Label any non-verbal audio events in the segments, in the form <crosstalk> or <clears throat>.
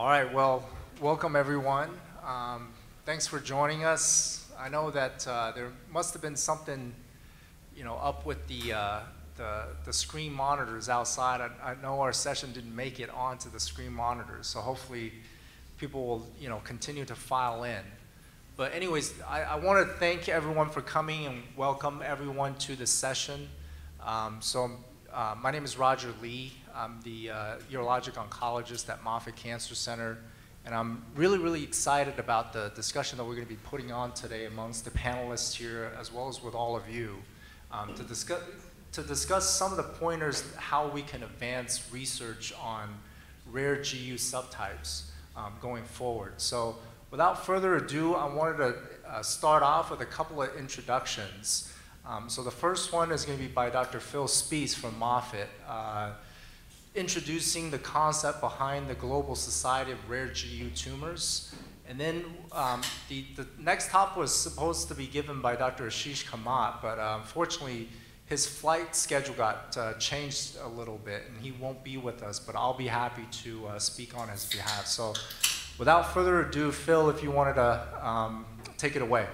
All right, well, welcome everyone. Um, thanks for joining us. I know that uh, there must have been something, you know, up with the, uh, the, the, screen monitors outside. I, I, know our session didn't make it onto the screen monitors, so hopefully people will, you know, continue to file in. But anyways, I, I want to thank everyone for coming and welcome everyone to the session. Um, so uh, my name is Roger Li. I'm the uh, urologic oncologist at Moffitt Cancer Center, and I'm really, really excited about the discussion that we're going to be putting on today amongst the panelists here, as well as with all of you, um, to, discuss, to discuss some of the pointers how we can advance research on rare GU subtypes um, going forward. So without further ado, I wanted to uh, start off with a couple of introductions. Um, so the first one is going to be by Dr. Phil Spiess from Moffitt, uh, introducing the concept behind the Global Society of Rare GU Tumors. And then um, the, the next talk was supposed to be given by Dr. Ashish Kamat, but uh, unfortunately his flight schedule got uh, changed a little bit and he won't be with us, but I'll be happy to uh, speak on his behalf. So without further ado, Phil, if you wanted to um, take it away.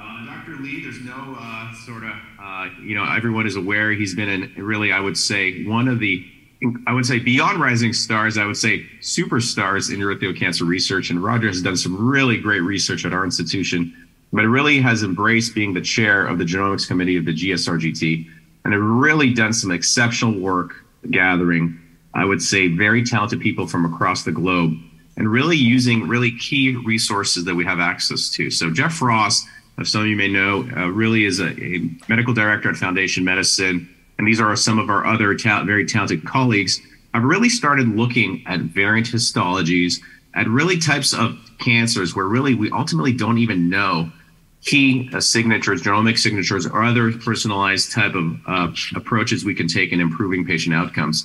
Uh, Dr. Li, there's no uh, sort of, uh, you know, everyone is aware he's been in really, I would say, one of the, I would say beyond rising stars, I would say superstars in urothelial cancer research. And Roger has done some really great research at our institution, but really has embraced being the chair of the genomics committee of the GSRGT and have really done some exceptional work gathering, I would say, very talented people from across the globe and really using really key resources that we have access to. So Jeff Ross, some of you may know, uh, really is a, a, medical director at Foundation Medicine, and these are some of our other ta- very talented colleagues. I've really started looking at variant histologies, at really types of cancers where really we ultimately don't even know key uh, signatures, genomic signatures, or other personalized type of uh, approaches we can take in improving patient outcomes.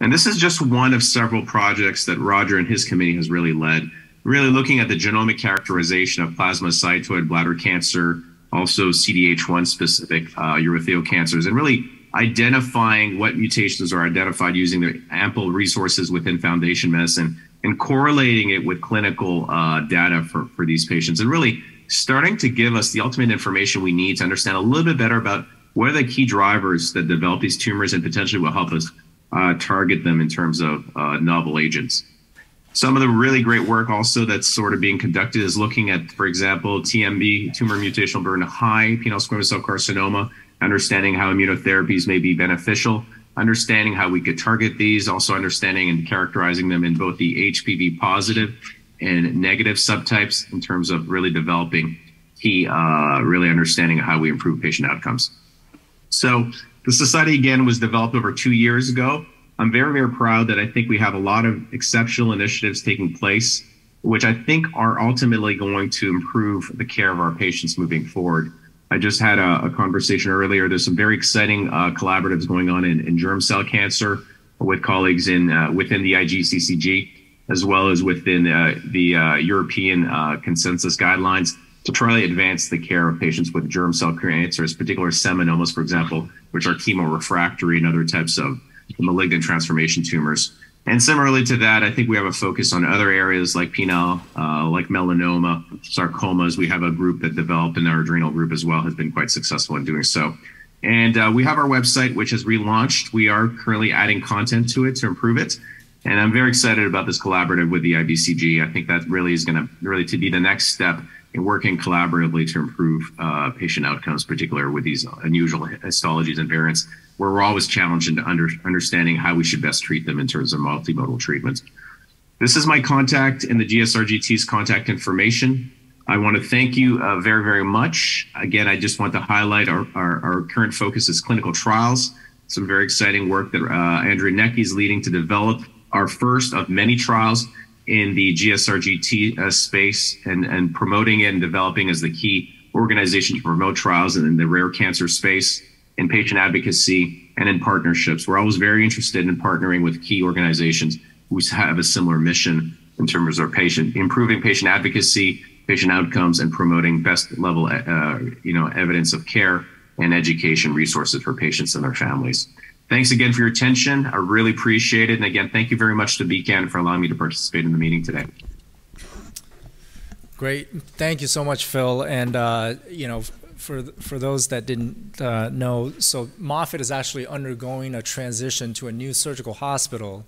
And this is just one of several projects that Roger and his committee has really led really looking at the genomic characterization of plasmacytoid bladder cancer, also CDH1 specific uh, urothelial cancers, and really identifying what mutations are identified using the ample resources within Foundation Medicine and correlating it with clinical uh, data for, for these patients and really starting to give us the ultimate information we need to understand a little bit better about what are the key drivers that develop these tumors and potentially will help us uh, target them in terms of uh, novel agents. Some of the really great work also that's sort of being conducted is looking at, for example, TMB, tumor mutational burden high, penile squamous cell carcinoma, understanding how immunotherapies may be beneficial, understanding how we could target these, also understanding and characterizing them in both the HPV positive and negative subtypes in terms of really developing key, uh, really understanding how we improve patient outcomes. So the society again was developed over two years ago. I'm very, very proud that I think we have a lot of exceptional initiatives taking place, which I think are ultimately going to improve the care of our patients moving forward. I just had a, a conversation earlier. There's some very exciting uh, collaboratives going on in, in, germ cell cancer with colleagues in uh, within the IGCCG, as well as within uh, the uh, European uh, consensus guidelines to try to advance the care of patients with germ cell cancers, particular seminomas, for example, which are chemo refractory and other types of malignant transformation tumors. And similarly to that, I think we have a focus on other areas like penile, uh, like melanoma, sarcomas. We have a group that developed in our adrenal group as well, has been quite successful in doing so. And uh, we have our website, which has relaunched. We are currently adding content to it to improve it. And I'm very excited about this collaborative with the IBCG. I think that really is going to really to be the next step in working collaboratively to improve uh, patient outcomes, particularly with these unusual histologies and variants where we're always challenged into under, understanding how we should best treat them in terms of multimodal treatments. This is my contact and the GSRGT's contact information. I want to thank you uh, very, very much. Again, I just want to highlight our, our, our, current focus is clinical trials. Some very exciting work that uh, Andrea Necchi is leading to develop our first of many trials in the GSRGT uh, space and, and promoting it and developing as the key organization to promote trials in the rare cancer space in patient advocacy and in partnerships. We're always very interested in partnering with key organizations who have a similar mission in terms of patient improving patient advocacy, patient outcomes, and promoting best level uh, you know evidence of care and education resources for patients and their families. Thanks again for your attention. I really appreciate it. And again, thank you very much to BCAN for allowing me to participate in the meeting today. Great. Thank you so much, Phil. And, uh, you know, for, for those that didn't uh, know, so Moffitt is actually undergoing a transition to a new surgical hospital.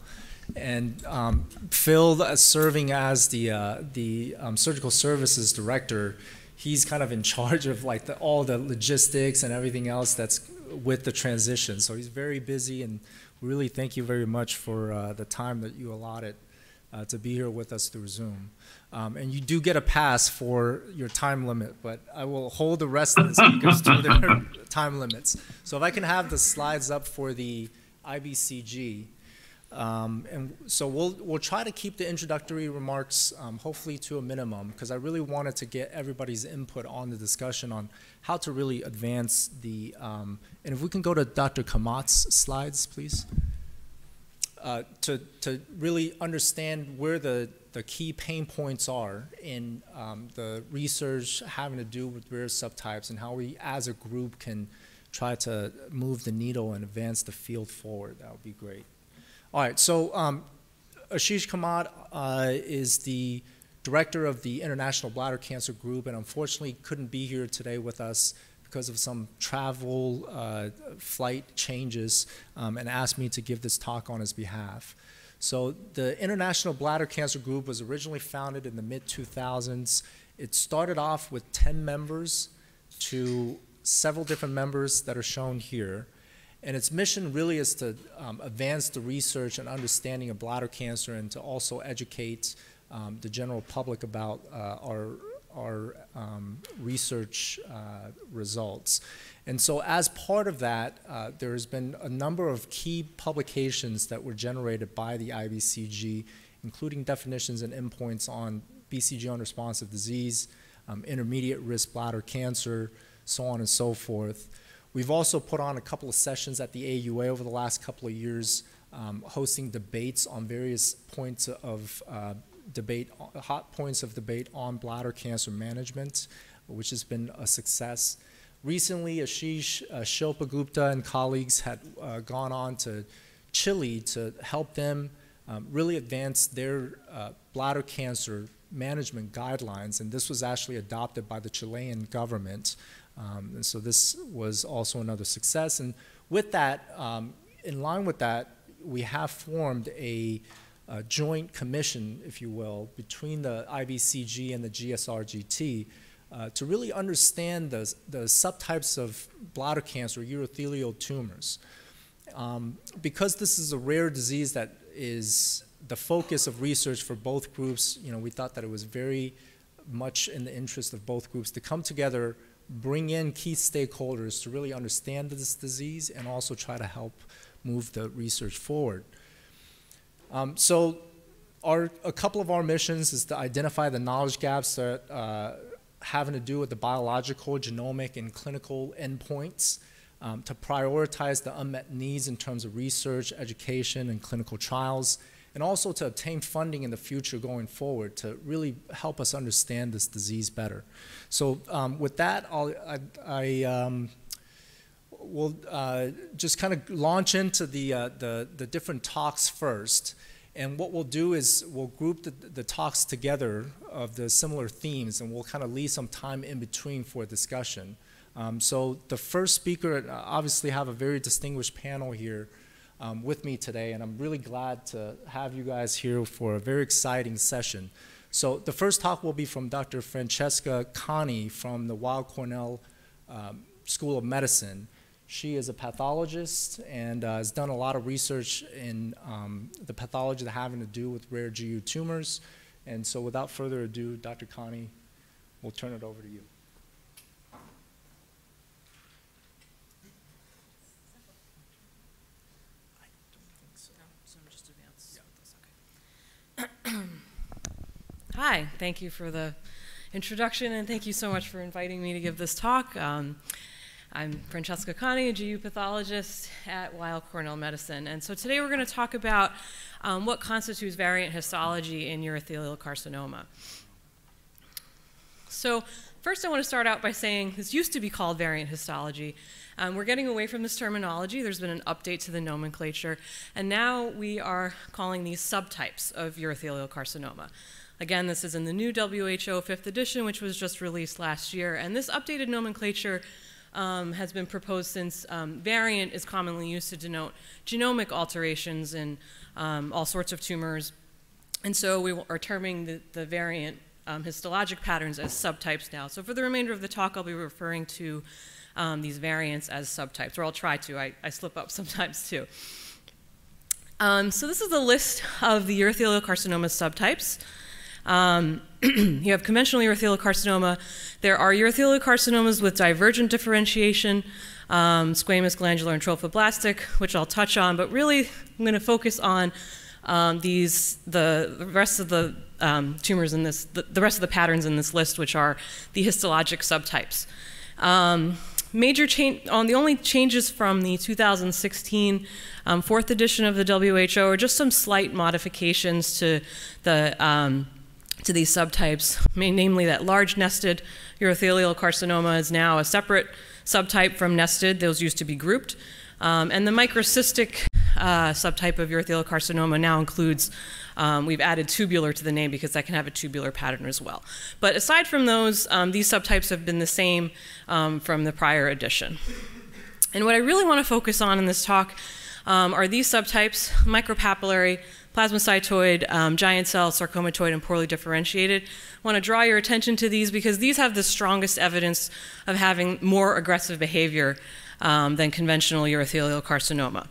And um, Phil, uh, serving as the, uh, the um, surgical services director, he's kind of in charge of like the, all the logistics and everything else that's with the transition. So he's very busy, and really thank you very much for uh, the time that you allotted uh, to be here with us through Zoom. Um, and you do get a pass for your time limit, but I will hold the rest of the speakers to their <laughs> time limits. So if I can have the slides up for the IBCG. Um, and so we'll, we'll try to keep the introductory remarks um, hopefully to a minimum because I really wanted to get everybody's input on the discussion on how to really advance the, um, and if we can go to Dr. Kamat's slides, please, uh, to, to really understand where the, the key pain points are in um, the research having to do with various subtypes and how we as a group can try to move the needle and advance the field forward. That would be great. All right, so um, Ashish Kamat uh, is the director of the International Bladder Cancer Group, and unfortunately couldn't be here today with us because of some travel uh, flight changes, um, and asked me to give this talk on his behalf. So the International Bladder Cancer Group was originally founded in the mid-2000s. It started off with 10 members to several different members that are shown here. And its mission really is to um, advance the research and understanding of bladder cancer and to also educate um, the general public about uh, our, our um, research uh, results. And so as part of that, uh, there has been a number of key publications that were generated by the IBCG, including definitions and endpoints on BCG unresponsive disease, um, intermediate risk bladder cancer, so on and so forth. We've also put on a couple of sessions at the AUA over the last couple of years, um, hosting debates on various points of uh, debate, hot points of debate on bladder cancer management, which has been a success. Recently, Ashish uh, Shilpa Gupta and colleagues had uh, gone on to Chile to help them um, really advance their uh, bladder cancer management guidelines, and this was actually adopted by the Chilean government. Um, and so this was also another success. And with that, um, in line with that, we have formed a, a, joint commission, if you will, between the IBCG and the GSRGT uh, to really understand the, the subtypes of bladder cancer, urothelial tumors. Um, because this is a rare disease that is the focus of research for both groups, you know, we thought that it was very much in the interest of both groups to come together bring in key stakeholders to really understand this disease and also try to help move the research forward. Um, so our, a couple of our missions is to identify the knowledge gaps that uh, having to do with the biological, genomic, and clinical endpoints, um, to prioritize the unmet needs in terms of research, education, and clinical trials, and also to obtain funding in the future going forward to really help us understand this disease better. So um, with that, I'll, I, I um, will uh, just kind of launch into the, uh, the, the, different talks first. And what we'll do is we'll group the, the talks together of the similar themes, and we'll kind of leave some time in between for discussion. Um, so the first speaker, uh, obviously have a very distinguished panel here um, with me today, and I'm really glad to have you guys here for a very exciting session. So the first talk will be from Dr. Francesca Khani from the Weill Cornell um, School of Medicine. She is a pathologist and uh, has done a lot of research in um, the pathology that having to do with rare GU tumors. And so without further ado, Dr. Khani, we'll turn it over to you. Hi, thank you for the introduction and thank you so much for inviting me to give this talk. Um, I'm Francesca Khani, a GU pathologist at Weill Cornell Medicine. And so today we're going to talk about um, what constitutes variant histology in urothelial carcinoma. So first I want to start out by saying this used to be called variant histology. Um, we're getting away from this terminology. There's been an update to the nomenclature. And now we are calling these subtypes of urothelial carcinoma. Again, this is in the new WHO 5th edition, which was just released last year. And this updated nomenclature um, has been proposed since um, variant is commonly used to denote genomic alterations in um, all sorts of tumors. And so we are terming the, the variant um, histologic patterns as subtypes now. So for the remainder of the talk, I'll be referring to um, these variants as subtypes, or I'll try to. I, I slip up <laughs> sometimes too. Um, so this is a list of the urothelial carcinoma subtypes. Um, <clears throat> you have conventional urothelial carcinoma. There are urothelial carcinomas with divergent differentiation, um, squamous, glandular, and trophoblastic, which I'll touch on. But really, I'm going to focus on um, these the, the, rest of the um, tumors in this, the, the, rest of the patterns in this list, which are the histologic subtypes. Um, major change on the only changes from the 2016 um, fourth edition of the WHO are just some slight modifications to the um, to these subtypes, namely that large nested urothelial carcinoma is now a separate subtype from nested. Those used to be grouped. Um, and the microcystic uh, subtype of urothelial carcinoma now includes, um, we've added tubular to the name because that can have a tubular pattern as well. But aside from those, um, these subtypes have been the same um, from the prior edition. And what I really want to focus on in this talk um, are these subtypes, micropapillary, plasmacytoid, um, giant cell, sarcomatoid, and poorly differentiated. I want to draw your attention to these because these have the strongest evidence of having more aggressive behavior um, than conventional urothelial carcinoma.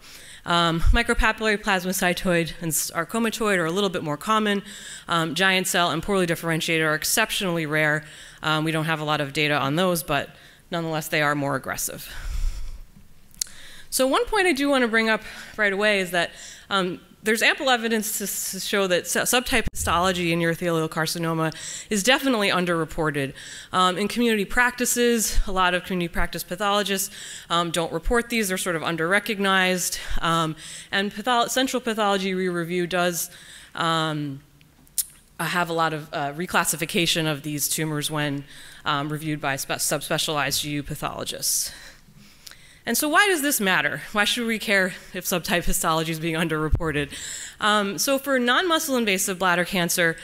Um, micropapillary plasmacytoid and sarcomatoid are a little bit more common. Um, giant cell and poorly differentiated are exceptionally rare. Um, we don't have a lot of data on those, but nonetheless, they are more aggressive. So one point I do want to bring up right away is that um, there's ample evidence to show that subtype histology in urothelial carcinoma is definitely underreported. Um, in community practices, a lot of community practice pathologists um, don't report these, they're sort of underrecognized. Um, and patholo central pathology re-review does um, have a lot of uh, reclassification of these tumors when um, reviewed by subspecialized GU pathologists. And so why does this matter? Why should we care if subtype histology is being underreported? Um, so for non-muscle invasive bladder cancer,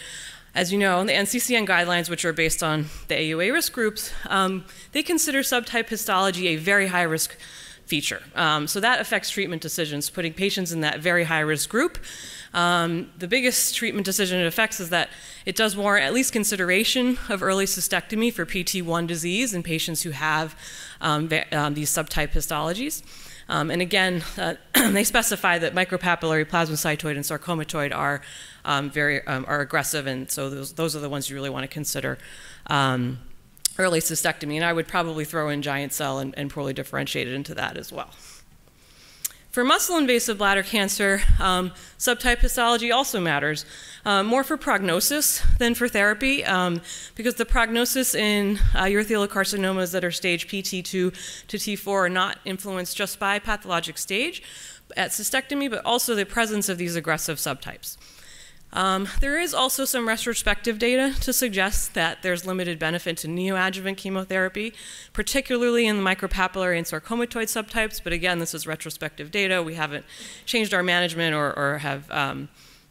as you know, the NCCN guidelines, which are based on the AUA risk groups, um, they consider subtype histology a very high risk feature. Um, so that affects treatment decisions, putting patients in that very high risk group. Um, the biggest treatment decision it affects is that it does warrant at least consideration of early cystectomy for PT1 disease in patients who have um, um, these subtype histologies. Um, and again, uh, <clears throat> they specify that micropapillary plasmacytoid and sarcomatoid are um, very um, are aggressive, and so those, those are the ones you really want to consider um, early cystectomy. And I would probably throw in giant cell and, and poorly differentiated into that as well. For muscle invasive bladder cancer, um, subtype histology also matters, uh, more for prognosis than for therapy, um, because the prognosis in uh, urothelial carcinomas that are stage PT2 to T4 are not influenced just by pathologic stage at cystectomy, but also the presence of these aggressive subtypes. Um, there is also some retrospective data to suggest that there's limited benefit to neoadjuvant chemotherapy, particularly in the micropapillary and sarcomatoid subtypes. But again, this is retrospective data. We haven't changed our management or, or have um,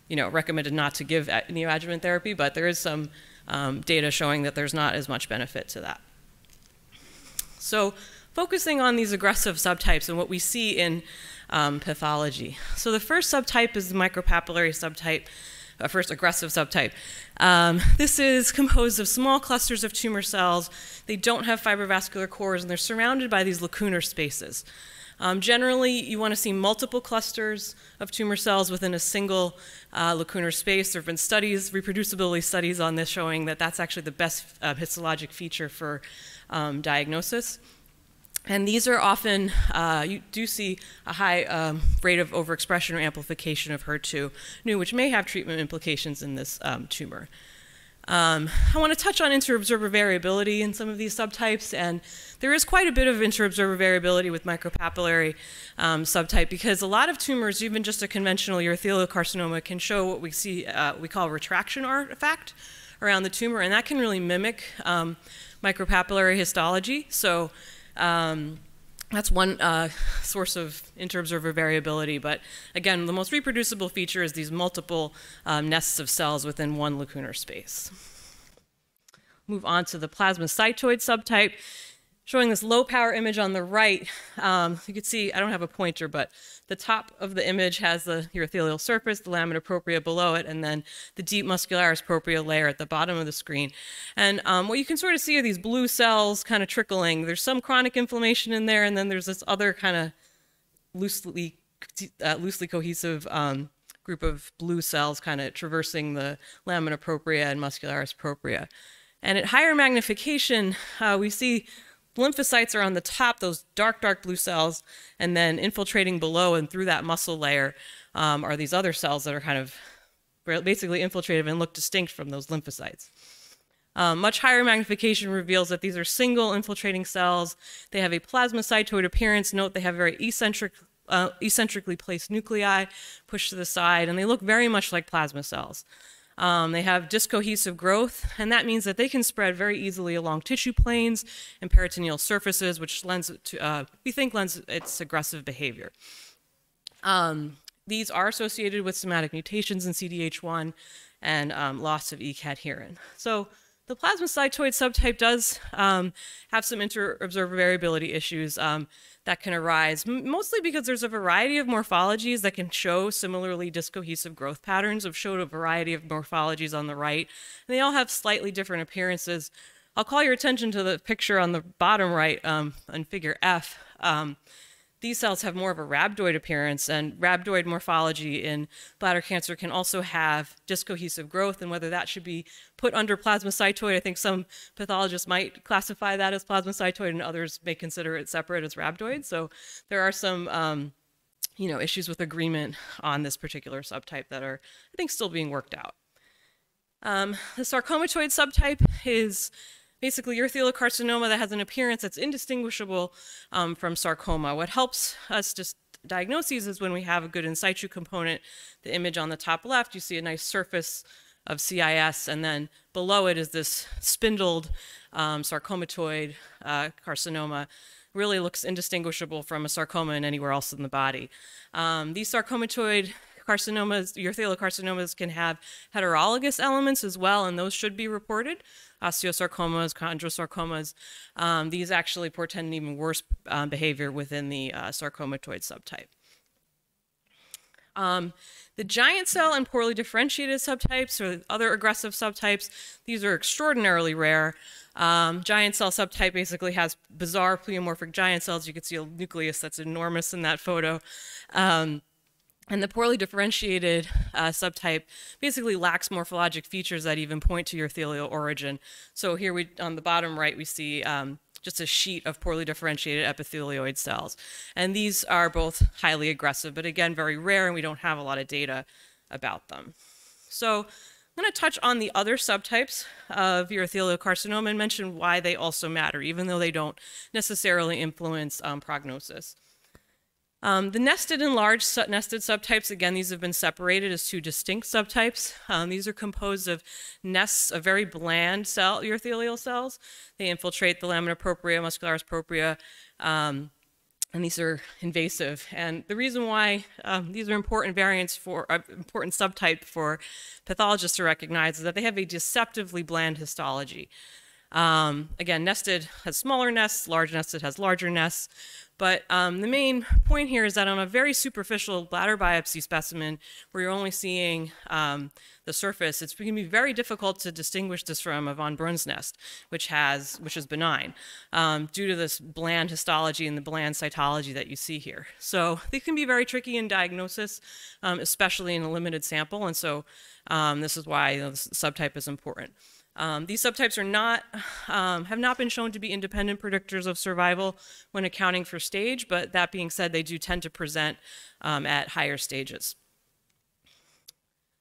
you know, recommended not to give neoadjuvant therapy, but there is some um, data showing that there's not as much benefit to that. So focusing on these aggressive subtypes and what we see in um, pathology. So the first subtype is the micropapillary subtype a first aggressive subtype. Um, this is composed of small clusters of tumor cells. They don't have fibrovascular cores, and they're surrounded by these lacunar spaces. Um, generally, you want to see multiple clusters of tumor cells within a single uh, lacunar space. There have been studies, reproducibility studies on this showing that that's actually the best uh, histologic feature for um, diagnosis. And these are often, uh, you do see a high um, rate of overexpression or amplification of HER2, neu, which may have treatment implications in this um, tumor. Um, I want to touch on interobserver variability in some of these subtypes, and there is quite a bit of interobserver variability with micropapillary um, subtype because a lot of tumors, even just a conventional urothelial carcinoma, can show what we see uh, we call retraction artifact around the tumor, and that can really mimic um, micropapillary histology. So um, that's one uh, <laughs> source of interobserver variability. But again, the most reproducible feature is these multiple um, nests of cells within one lacunar space. Move on to the plasmacytoid subtype showing this low power image on the right. Um, you can see, I don't have a pointer, but the top of the image has the urothelial surface, the lamina propria below it, and then the deep muscularis propria layer at the bottom of the screen. And um, what you can sort of see are these blue cells kind of trickling. There's some chronic inflammation in there, and then there's this other kind of loosely, uh, loosely cohesive um, group of blue cells kind of traversing the lamina propria and muscularis propria. And at higher magnification, uh, we see lymphocytes are on the top, those dark, dark blue cells, and then infiltrating below and through that muscle layer um, are these other cells that are kind of basically infiltrative and look distinct from those lymphocytes. Um, much higher magnification reveals that these are single infiltrating cells. They have a plasmacytoid appearance. Note they have very eccentric, uh, eccentrically placed nuclei pushed to the side, and they look very much like plasma cells. Um, they have discohesive growth, and that means that they can spread very easily along tissue planes and peritoneal surfaces, which lends to, uh, we think lends its aggressive behavior. Um, these are associated with somatic mutations in CDH1 and um, loss of E-cadherin. So the plasmacytoid subtype does um, have some inter-observer variability issues. That can arise, mostly because there's a variety of morphologies that can show similarly discohesive growth patterns. I've showed a variety of morphologies on the right, and they all have slightly different appearances. I'll call your attention to the picture on the bottom right um, on figure F. Um, these cells have more of a rhabdoid appearance, and rhabdoid morphology in bladder cancer can also have discohesive growth, and whether that should be put under plasmacytoid, I think some pathologists might classify that as plasmacytoid, and others may consider it separate as rhabdoid. So there are some, um, you know, issues with agreement on this particular subtype that are, I think, still being worked out. Um, the sarcomatoid subtype is basically urothelial carcinoma that has an appearance that's indistinguishable um, from sarcoma. What helps us just diagnose these is when we have a good in situ component. The image on the top left, you see a nice surface of CIS, and then below it is this spindled um, sarcomatoid uh, carcinoma. Really looks indistinguishable from a sarcoma in anywhere else in the body. Um, these sarcomatoid carcinomas, urothelial carcinomas can have heterologous elements as well, and those should be reported. Osteosarcomas, chondrosarcomas, um, these actually portend even worse um, behavior within the uh, sarcomatoid subtype. Um, the giant cell and poorly differentiated subtypes or other aggressive subtypes, these are extraordinarily rare. Um, giant cell subtype basically has bizarre pleomorphic giant cells. You can see a nucleus that's enormous in that photo. Um, and the poorly differentiated uh, subtype basically lacks morphologic features that even point to urothelial origin. So here we, on the bottom right, we see um, just a sheet of poorly differentiated epithelioid cells. And these are both highly aggressive, but again, very rare, and we don't have a lot of data about them. So I'm going to touch on the other subtypes of urothelial carcinoma and mention why they also matter, even though they don't necessarily influence um, prognosis. Um, the nested and large su nested subtypes, again, these have been separated as two distinct subtypes. Um, these are composed of nests of very bland cell, urothelial cells. They infiltrate the lamina propria, muscularis propria, um, and these are invasive. And the reason why um, these are important variants for, uh, important subtype for pathologists to recognize is that they have a deceptively bland histology. Um, again, nested has smaller nests, large nested has larger nests. But um, the main point here is that on a very superficial bladder biopsy specimen, where you're only seeing um, the surface, it's going to be very difficult to distinguish this from a von Brunn's nest, which has, which is benign, um, due to this bland histology and the bland cytology that you see here. So they can be very tricky in diagnosis, um, especially in a limited sample, and so um, this is why you know, subtype is important. Um, these subtypes are not, <sighs> um, have not been shown to be independent predictors of survival when accounting for stage, but that being said, they do tend to present um, at higher stages.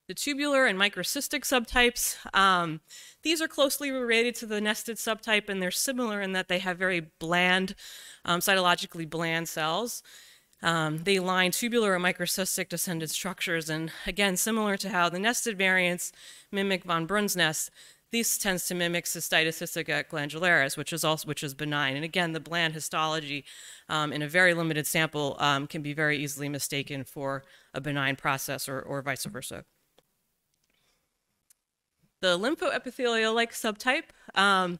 The tubular and microcystic subtypes, um, these are closely related to the nested subtype, and they're similar in that they have very bland, um, cytologically bland cells. Um, they line tubular or microcystic descended structures, and again, similar to how the nested variants mimic von Brunn's nest, This tends to mimic cystitis cystica glandularis, which is also which is benign. And again, the bland histology um, in a very limited sample um, can be very easily mistaken for a benign process or, or vice versa. The lymphoepithelial-like subtype. Um,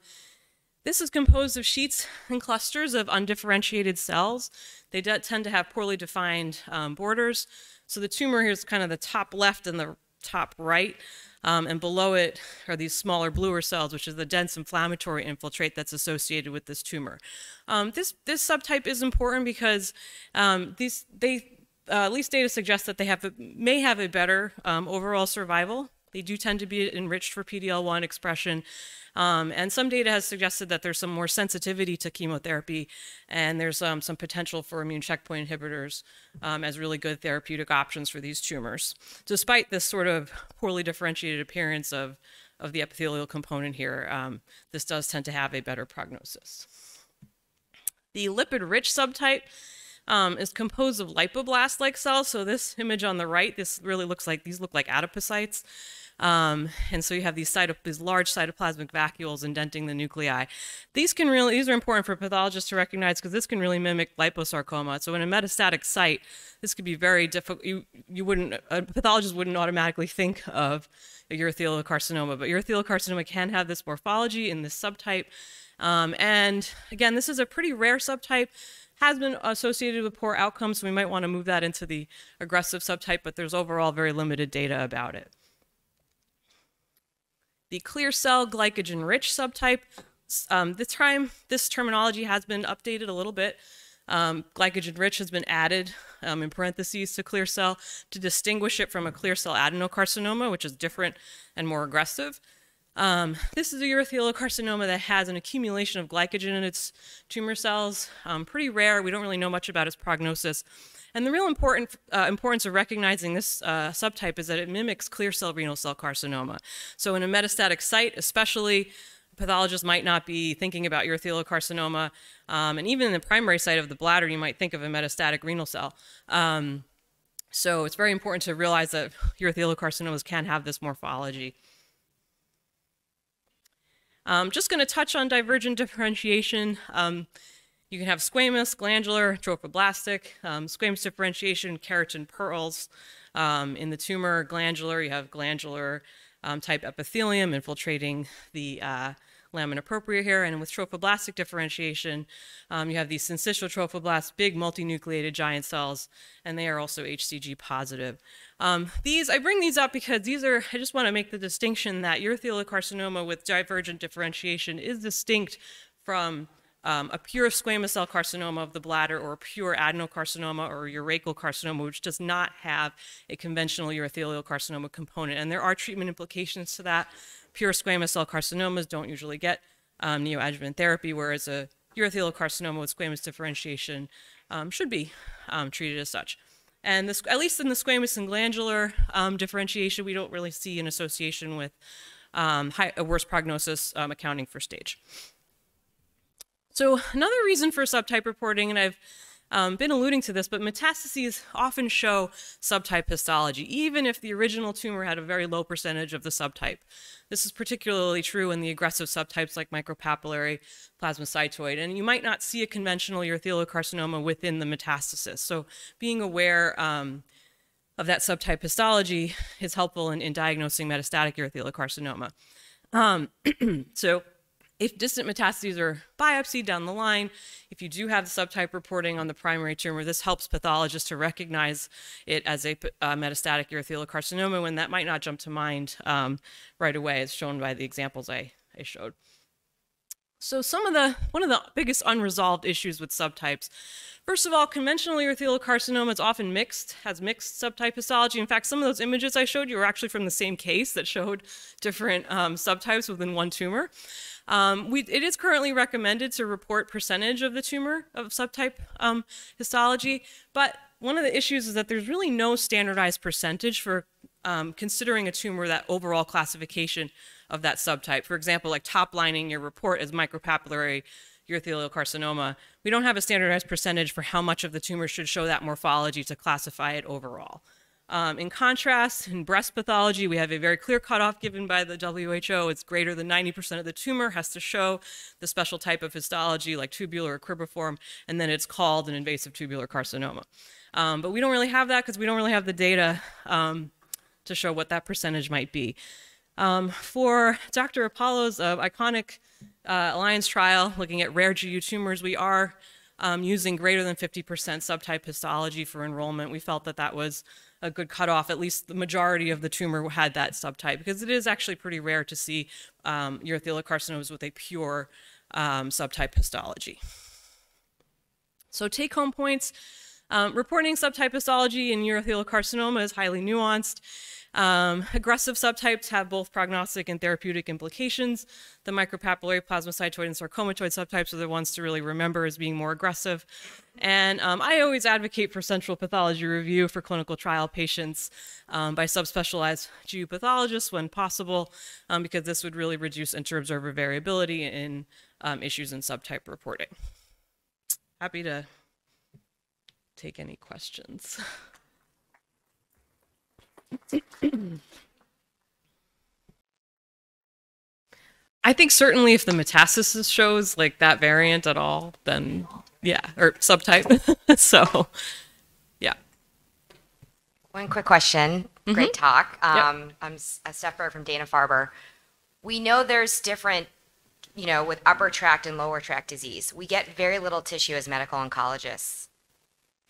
this is composed of sheets and clusters of undifferentiated cells. They tend to have poorly defined um, borders. So the tumor here is kind of the top left and the top right. Um, and below it are these smaller bluer cells, which is the dense inflammatory infiltrate that's associated with this tumor. Um, this, this subtype is important because um, these, they, uh, at least data suggests that they have a, may have a better um, overall survival they do tend to be enriched for PD-L1 expression. Um, and some data has suggested that there's some more sensitivity to chemotherapy, and there's um, some potential for immune checkpoint inhibitors um, as really good therapeutic options for these tumors, despite this sort of poorly differentiated appearance of, of the epithelial component here. Um, this does tend to have a better prognosis. The lipid-rich subtype um, is composed of lipoblast-like cells. So this image on the right, this really looks like, these look like adipocytes. Um, and so you have these, these large cytoplasmic vacuoles indenting the nuclei. These can really, these are important for pathologists to recognize because this can really mimic liposarcoma. So in a metastatic site, this could be very difficult. You, you wouldn't, a pathologist wouldn't automatically think of a urothelial carcinoma, but urothelial carcinoma can have this morphology in this subtype. Um, and again, this is a pretty rare subtype has been associated with poor outcomes, so we might want to move that into the aggressive subtype, but there's overall very limited data about it. The clear cell glycogen rich subtype, um, this time this terminology has been updated a little bit. Um, glycogen rich has been added um, in parentheses to clear cell to distinguish it from a clear cell adenocarcinoma, which is different and more aggressive. Um, this is a urothelial carcinoma that has an accumulation of glycogen in its tumor cells. Um, pretty rare. We don't really know much about its prognosis. And the real important, uh, importance of recognizing this uh, subtype is that it mimics clear cell renal cell carcinoma. So in a metastatic site, especially, pathologists might not be thinking about urothelial carcinoma. Um, and even in the primary site of the bladder, you might think of a metastatic renal cell. Um, so it's very important to realize that urothelial carcinomas can have this morphology. I'm um, just going to touch on divergent differentiation. Um, you can have squamous, glandular, trophoblastic. Um, squamous differentiation, keratin pearls. Um, in the tumor, glandular, you have glandular um, type epithelium infiltrating the uh, lamina propria here. And with trophoblastic differentiation, um, you have these syncytial trophoblasts, big multinucleated giant cells, and they are also HCG positive. Um, these, I bring these up because these are, I just want to make the distinction that urothelial carcinoma with divergent differentiation is distinct from um, a pure squamous cell carcinoma of the bladder or a pure adenocarcinoma or urachal carcinoma, which does not have a conventional urothelial carcinoma component. And there are treatment implications to that. Pure squamous cell carcinomas don't usually get um, neoadjuvant therapy, whereas a urothelial carcinoma with squamous differentiation um, should be um, treated as such. And this, at least in the squamous and glandular um, differentiation, we don't really see an association with um, high, a worse prognosis um, accounting for stage. So another reason for subtype reporting, and I've um, been alluding to this, but metastases often show subtype histology, even if the original tumor had a very low percentage of the subtype. This is particularly true in the aggressive subtypes like micropapillary plasmacytoid, and you might not see a conventional urothelial carcinoma within the metastasis. So being aware um, of that subtype histology is helpful in, in diagnosing metastatic urothelial carcinoma. Um, <clears throat> so if distant metastases are biopsied down the line, if you do have the subtype reporting on the primary tumor, this helps pathologists to recognize it as a uh, metastatic urothelial carcinoma when that might not jump to mind um, right away, as shown by the examples I, I showed. So some of the, one of the biggest unresolved issues with subtypes First of all, conventional urothelial carcinoma is often mixed, has mixed subtype histology. In fact, some of those images I showed you were actually from the same case that showed different um, subtypes within one tumor. Um, we, it is currently recommended to report percentage of the tumor of subtype um, histology, but one of the issues is that there's really no standardized percentage for um, considering a tumor that overall classification of that subtype. For example, like top lining your report as micropapillary urothelial carcinoma, we don't have a standardized percentage for how much of the tumor should show that morphology to classify it overall. Um, in contrast, in breast pathology, we have a very clear cutoff given by the WHO. It's greater than 90% of the tumor has to show the special type of histology like tubular or cribriform, and then it's called an invasive tubular carcinoma. Um, but we don't really have that because we don't really have the data um, to show what that percentage might be. Um, for Dr. Apolo's uh, ICONIC uh, Alliance trial looking at rare GU tumors, we are um, using greater than 50% subtype histology for enrollment. We felt that that was a good cutoff. At least the majority of the tumor had that subtype because it is actually pretty rare to see um, urothelial carcinomas with a pure um, subtype histology. So take home points. Um, reporting subtype histology in urothelial carcinoma is highly nuanced. Um, aggressive subtypes have both prognostic and therapeutic implications. The micropapillary plasmacytoid and sarcomatoid subtypes are the ones to really remember as being more aggressive. And um, I always advocate for central pathology review for clinical trial patients um, by subspecialized GU pathologists when possible, um, because this would really reduce inter-observer variability in um, issues in subtype reporting. Happy to take any questions. <laughs> I think certainly if the metastasis shows like that variant at all, then yeah, or subtype. <laughs> so, yeah. One quick question. Great talk. Um, I'm S- uh, Steph Bird from Dana Farber. We know there's different, you know, with upper tract and lower tract disease. We get very little tissue as medical oncologists.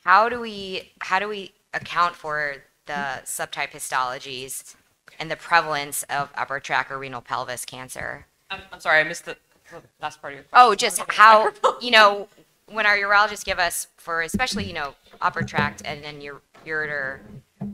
How do we how do we account for the subtype histologies and the prevalence of upper tract or renal pelvis cancer? I'm, I'm sorry, I missed the, the last part of your question. Oh, just how, <laughs> you know, when our urologists give us for especially, you know, upper tract and then your ureter,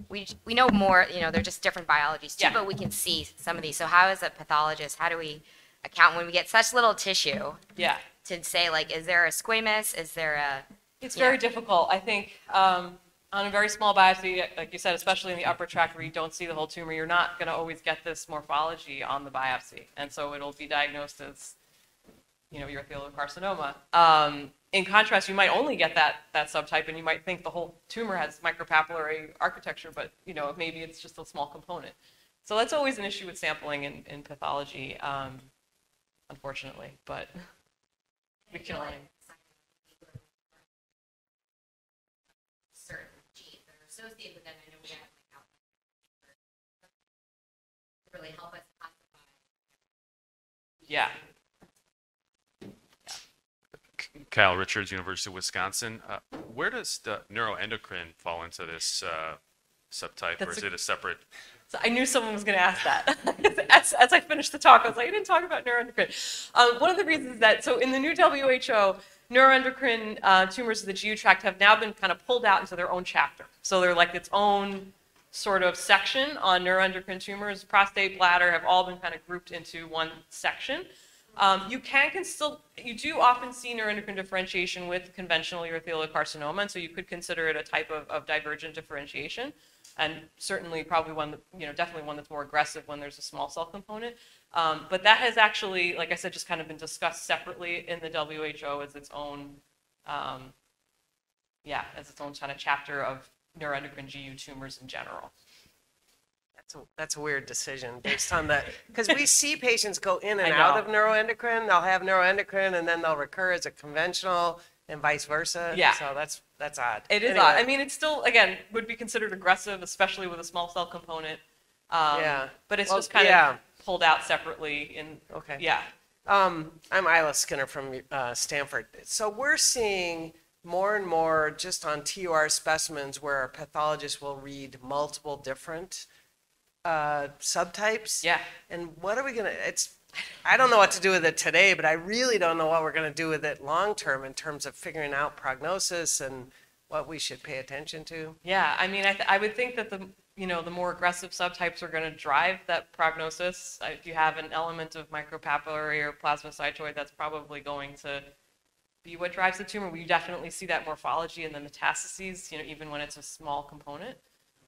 we, we know more, you know, they're just different biologies too, Yeah. but we can see some of these. So how is a pathologist, how do we account when we get such little tissue Yeah. to say like, is there a squamous? Is there a, It's Yeah. very difficult. I think um, on a very small biopsy, like you said, especially in the upper tract where you don't see the whole tumor, you're not going to always get this morphology on the biopsy, and so it'll be diagnosed as, you know, urothelial carcinoma. Um, in contrast, you might only get that that subtype, and you might think the whole tumor has micropapillary architecture, but you know, maybe it's just a small component. So that's always an issue with sampling in, in pathology, um, unfortunately. But <laughs> we can only. certain genes that are associated with them? I know we have like to really help us classify. Yeah. Kyle Richards, University of Wisconsin. Uh, where does the neuroendocrine fall into this uh, subtype, or is a- it a separate? So I knew someone was going to ask that. <laughs> as, as I finished the talk, I was like, I didn't talk about neuroendocrine. Um, one of the reasons that, so in the new WHO, neuroendocrine uh, tumors of the GU tract have now been kind of pulled out into their own chapter. So they're like its own sort of section on neuroendocrine tumors. Prostate, bladder have all been kind of grouped into one section. Um, you can, still, you do often see neuroendocrine differentiation with conventional urothelial carcinoma, and so you could consider it a type of, of divergent differentiation, and certainly probably one, that, you know, definitely one that's more aggressive when there's a small cell component. Um, but that has actually, like I said, just kind of been discussed separately in the WHO as its own, um, yeah, as its own kind of chapter of neuroendocrine GU tumors in general. That's a, that's a weird decision based on that, <laughs> because we see patients go in and out of neuroendocrine. They'll have neuroendocrine and then they'll recur as a conventional and vice versa. Yeah. So that's, that's odd. It is Anyway, odd. I mean, it's still, again, would be considered aggressive, especially with a small cell component. Um, Yeah. But it's Well, just kind yeah. of pulled out separately in, Okay. yeah. Um, I'm Eila Skinner from uh, Stanford. So we're seeing more and more just on TUR specimens where a pathologist will read multiple different uh, subtypes. Yeah. And what are we gonna? It's I don't know what to do with it today, but I really don't know what we're gonna do with it long term in terms of figuring out prognosis and what we should pay attention to. Yeah, I mean, I, th- I would think that the, you know, the more aggressive subtypes are going to drive that prognosis. If you have an element of micropapillary or plasmacytoid, that's probably going to be what drives the tumor. We definitely see that morphology in the metastases, you know, even when it's a small component.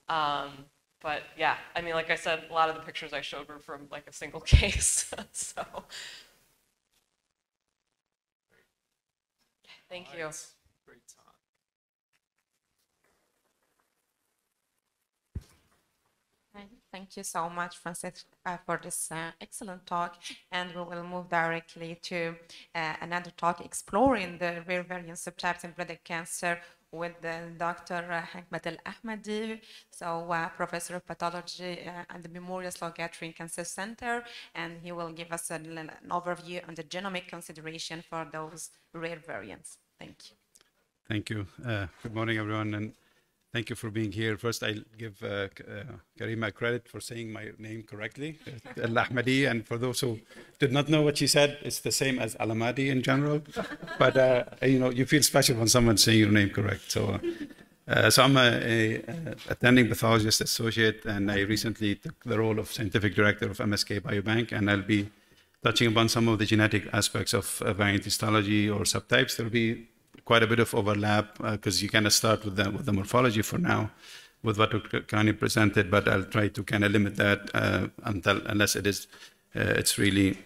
Um, but yeah, I mean, like I said, a lot of the pictures I showed were from like a single <laughs> case. so, thank you. Great talk. Thank you so much, Francis, uh, for this uh, excellent talk. And we will move directly to uh, another talk exploring the rare variant subtypes in bladder cancer with Dr. Hekmat Al Ahmadi, so uh, professor of pathology uh, at the Memorial Sloan Kettering Cancer Center, and he will give us an, an overview on the genomic consideration for those rare variants. Thank you. Thank you. Uh, good morning, everyone, and thank you for being here. First, I give uh, uh, Karima credit for saying my name correctly, Al Ahmadi. And for those who did not know what she said, it's the same as Al Ahmadi in general. But uh, you know, you feel special when someone's saying your name correct. So, uh, uh, so I'm a, attending pathologist associate, and I recently took the role of scientific director of MSK Biobank, and I'll be touching upon some of the genetic aspects of uh, variant histology or subtypes. There'll be quite a bit of overlap because uh, you kind of start with the, with the morphology for now with what Khani presented, but I'll try to kind of limit that uh, until unless it is uh, it's really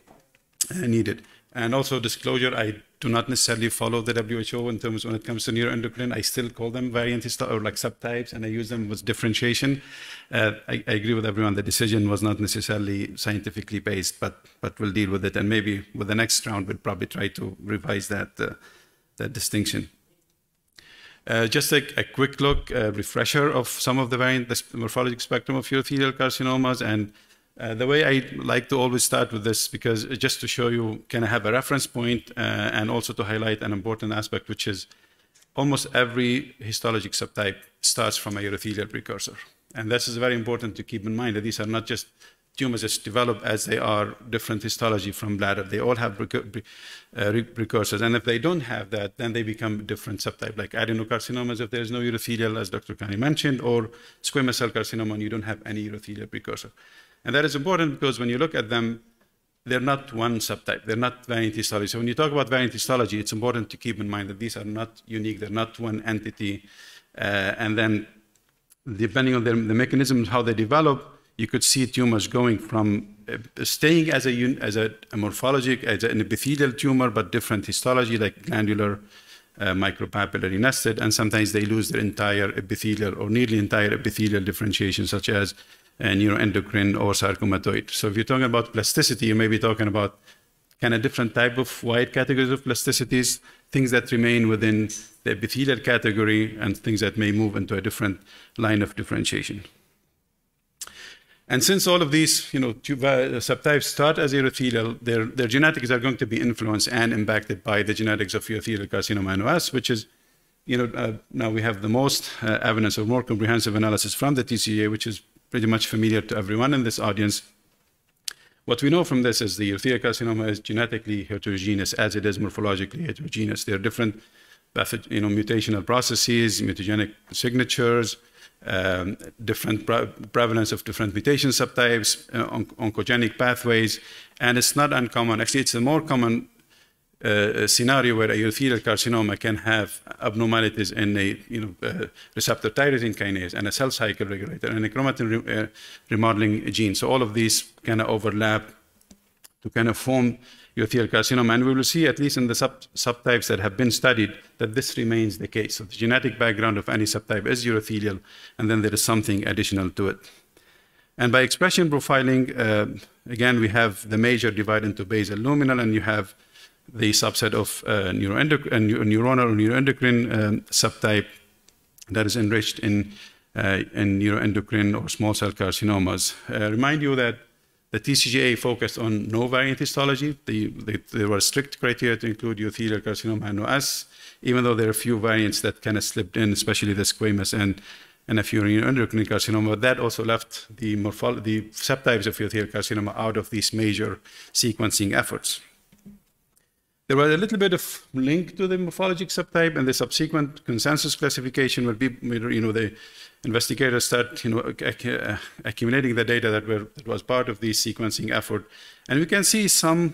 uh, needed. And also disclosure, I do not necessarily follow the WHO in terms when it comes to neuroendocrine. I still call them variant or like subtypes, and I use them with differentiation. Uh, I, I, agree with everyone. The decision was not necessarily scientifically based, but but we'll deal with it. And maybe with the next round, we'll probably try to revise that uh, that distinction. Uh, just a, a, quick look, a refresher of some of the variant, the morphologic spectrum of urothelial carcinomas. And uh, the way I like to always start with this, because just to show you, can of have a reference point, uh, and also to highlight an important aspect, which is almost every histologic subtype starts from a urothelial precursor. And this is very important to keep in mind that these are not just tumors that develop as they are different histology from bladder. They all have uh, precursors. And if they don't have that, then they become different subtype, like adenocarcinomas if there's no urothelial, as Dr. Khani mentioned, or squamous cell carcinoma and you don't have any urothelial precursor. And that is important because when you look at them, they're not one subtype. They're not variant histology. So when you talk about variant histology, it's important to keep in mind that these are not unique. They're not one entity. Uh, and then depending on the, the mechanisms, how they develop, you could see tumors going from uh, staying as a, as a, a morphologic, as an epithelial tumor, but different histology, like glandular, uh, micropapillary nested, and sometimes they lose their entire epithelial or nearly entire epithelial differentiation, such as uh, neuroendocrine or sarcomatoid. So if you're talking about plasticity, you may be talking about kind of different type of wide categories of plasticities, things that remain within the epithelial category and things that may move into a different line of differentiation. And since all of these you know, uh, subtypes start as urothelial, their, their genetics are going to be influenced and impacted by the genetics of urothelial carcinoma NOS, which is, you know, uh, now we have the most uh, evidence or more comprehensive analysis from the TCGA, which is pretty much familiar to everyone in this audience. What we know from this is the urothelial carcinoma is genetically heterogeneous as it is morphologically heterogeneous. There are different you know, mutational processes, mutagenic signatures, um, different pre prevalence of different mutation subtypes, uh, on oncogenic pathways, and it's not uncommon. Actually, it's a more common uh, scenario where a urothelial carcinoma can have abnormalities in a you know, uh, receptor tyrosine kinase and a cell cycle regulator and a chromatin re uh, remodeling gene. So all of these kind of overlap to kind of form urothelial carcinoma. And we will see, at least in the sub subtypes that have been studied, that this remains the case. So the genetic background of any subtype is urothelial, and then there is something additional to it. And by expression profiling, uh, again, we have the major divide into basal luminal, and you have the subset of uh, neuroendoc- uh, neuronal or neuroendocrine um, subtype that is enriched in, uh, in neuroendocrine or small cell carcinomas. Uh, remind you that the TCGA focused on no variant histology. The, the, there were strict criteria to include urothelial carcinoma NOS, even though there are a few variants that kind of slipped in, especially the squamous and, and a few endocrine carcinoma. But that also left the, the subtypes of urothelial carcinoma out of these major sequencing efforts. There was a little bit of link to the morphologic subtype, and the subsequent consensus classification would be, you know, the investigators start, you know, uh, accumulating the data that, were, that was part of the sequencing effort. And we can see some,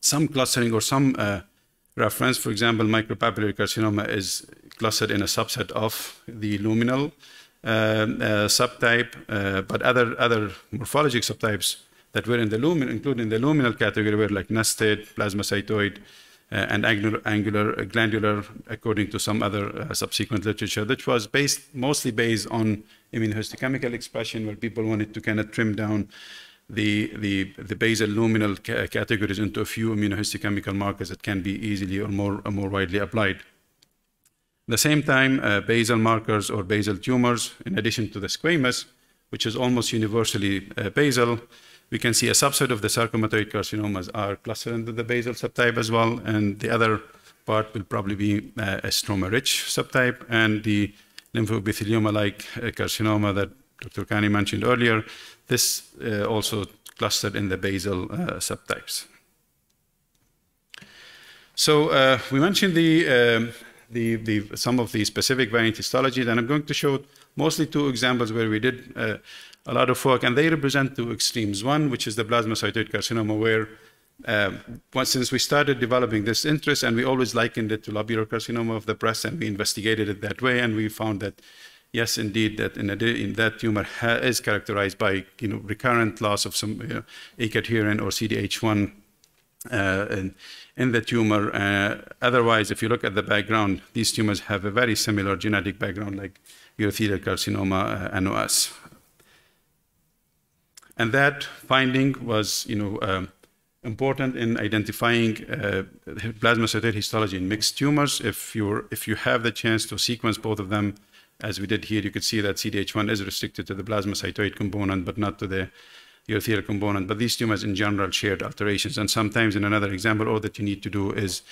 some clustering or some uh, reference. For example, micropapillary carcinoma is clustered in a subset of the luminal uh, uh, subtype, uh, but other, other morphologic subtypes that were in the luminal, including the luminal category, were like nested, plasmacytoid, and angular, angular uh, glandular, according to some other uh, subsequent literature, which was based mostly based on immunohistochemical expression, where people wanted to kind of trim down the, the, the basal luminal ca categories into a few immunohistochemical markers that can be easily or more, or more widely applied. At the same time, uh, basal markers or basal tumors, in addition to the squamous, which is almost universally uh, basal, we can see a subset of the sarcomatoid carcinomas are clustered into the basal subtype as well, and the other part will probably be uh, a stroma-rich subtype, and the lymphoepithelioma-like uh, carcinoma that Dr. Khani mentioned earlier, this uh, also clustered in the basal uh, subtypes. So uh, we mentioned the, um, the, the, some of the specific variant histologies, and I'm going to show mostly two examples where we did uh, a lot of work, and they represent two extremes. One, which is the plasmacytoid carcinoma, where um, since we started developing this interest, and we always likened it to lobular carcinoma of the breast, and we investigated it that way, and we found that yes, indeed, that in, in that tumor is characterized by you know recurrent loss of some you know, E-cadherin or CDH1 uh, in, in, the tumor. Uh, otherwise, if you look at the background, these tumors have a very similar genetic background like urothelial carcinoma uh, NOS. And that finding was, you know, um, important in identifying uh, plasmacytoid histology in mixed tumors. If, you if you have the chance to sequence both of them, as we did here, you could see that CDH1 is restricted to the plasmacytoid component, but not to the urothelial component. But these tumors in general shared alterations. And sometimes in another example, all that you need to do is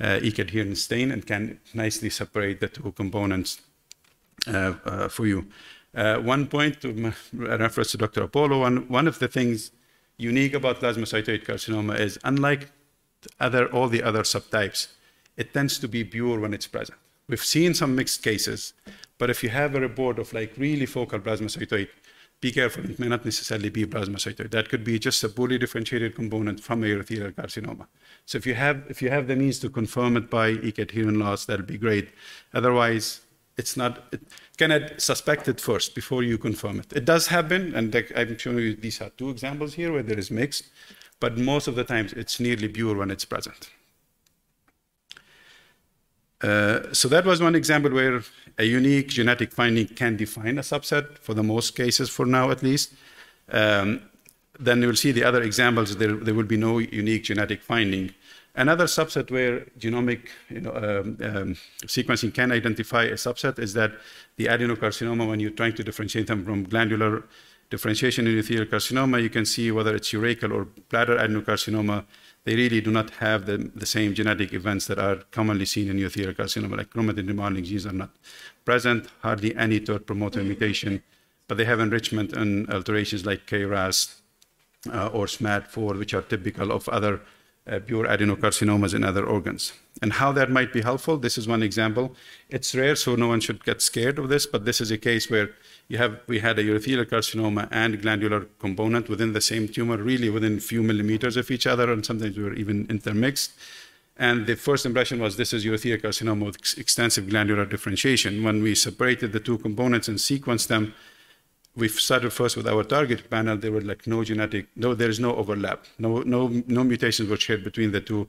uh, E-cad stain and can nicely separate the two components uh, uh, for you. Uh, one point <laughs> to reference to Dr. Apolo, one, one of the things unique about plasmacytoid carcinoma is unlike other, all the other subtypes, it tends to be pure when it's present. We've seen some mixed cases, but if you have a report of like really focal plasmacytoid, be careful, it may not necessarily be plasmacytoid. That could be just a poorly differentiated component from a urothelial carcinoma. So if you have, if you have the means to confirm it by E-cadherin loss, that'll be great. Otherwise, it's not, it, can I suspect it first before you confirm it? It does happen, and I'm showing you these are two examples here where there is mixed, but most of the times it's nearly pure when it's present. Uh, so that was one example where a unique genetic finding can define a subset for the most cases for now at least. Um, then you will see the other examples, there, there will be no unique genetic finding. Another subset where genomic you know, um, um, sequencing can identify a subset is that the adenocarcinoma, when you're trying to differentiate them from glandular differentiation in urothelial carcinoma, you can see whether it's urachal or bladder adenocarcinoma, they really do not have the, the same genetic events that are commonly seen in urothelial carcinoma, like chromatin remodeling genes are not present, hardly any TERT promoter mutation, but they have enrichment and alterations like KRAS uh, or SMAD4, which are typical of other uh, pure adenocarcinomas in other organs. And how that might be helpful, this is one example. It's rare, so no one should get scared of this, but this is a case where you have, we had a urothelial carcinoma and glandular component within the same tumor, really within a few millimeters of each other, and sometimes we were even intermixed. And the first impression was this is urothelial carcinoma with ex extensive glandular differentiation. When we separated the two components and sequenced them, we started first with our target panel. There were like no genetic, no, there is no overlap. No, no, no mutations were shared between the two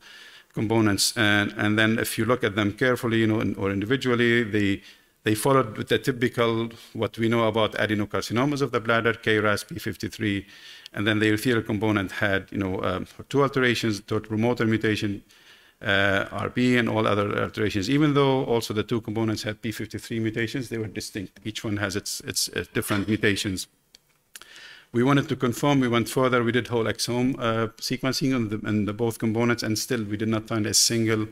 components. And, and then if you look at them carefully, you know, or individually, they, they followed with the typical, what we know about adenocarcinomas of the bladder, KRAS P53, and then the urothelial component had, you know, um, two alterations, TERT promoter mutation, RB, and all other alterations. Even though also the two components had P53 mutations, they were distinct. Each one has its, its, its different mutations. We wanted to confirm, we went further, we did whole exome uh, sequencing on the, on the both components, and still we did not find a single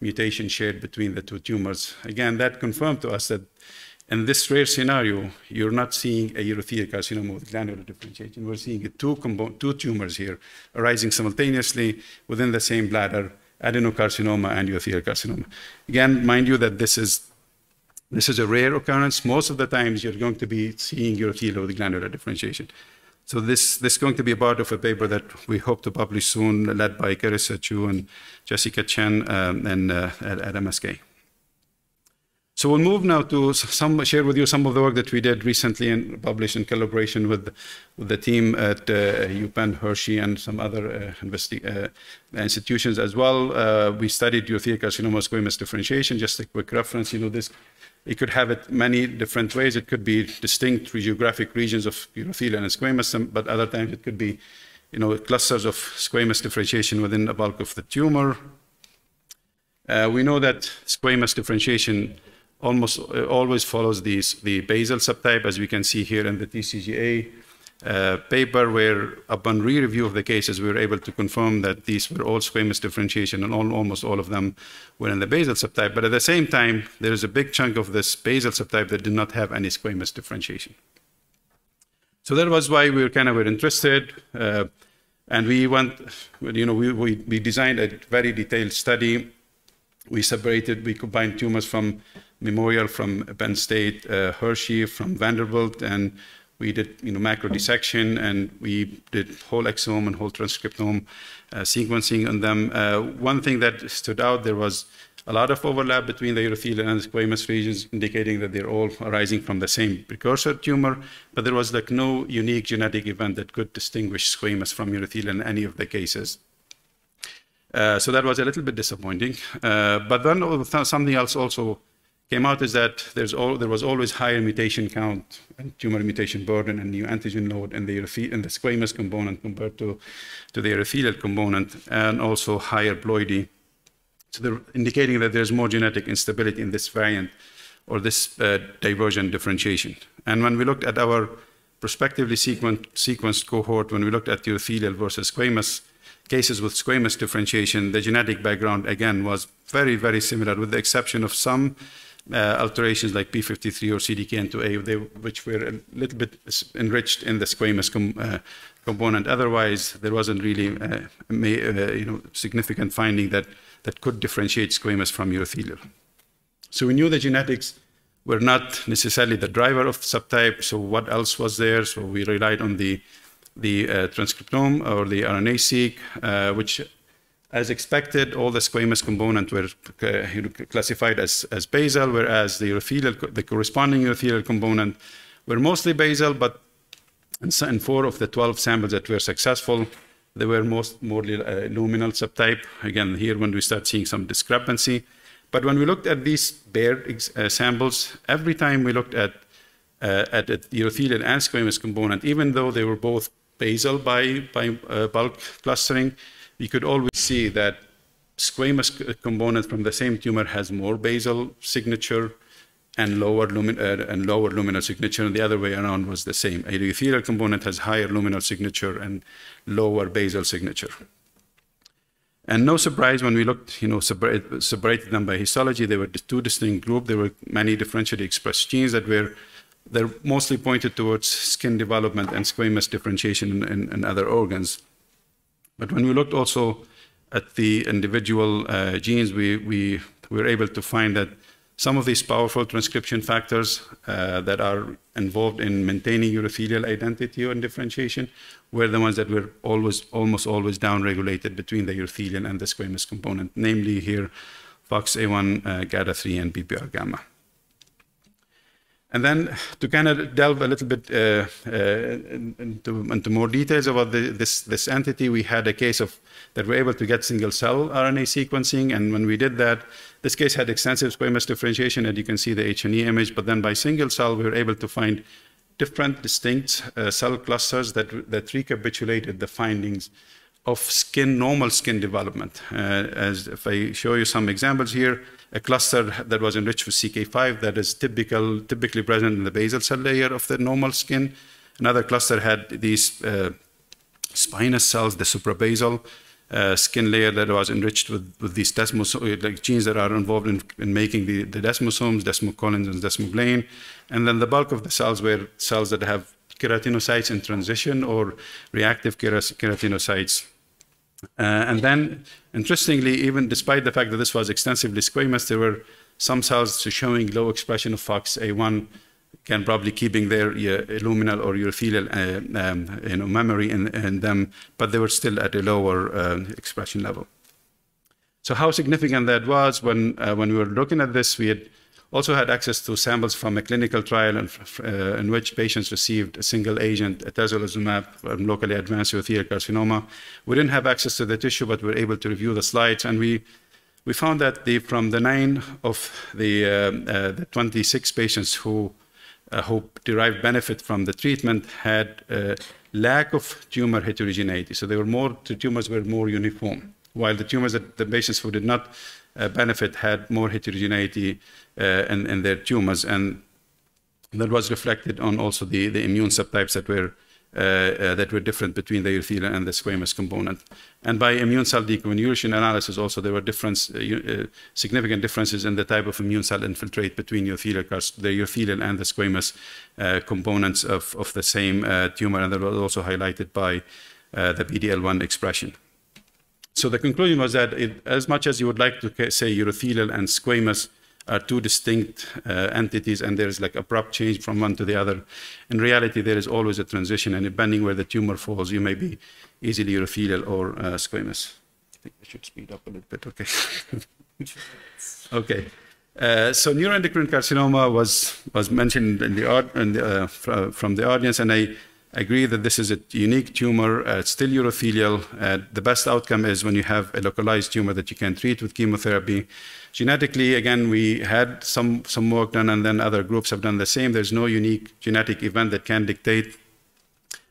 mutation shared between the two tumors. Again, that confirmed to us that in this rare scenario, you're not seeing a urothelial carcinoma with glandular differentiation. We're seeing two, two tumors here arising simultaneously within the same bladder, adenocarcinoma and urothelial carcinoma. Again, mind you that this is this is a rare occurrence. Most of the times, you're going to be seeing urothelial with glandular differentiation. So this, this is going to be a part of a paper that we hope to publish soon, led by Carissa Chu and Jessica Chen um, and, uh, at, at MSK. So we'll move now to some share with you some of the work that we did recently and published in collaboration with, with the team at uh, UPenn, Hershey, and some other uh, uh, institutions as well. Uh, we studied urothelial carcinoma squamous differentiation. Just a quick reference, you know, this it could have it many different ways. It could be distinct geographic regions of urothelial and squamous, but other times it could be, you know, clusters of squamous differentiation within the bulk of the tumor. Uh, we know that squamous differentiation almost uh, always follows these, the basal subtype, as we can see here in the TCGA uh, paper, where upon re-review of the cases, we were able to confirm that these were all squamous differentiation, and all, almost all of them were in the basal subtype. But at the same time, there is a big chunk of this basal subtype that did not have any squamous differentiation. So that was why we were kind of were interested. Uh, and we went, you know, we, we, we designed a very detailed study. We separated, we combined tumors from Memorial, from Penn State, uh, Hershey, from Vanderbilt, and we did you know, macro dissection and we did whole exome and whole transcriptome uh, sequencing on them. Uh, one thing that stood out, there was a lot of overlap between the urothelial and squamous regions, indicating that they're all arising from the same precursor tumor, but there was like no unique genetic event that could distinguish squamous from urothelial in any of the cases. Uh, so that was a little bit disappointing. Uh, but then something else also came out is that all, there was always higher mutation count and tumor mutation burden and new antigen load in the, in the squamous component compared to, to the urothelial component, and also higher ploidy. So they're indicating that there's more genetic instability in this variant or this uh, divergent differentiation. And when we looked at our prospectively sequenced, sequenced cohort, when we looked at urothelial versus squamous cases with squamous differentiation, the genetic background again was very, very similar, with the exception of some alterations like P53 or CDKN2A, they, which were a little bit enriched in the squamous com, uh, component. Otherwise, there wasn't really uh, uh, you know, significant finding that, that could differentiate squamous from urothelial. So we knew the genetics were not necessarily the driver of subtype, so what else was there? So we relied on the, the uh, transcriptome or the RNA-seq, uh, which as expected, all the squamous components were uh, classified as, as basal, whereas the, urothelial, the corresponding urothelial component were mostly basal, but in, in four of the 12 samples that were successful, they were most more uh, luminal subtype. Again, here when we start seeing some discrepancy. But when we looked at these bare uh, samples, every time we looked at, uh, at the urothelial and squamous component, even though they were both basal by, by uh, bulk clustering, we could always see that squamous component from the same tumor has more basal signature and lower, lumin uh, and lower luminal signature, and the other way around was the same. A urothelial component has higher luminal signature and lower basal signature. And no surprise when we looked, you know, separate, separated them by histology, they were two distinct groups. There were many differentially expressed genes that were they're mostly pointed towards skin development and squamous differentiation in, in, in other organs. But when we looked also at the individual uh, genes, we, we were able to find that some of these powerful transcription factors uh, that are involved in maintaining urothelial identity and differentiation were the ones that were always, almost always downregulated between the urothelial and the squamous component, namely here FOXA1, uh, GATA3, and PPAR gamma. And then to kind of delve a little bit uh, uh, into, into, more details about the, this, this entity, we had a case of that we're able to get single cell RNA sequencing. And when we did that, this case had extensive squamous differentiation, and you can see the H&E image. But then by single cell, we were able to find different distinct uh, cell clusters that, that recapitulated the findings of skin, normal skin development. Uh, as if I show you some examples here, a cluster that was enriched with CK5 that is typical, typically present in the basal cell layer of the normal skin. Another cluster had these uh, spinous cells, the suprabasal uh, skin layer that was enriched with, with these like genes that are involved in, in making the, the desmosomes, desmocollins and desmoglein. And then the bulk of the cells were cells that have keratinocytes in transition or reactive keratinocytes uh, and then, interestingly, even despite the fact that this was extensively squamous, there were some cells showing low expression of FOXA1, can probably keeping their uh, luminal or urothelial uh, um, you know, memory in, in, them, but they were still at a lower uh, expression level. So how significant that was when, uh, when we were looking at this, we had Also had access to samples from a clinical trial in, uh, in which patients received a single agent, atezolizumab, from locally advanced urothelial carcinoma. We didn't have access to the tissue, but we were able to review the slides, and we we found that the, from the nine of the, uh, uh, the 26 patients who, uh, who derived benefit from the treatment had lack of tumor heterogeneity. So they were more, the tumors were more uniform, while the tumors that the patients who did not benefit had more heterogeneity in, in their tumors. And that was reflected on also the, the immune subtypes that were uh, uh, that were different between the urothelial and the squamous component. And by immune cell deconvolution analysis, also there were difference, uh, significant differences in the type of immune cell infiltrate between urothelial, the urothelial and the squamous components of, of the same tumor, and that was also highlighted by the PD-L1 expression. So the conclusion was that it, as much as you would like to say urothelial and squamous are two distinct uh, entities and there is like abrupt change from one to the other. In reality, there is always a transition, and depending where the tumor falls, you may be easily urothelial or uh, squamous. I think I should speed up a little bit. Okay. <laughs> okay. Uh, so neuroendocrine carcinoma was was mentioned in the, in the uh, from the audience, and I agree that this is a unique tumor. Uh, it's still urothelial. Uh, the best outcome is when you have a localized tumor that you can treat with chemotherapy. Genetically, again, we had some, some work done, and then other groups have done the same. There's no unique genetic event that can dictate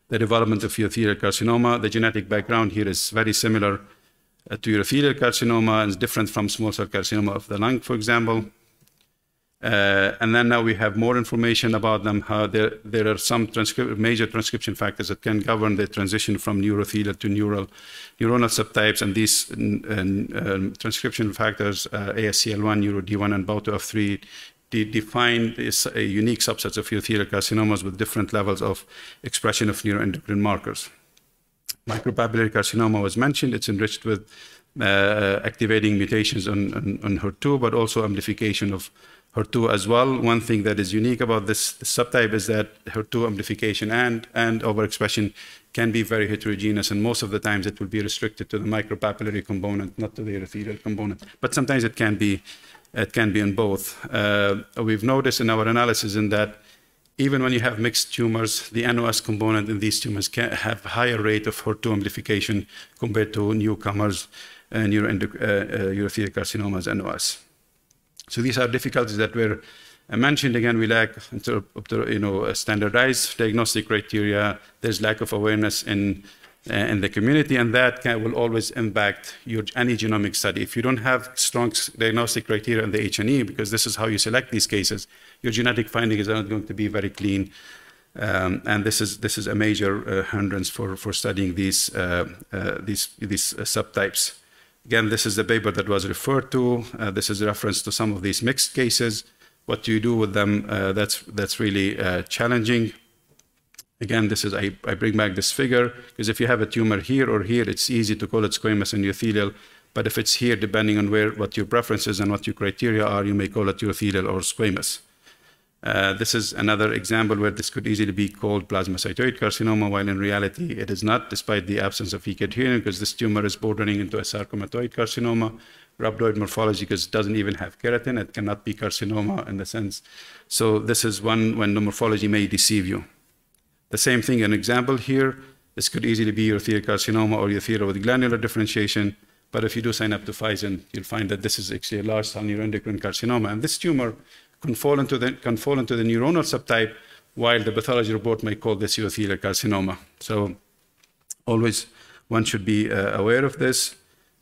the development of urothelial carcinoma. The genetic background here is very similar uh, to urothelial carcinoma and is different from small cell carcinoma of the lung, for example. Uh, and then now we have more information about them. How there, there are some major transcription factors that can govern the transition from neurothelial to neural, neuronal subtypes. And these um, transcription factors, uh, ASCL1, NeuroD1, and POU2F3, de define a unique subsets of urothelial carcinomas with different levels of expression of neuroendocrine markers. Micropapillary carcinoma was mentioned. It's enriched with uh, activating mutations on, on, on HER2, but also amplification of HER2 as well. One thing that is unique about this, subtype is that HER2 amplification and, and overexpression can be very heterogeneous, and most of the times it will be restricted to the micropapillary component, not to the urothelial component. But sometimes it can be, it can be in both. Uh, we've noticed in our analysis in that even when you have mixed tumors, the NOS component in these tumors can have higher rate of HER2 amplification compared to newcomers and uh, uh, uh, urothelial carcinomas NOS. So these are difficulties that were mentioned. Again, we lack you know, standardized diagnostic criteria. There's lack of awareness in, uh, in the community, and that can, will always impact your, any genomic study. If you don't have strong diagnostic criteria in the H&E, because this is how you select these cases, your genetic findings are not going to be very clean. Um, and this is this is a major uh, hindrance for for studying these uh, uh, these these uh, subtypes. Again, this is the paper that was referred to. Uh, this is a reference to some of these mixed cases. What do you do with them? Uh, that's, that's really uh, challenging. Again, this is I, I bring back this figure because if you have a tumor here or here, it's easy to call it squamous and urothelial. But if it's here, depending on where what your preferences and what your criteria are, you may call it urothelial or squamous. Uh, this is another example where this could easily be called plasmacytoid carcinoma, while in reality it is not, despite the absence of adherence, because this tumor is bordering into a sarcomatoid carcinoma. Rhabdoid morphology, because it doesn't even have keratin, it cannot be carcinoma in the sense. So this is one when the morphology may deceive you. The same thing, an example here, this could easily be urothelial carcinoma or urothelial with glandular differentiation. But if you do sign up to synaptophysin, you'll find that this is actually a large cell neuroendocrine carcinoma. And this tumor can fall into the, can fall into the neuronal subtype, while the pathology report may call this urothelial carcinoma. So always one should be uh, aware of this.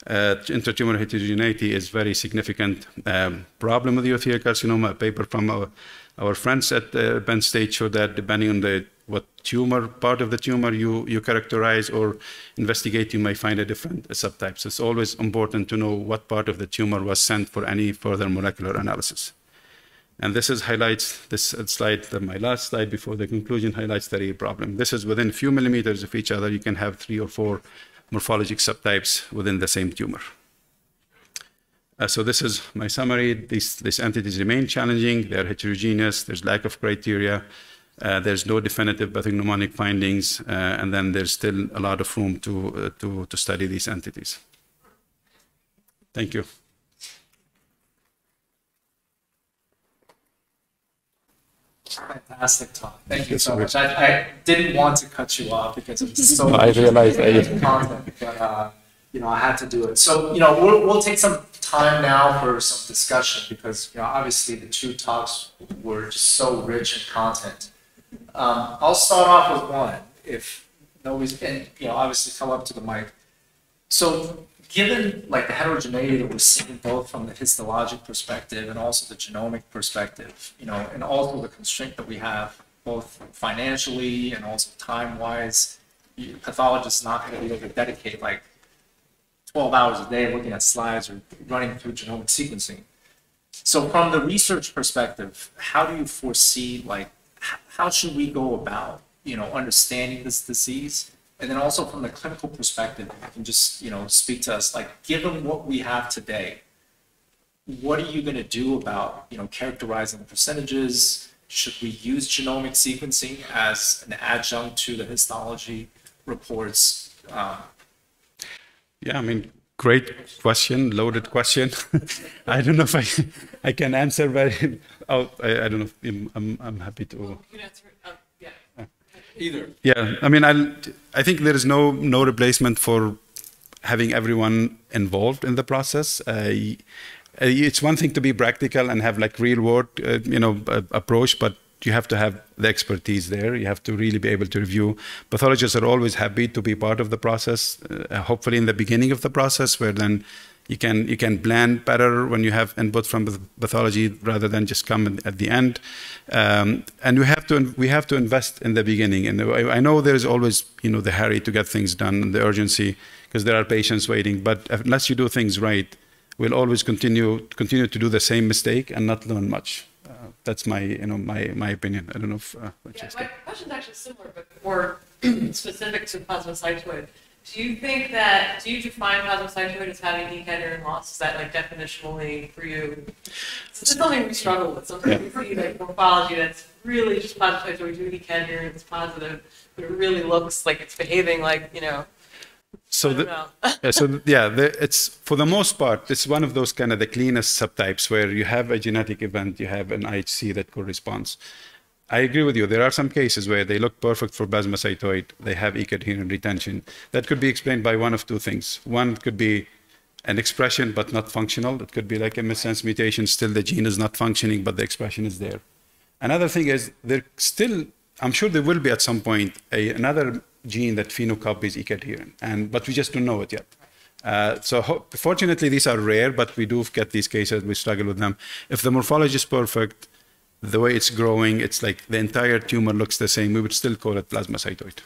Uh, intratumor heterogeneity is a very significant um, problem with urothelial carcinoma. A paper from our, our friends at uh, Penn State showed that depending on the what tumor part of the tumor you, you characterize or investigate, you may find a different subtype. So it's always important to know what part of the tumor was sent for any further molecular analysis. And this is highlights, this slide, my last slide before the conclusion highlights the real problem. This is within a few millimeters of each other, you can have three or four morphologic subtypes within the same tumor. Uh, so this is my summary. These, these entities remain challenging. They're heterogeneous. There's lack of criteria. Uh, there's no definitive pathognomonic findings. Uh, and then there's still a lot of room to, uh, to, to study these entities. Thank you. Fantastic talk. Thank you so much. I, I didn't want to cut you off because it was so. <laughs> I realized I- <laughs> Content, but, uh, you know, I had to do it. So, you know, we'll, we'll take some time now for some discussion because, you know, obviously the two talks were just so rich in content. Um, I'll start off with one, if nobody's, and, you know, obviously come up to the mic. So, given like the heterogeneity that we're seeing both from the histologic perspective and also the genomic perspective, you know, and also the constraint that we have both financially and also time-wise, pathologists not going to be able to dedicate like 12 hours a day looking at slides or running through genomic sequencing. So from the research perspective, how do you foresee like how should we go about you know understanding this disease? And then also from the clinical perspective, if you can just you know speak to us like given what we have today, what are you going to do about you know characterizing the percentages? Should we use genomic sequencing as an adjunct to the histology reports? Um, Yeah, I mean, great question, loaded question. <laughs> I don't know if I, I can answer very. Oh, <laughs> I, I don't know. If I'm, I'm, I'm happy to. Either. Yeah, I mean, I'll, I think there is no no replacement for having everyone involved in the process. Uh, it's one thing to be practical and have like real world, uh, you know, approach, but you have to have the expertise there. You have to really be able to review. Pathologists are always happy to be part of the process. Uh, hopefully, in the beginning of the process, where then you can you can plan better when you have input from the pathology rather than just come at the end. Um, and we have to we have to invest in the beginning. And I, I know there is always you know the hurry to get things done and the urgency because there are patients waiting. But unless you do things right, we'll always continue continue to do the same mistake and not learn much. Uh, that's my you know my my opinion. I don't know if uh, Yeah, my question's actually similar, but more <clears throat> specific to plasmacytoid. Do you think that, do you define positive plasmacytoid as having E-cadherin loss? Is that like definitionally for you? Is something we struggle with. Sometimes we see like morphology that's really just plasmacytoid, do E-cadherin, it's positive, but it really looks like it's behaving like, you know, So the, <laughs> yeah, so yeah, the, it's for the most part, it's one of those kind of the cleanest subtypes where you have a genetic event, you have an IHC that corresponds. I agree with you. There are some cases where they look perfect for plasmacytoid, they have E-cadherin retention. That could be explained by one of two things. One could be an expression but not functional. It could be like a missense mutation, still the gene is not functioning, but the expression is there. Another thing is there still, I'm sure there will be at some point a, another gene that phenocopies E-cadherin, and but we just don't know it yet. Uh, so fortunately, these are rare, but we do get these cases. We struggle with them. If the morphology is perfect, the way it's growing, it's like the entire tumor looks the same. We would still call it plasmacytoid.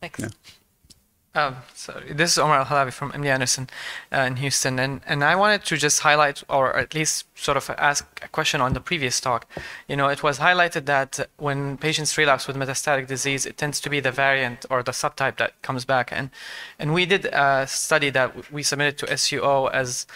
Thanks. Yeah. Um, so this is Omar Al-Halabi from MD Anderson uh, in Houston, and, and I wanted to just highlight, or at least sort of ask a question on the previous talk. You know, it was highlighted that when patients relapse with metastatic disease, it tends to be the variant or the subtype that comes back, and and we did a study that we submitted to SUO as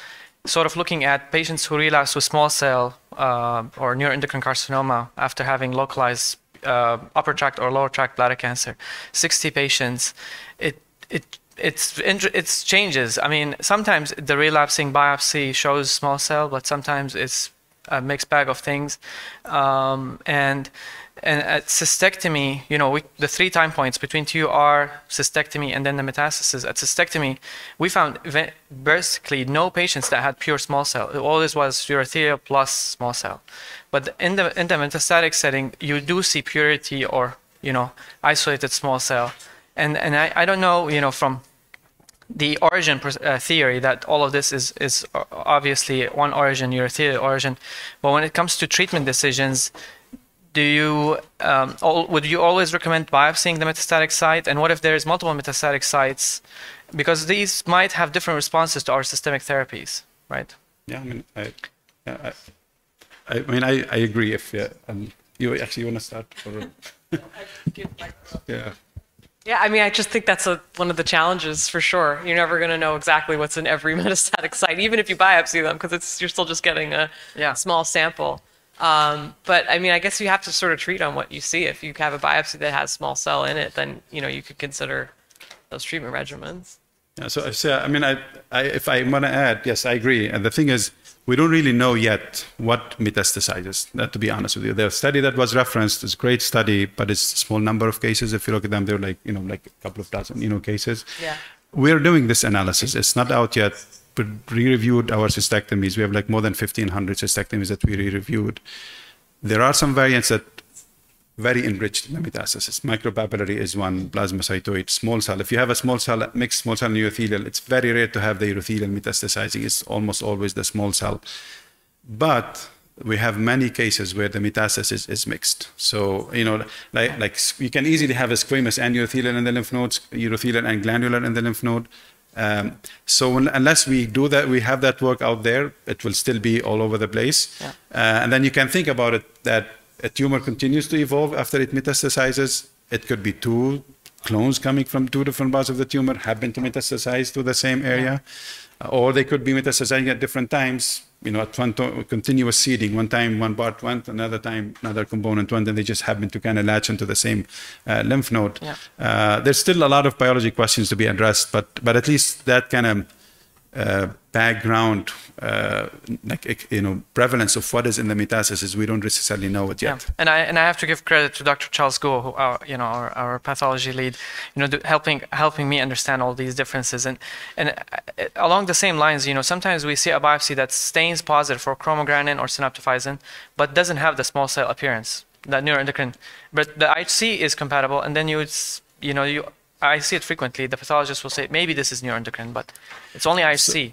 sort of looking at patients who relapse with small cell uh, or neuroendocrine carcinoma after having localized uh, upper tract or lower tract bladder cancer. 60 patients. It it it's it's changes. I mean, sometimes the relapsing biopsy shows small cell, but sometimes it's a mixed bag of things. Um, and and at cystectomy, you know, we, the three time points between TUR, cystectomy, and then the metastasis. At cystectomy, we found basically no patients that had pure small cell. It always was urothelial plus small cell. But in the in the metastatic setting, you do see purity or you know isolated small cell. And and I, I don't know, you know, from the origin uh, theory that all of this is is obviously one origin, urothelial origin. But when it comes to treatment decisions, do you um, al- would you always recommend biopsying the metastatic site? And what if there is multiple metastatic sites? Because these might have different responses to our systemic therapies, right? Yeah, I mean, I, yeah, I, I mean, I, I agree. If yeah, um, you actually want to start, or, <laughs> yeah. Yeah, I mean, I just think that's a, one of the challenges for sure. You're never going to know exactly what's in every <laughs> metastatic site, even if you biopsy them, because it's you're still just getting a Yeah. small sample. Um, but I mean, I guess you have to sort of treat on what you see. If you have a biopsy that has small cell in it, then you know you could consider those treatment regimens. Yeah, so, so I mean, I, I, if I want to add, yes, I agree. And the thing is, we don't really know yet what metastasizes, uh, to be honest with you. The study that was referenced is a great study, but it's a small number of cases. If you look at them, they're like, you know, like a couple of dozen, you know, cases. Yeah. We're doing this analysis. It's not out yet. We re-reviewed our cystectomies. We have like more than 1,500 cystectomies that we re-reviewed. There are some variants that very enriched metastasis. Micropapillary is one, plasmacytoid, small cell. If you have a small cell, mixed small cell urothelial, it's very rare to have the urothelial metastasizing. It's almost always the small cell. But we have many cases where the metastasis is mixed. So, you know, like, like you can easily have a squamous and urothelial in the lymph nodes, urothelial and glandular in the lymph node. Um, so when, unless we do that, we have that work out there, it will still be all over the place. Yeah. Uh, and then you can think about it that a tumor continues to evolve after it metastasizes. It could be two clones coming from two different parts of the tumor happen to metastasize to the same area, uh, or they could be metastasizing at different times. You know, at one to- continuous seeding. One time one part went, another time another component went, and they just happen to kind of latch into the same uh, lymph node. Yeah. Uh, there's still a lot of biology questions to be addressed, but but at least that kind of uh, background, uh, like you know, prevalence of what is in the metastasis, we don't necessarily know it yet. Yeah, and I and I have to give credit to Dr. Charles Guo, who our, you know our, our pathology lead, you know, helping helping me understand all these differences and and uh, along the same lines, you know, sometimes we see a biopsy that stains positive for chromogranin or synaptophysin, but doesn't have the small cell appearance, that neuroendocrine, but the IHC is compatible, and then you you know you. I see it frequently. The pathologist will say maybe this is neuroendocrine, but it's only IHC.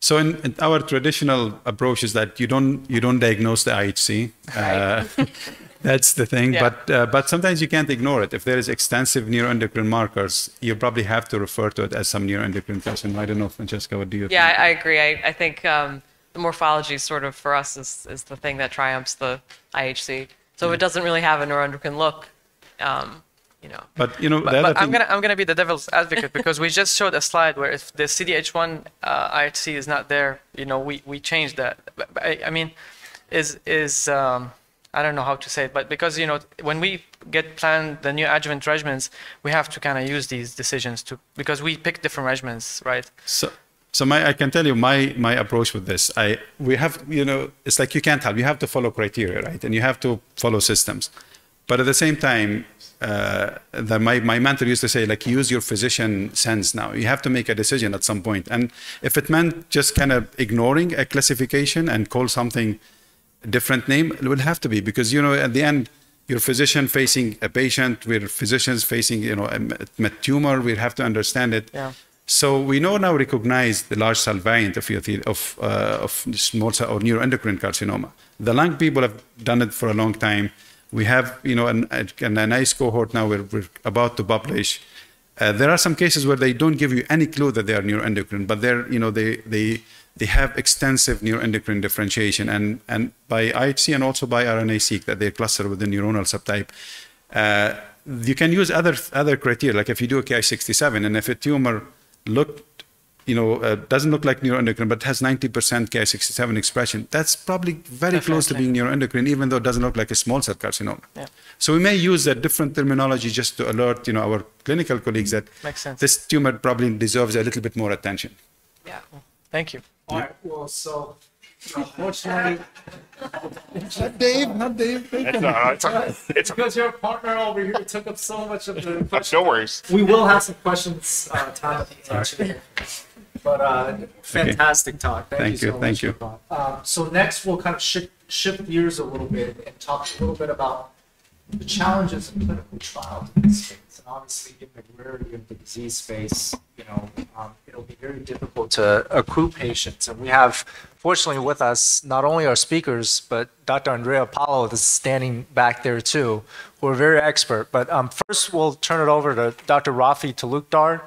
So in, in our traditional approach is that you don't you don't diagnose the IHC. Uh, <laughs> that's the thing. Yeah. But uh, but sometimes you can't ignore it. If there is extensive neuroendocrine markers, you probably have to refer to it as some neuroendocrine carcinoma. I don't know, Francesca, what do you Yeah, think? I, I agree. I, I think um, the morphology sort of for us is, is the thing that triumphs the IHC. So if it doesn't really have a neuroendocrine look, um, you know. But you know, But, but I'm gonna I'm gonna be the devil's advocate because we just showed a slide where if the CDH1 uh, IHC is not there, you know, we we changed that. But, but I, I mean, is is um, I don't know how to say it, but because you know when we get planned the new adjuvant regimens, we have to kind of use these decisions to because we pick different regimens, right? So, so my, I can tell you my, my approach with this. I, we have, you know, it's like you can't help. You have to follow criteria, right? And you have to follow systems. But at the same time, uh, the, my, my mentor used to say, like, use your physician sense now. You have to make a decision at some point. And if it meant just kind of ignoring a classification and call something a different name, it will have to be because, you know, at the end, your physician facing a patient, we're physicians facing, you know, a, tumor, we have to understand it. Yeah. So we know now recognize the large cell variant of, of, uh, of small cell or neuroendocrine carcinoma. The lung people have done it for a long time. We have, you know, an, a, nice cohort now we're, we're about to publish. Uh, there are some cases where they don't give you any clue that they are neuroendocrine, but they're, you know, they, they, they have extensive neuroendocrine differentiation and, and by IHC and also by RNA-seq that they cluster with the neuronal subtype. Uh, you can use other, other criteria, like if you do a Ki67 and if a tumor looked, you know, uh, doesn't look like neuroendocrine, but has 90% Ki67 expression, that's probably very close to being neuroendocrine, even though it doesn't look like a small cell carcinoma. Yeah. So we may use a different terminology just to alert, you know, our clinical colleagues that Makes sense. this tumor probably deserves a little bit more attention. Yeah. Thank you. All right, well, so unfortunately, Not Dave, not Dave. It's, uh, it's, a, it's because your partner over here took up so much of the question, <laughs> no worries. we will have some questions, uh, time at the end. But, uh, fantastic talk. Thank you Thank so you, much. thank you. Stefan. Um, so next we'll kind of shift, shift gears a little bit and talk a little bit about the challenges in clinical trials in this space. And obviously, in the rarity of the disease space, you know, um, it'll be very difficult to accrue patients. And we have, fortunately, with us not only our speakers, but Dr. Andrea Apolo is standing back there too, who are very expert. But um, first, we'll turn it over to Dr. Rafi Talukdar,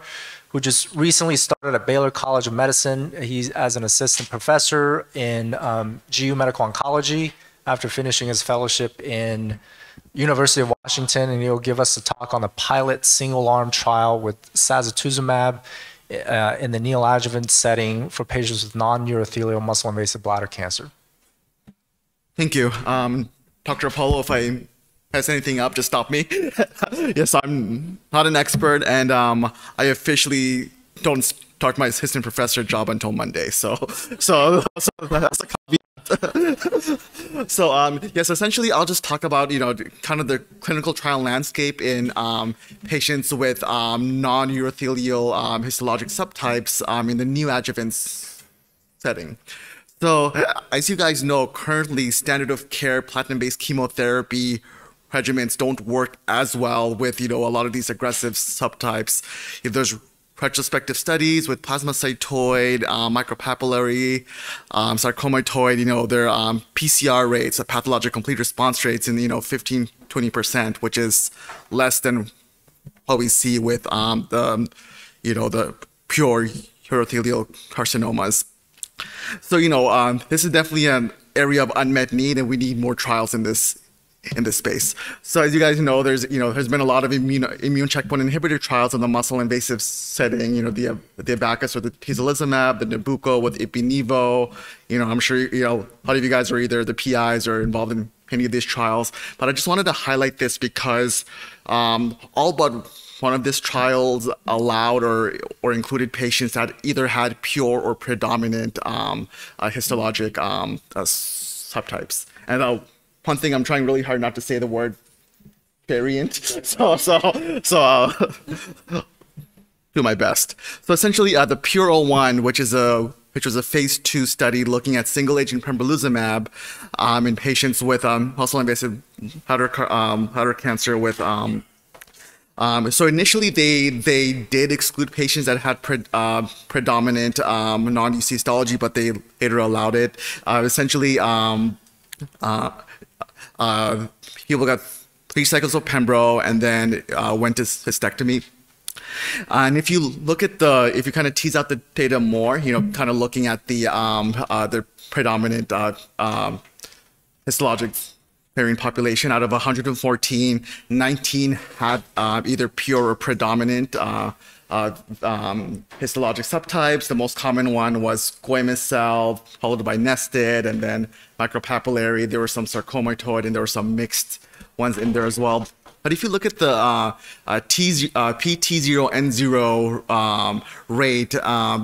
who just recently started at Baylor College of Medicine. He's as an assistant professor in um, GU Medical Oncology after finishing his fellowship in University of Washington, and he'll give us a talk on the pilot single-arm trial with sacituzumab uh, in the neoadjuvant setting for patients with non-urothelial muscle-invasive bladder cancer. Thank you. Um, Dr. Apolo, if I mess anything up, just stop me. <laughs> yes, I'm not an expert, and um, I officially don't start my assistant professor job until Monday. So, <laughs> so, <laughs> so that's a caveat. so, um, yes, essentially, I'll just talk about you know kind of the clinical trial landscape in um, patients with um, non-urothelial um, histologic subtypes um, in the neoadjuvant setting. So, as you guys know, currently standard of care platinum-based chemotherapy regimens don't work as well with you know a lot of these aggressive subtypes. If there's retrospective studies with plasmacytoid, um, micropapillary, um, sarcomatoid, you know, their um, PCR rates, the pathologic complete response rates in, you know, 15, 20%, which is less than what we see with um, the, you know, the pure urothelial carcinomas. So, you know, um, this is definitely an area of unmet need, and we need more trials in this in this space. So as you guys know, there's you know there's been a lot of immune immune checkpoint inhibitor trials in the muscle invasive setting. You know the the Abacus or the atezolizumab, the Nabucco with Ipi/Nivo. You know I'm sure you know a lot of you guys are either the PIs or involved in any of these trials. But I just wanted to highlight this because um, all but one of these trials allowed or or included patients that either had pure or predominant um, uh, histologic um, uh, subtypes. And uh, one thing I'm trying really hard not to say the word variant. <laughs> So so so <laughs> do my best. So essentially, uh, the Pure 01, which is a which was a phase two study looking at single agent pembrolizumab um, in patients with um, muscle invasive bladder, um, cancer with um, um, so initially, they they did exclude patients that had pre, uh, predominant um, non-UC histology, but they later allowed it. Uh, essentially, um, uh, uh, people got three cycles of pembro and then uh, went to cystectomy. and if you look at the, if you kind of tease out the data more, you know, kind of looking at the um, uh, the predominant uh, um, histologic pairing population, out of 114, 19 had uh, either pure or predominant uh, um, histologic subtypes. The most common one was squamous cell, followed by nested, and then micropapillary. There were some sarcomatoid, and there were some mixed ones in there as well. But if you look at the uh, uh, T, uh, PT0N0 um, rate, um,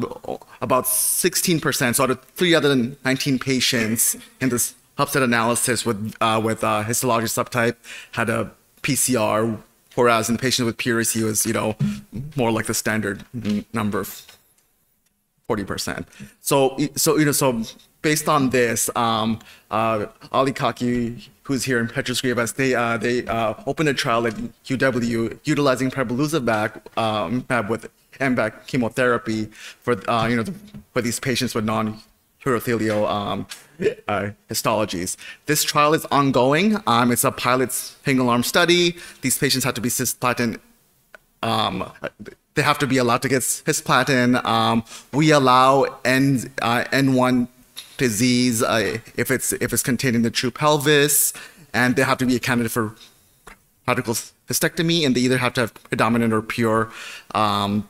about 16%, so out of three out of 19 patients in this subset analysis with, uh, with uh, histologic subtype had a PCR whereas in the patient with purity was, you know, more like the standard number, 40%. So, so you know, so based on this, um, uh, Ali Khaki, who's here in Petros they uh, they uh, opened a trial at UW utilizing pembrolizumab um, with MVAC chemotherapy for uh, you know for these patients with non urothelial um, <laughs> uh, histologies. This trial is ongoing. Um, it's a pilot single arm study. These patients have to be cisplatin. Um, they have to be allowed to get cisplatin. Um, we allow N, uh, N1 disease uh, if it's if it's contained in the true pelvis, and they have to be a candidate for radical cystectomy, and they either have to have predominant or pure um,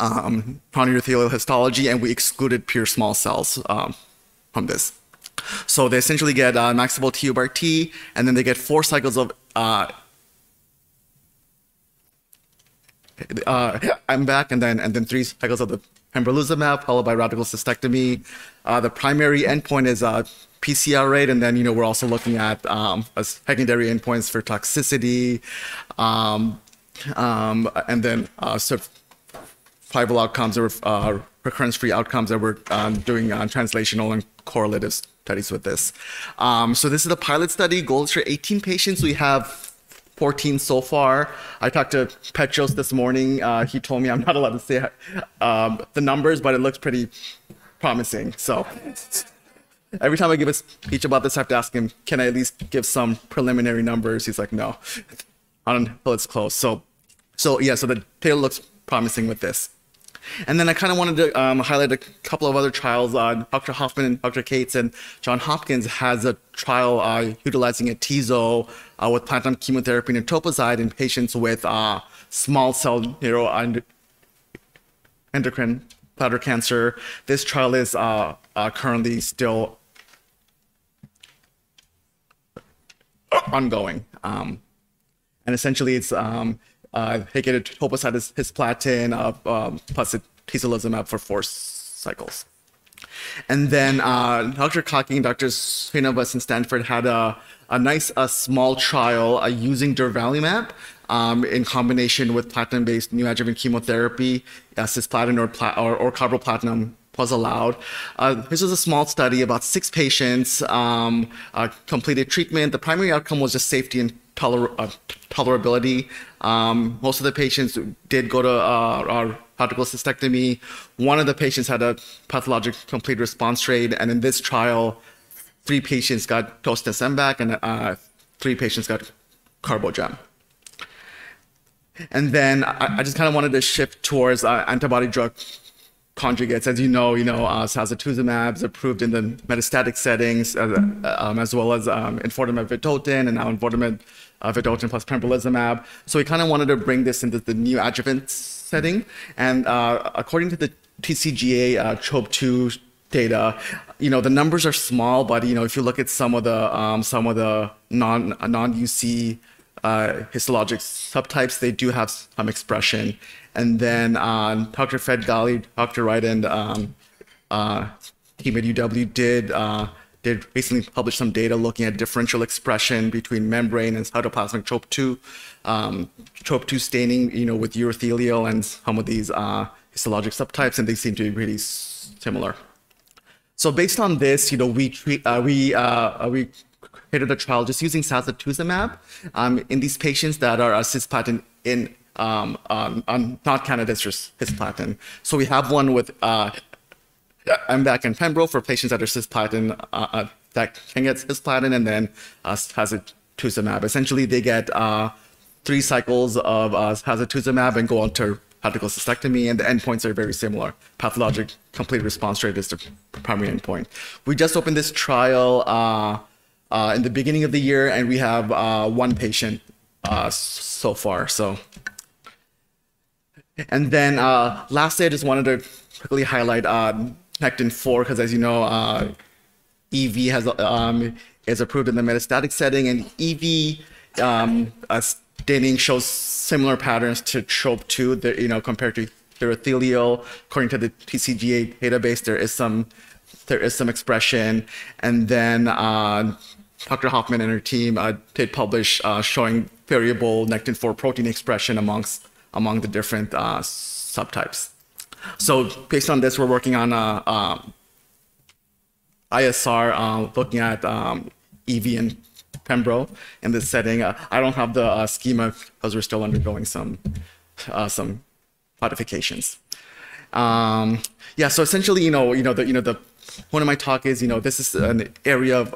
um, histology, and we excluded pure small cells um, from this. So they essentially get uh, maximal TURBT, and then they get four cycles of uh, uh, MVAC, and then and then three cycles of the pembrolizumab, followed by radical cystectomy. Uh, the primary endpoint is uh, PCR rate, and then you know we're also looking at um, secondary endpoints for toxicity, um, um, and then uh, survival outcomes or uh, recurrence-free outcomes that we're um, doing uh, translational and correlative studies with this. Um, so this is a pilot study. Goal is for 18 patients. We have 14 so far. I talked to Petros this morning. Uh, he told me I'm not allowed to say um, the numbers, but it looks pretty promising. So every time I give a speech about this, I have to ask him, can I at least give some preliminary numbers? He's like, no, <laughs> until it's close. So, so yeah, so the data looks promising with this. And then I kind of wanted to um, highlight a couple of other trials. Uh, Dr. Hoffman and Dr. Kates and John Hopkins has a trial uh, utilizing atezo uh, with platinum chemotherapy and etoposide in patients with uh, small cell neuroendocrine bladder cancer. This trial is uh, uh, currently still ongoing. Um, and essentially it's um, uh, they get a etoposide cisplatin uh, um, plus atezolizumab for four cycles. And then uh, Dr. And Dr. Srinivas in Stanford had a, a nice a small trial uh, using durvalumab um, in combination with platinum-based neoadjuvant chemotherapy, uh, cisplatin or, pla- or, or carboplatin was allowed. Uh, this was a small study, about six patients um, uh, completed treatment. The primary outcome was just safety and toler- uh, tolerability. Um, most of the patients did go to uh, our radical cystectomy. One of the patients had a pathologic complete response rate, and in this trial, three patients got dose-dense MVAC and uh, three patients got Carbogem. And then I, I just kind of wanted to shift towards uh, antibody drug conjugates. As you know, you know, uh, is approved in the metastatic settings, uh, um, as well as um, enfortumab vedotin and now enfortumab uh, vedotin plus pembrolizumab. So we kind of wanted to bring this into the neoadjuvant setting. And uh, according to the TCGA uh, TROP2 data, you know, the numbers are small, but you know, if you look at some of the um, some of the non non UC uh, histologic subtypes, they do have some expression. And then uh, Dr. Fred Ghali, Dr. Wright, and um, uh, team at UW did uh, did recently publish some data looking at differential expression between membrane and cytoplasmic TROP2, um, TROP2 staining, you know, with urothelial and some of these uh, histologic subtypes, and they seem to be really similar. So based on this, you know, we treat, uh, we uh, we created a trial just using sacituzumab um, in these patients that are cisplatin in um, um, not candidates for cisplatin. So we have one with uh, MVAC in Pembro for patients that are cisplatin uh, uh, that can get cisplatin, and then uh, sacituzumab. Essentially, they get uh, three cycles of uh, sacituzumab and go on to radical cystectomy, and the endpoints are very similar. Pathologic complete response rate is the primary endpoint. We just opened this trial uh, uh, in the beginning of the year, and we have uh, one patient uh, so far. So, and then uh, lastly, I just wanted to quickly highlight uh, Nectin-4 because, as you know, uh, EV has um, is approved in the metastatic setting, and EV um, staining shows similar patterns to TROP2. That you know, compared to urothelial, according to the TCGA database, there is some there is some expression, and then uh, Dr. Hoffman and her team uh, did publish uh, showing variable Nectin-4 protein expression amongst among the different uh, subtypes. So based on this, we're working on a, um, ISR, uh, looking at um, EV and Pembro in this setting. Uh, I don't have the uh, schema because we're still undergoing some some modifications. Um, yeah, so essentially, you know, you know, the you know the point of my talk is, you know, this is an area of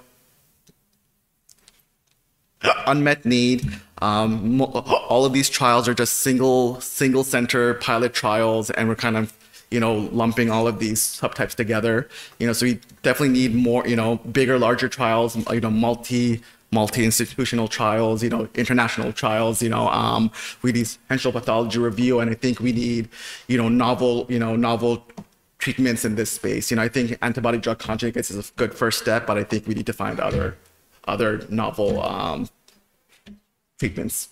unmet need. Um, all of these trials are just single single center pilot trials, and we're kind of you know lumping all of these subtypes together. You know, so we definitely need more you know bigger, larger trials. You know, multi multi-institutional trials, you know, international trials, you know, um, we need central pathology review, and I think we need, you know, novel, you know, novel treatments in this space. You know, I think antibody drug conjugates is a good first step, but I think we need to find other, other novel um, treatments.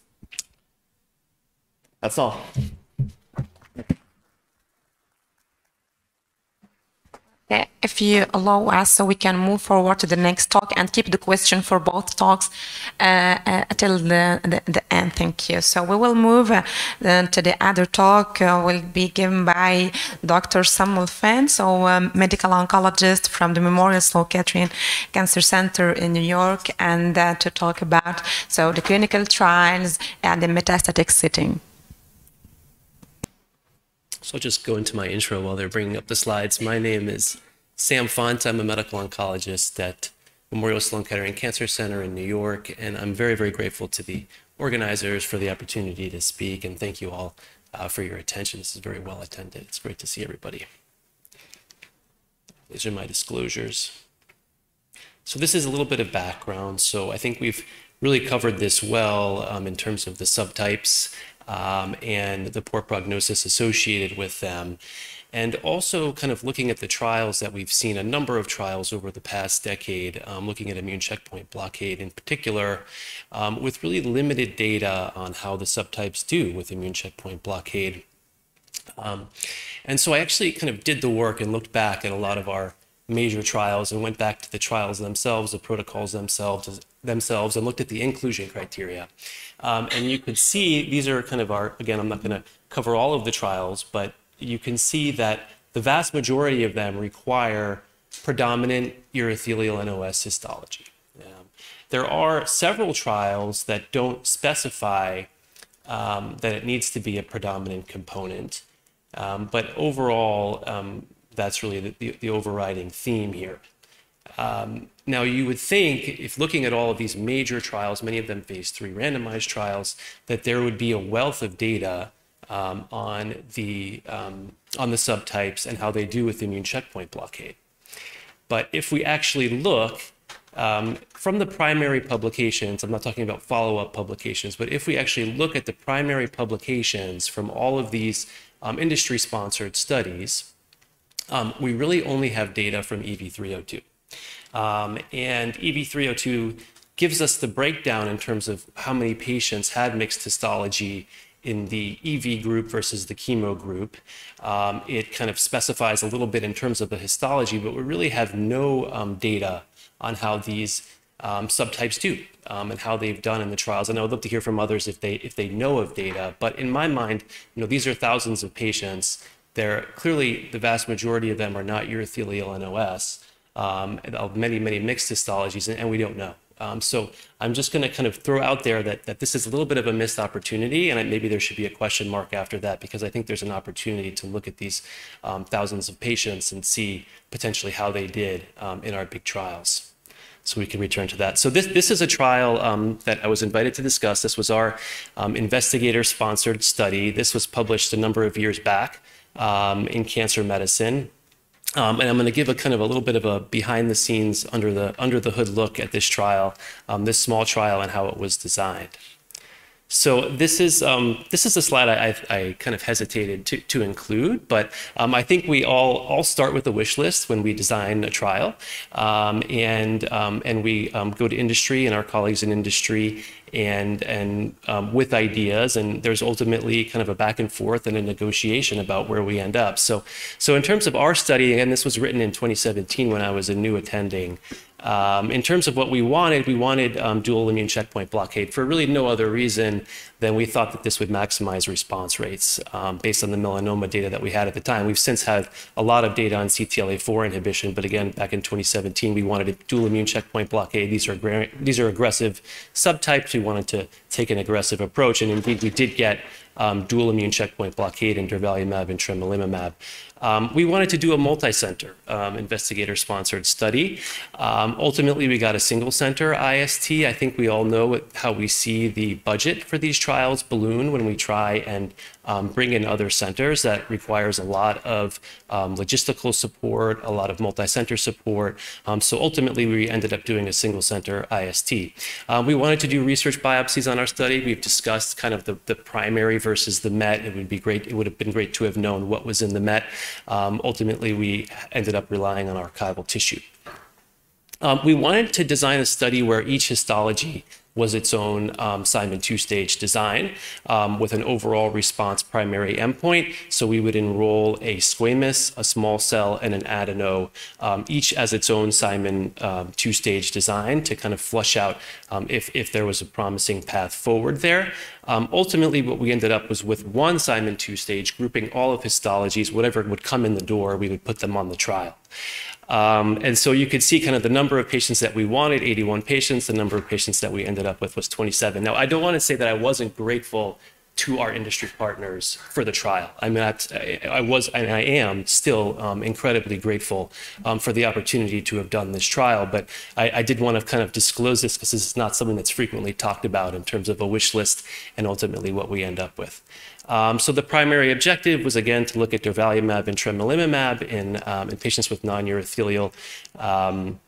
That's all. If you allow us so we can move forward to the next talk and keep the question for both talks uh, uh, until the, the, the, end. Thank you. So we will move uh, to the other talk uh, will be given by Dr. Samuel Funt, so um, medical oncologist from the Memorial Sloan Kettering Cancer Center in New York, and uh, to talk about so the clinical trials and the metastatic setting. So I'll just go into my intro while they're bringing up the slides. My name is Sam Funt. I'm a medical oncologist at Memorial Sloan Kettering Cancer Center in New York, and I'm very, very grateful to the organizers for the opportunity to speak, and thank you all uh, for your attention. This is very well attended. It's great to see everybody. These are my disclosures. So this is a little bit of background. So I think we've really covered this well um, in terms of the subtypes um, and the poor prognosis associated with them. And also kind of looking at the trials that we've seen, a number of trials over the past decade, um, looking at immune checkpoint blockade in particular, um, with really limited data on how the subtypes do with immune checkpoint blockade. Um, and so I actually kind of did the work and looked back at a lot of our major trials and went back to the trials themselves, the protocols themselves, themselves, and looked at the inclusion criteria. Um, and you could see these are kind of our again. I'm not going to cover all of the trials, but you can see that the vast majority of them require predominant urothelial NOS histology. Um, there are several trials that don't specify um, that it needs to be a predominant component. Um, but overall, um, that's really the, the, the, overriding theme here. Um, now, you would think, if looking at all of these major trials, many of them phase three randomized trials, that there would be a wealth of data um, on the um, on the subtypes and how they do with immune checkpoint blockade. But if we actually look um, from the primary publications, I'm not talking about follow-up publications, but if we actually look at the primary publications from all of these um, industry-sponsored studies, um, we really only have data from EV302. Um, and EV302 gives us the breakdown in terms of how many patients had mixed histology in the EV group versus the chemo group. Um, it kind of specifies a little bit in terms of the histology, but we really have no um, data on how these um, subtypes do um, and how they've done in the trials. And I would love to hear from others if they if they know of data. But in my mind, you know, these are thousands of patients. They're clearly the vast majority of them are not urothelial NOS. Um, many many mixed histologies, and, and we don't know. Um, so I'm just going to kind of throw out there that, that this is a little bit of a missed opportunity, and maybe there should be a question mark after that because I think there's an opportunity to look at these um, thousands of patients and see potentially how they did um, in our big trials. So we can return to that. So this, this is a trial um, that I was invited to discuss. This was our um, investigator-sponsored study. This was published a number of years back um, in Cancer Medicine. Um, and I'm going to give a kind of a little bit of a behind the scenes under the under the hood look at this trial, um, this small trial and how it was designed. So this is um, this is a slide I, I, kind of hesitated to, to include, but um, I think we all all start with a wish list when we design a trial, um, and um, and we um, go to industry and our colleagues in industry and and um, with ideas, and there's ultimately kind of a back and forth and a negotiation about where we end up. So so in terms of our study, and this was written in 2017 when I was a new attending. Um, in terms of what we wanted, we wanted um, dual immune checkpoint blockade for really no other reason than we thought that this would maximize response rates um, based on the melanoma data that we had at the time. We've since had a lot of data on CTLA4 inhibition, but again, back in 2017, we wanted a dual immune checkpoint blockade. These are, these are aggressive subtypes. We wanted to take an aggressive approach, and indeed we did get um, dual immune checkpoint blockade in durvalumab and tremelimumab. Um, we wanted to do a multi-center um, investigator-sponsored study. Um, ultimately, we got a single-center IST. I think we all know how we see the budget for these trials balloon when we try and um, bring in other centers. That requires a lot of um, logistical support, a lot of multi-center support. Um, so ultimately, we ended up doing a single-center IST. we wanted to do research biopsies on our study. We've discussed kind of the, the primary versus the MET. It would be great. It would have been great to have known what was in the MET. Um, ultimately, we ended up relying on archival tissue. Um, we wanted to design a study where each histology was its own um, Simon two-stage design um, with an overall response primary endpoint. So we would enroll a squamous, a small cell, and an adeno, um, each as its own Simon um, two-stage design to kind of flush out um, if, if there was a promising path forward there. Um, ultimately, what we ended up was with one Simon two-stage, grouping all of histologies, whatever would come in the door, we would put them on the trial. Um, and so you could see kind of the number of patients that we wanted, 81 patients. The number of patients that we ended up with was 27. Now, I don't want to say that I wasn't grateful to our industry partners for the trial. I mean, I, was and I am still um, incredibly grateful um, for the opportunity to have done this trial. But I, I did want to kind of disclose this because this is not something that's frequently talked about in terms of a wish list and ultimately what we end up with. Um, so the primary objective was again to look at durvalumab and tremelimumab in, um, in patients with non-urothelial um,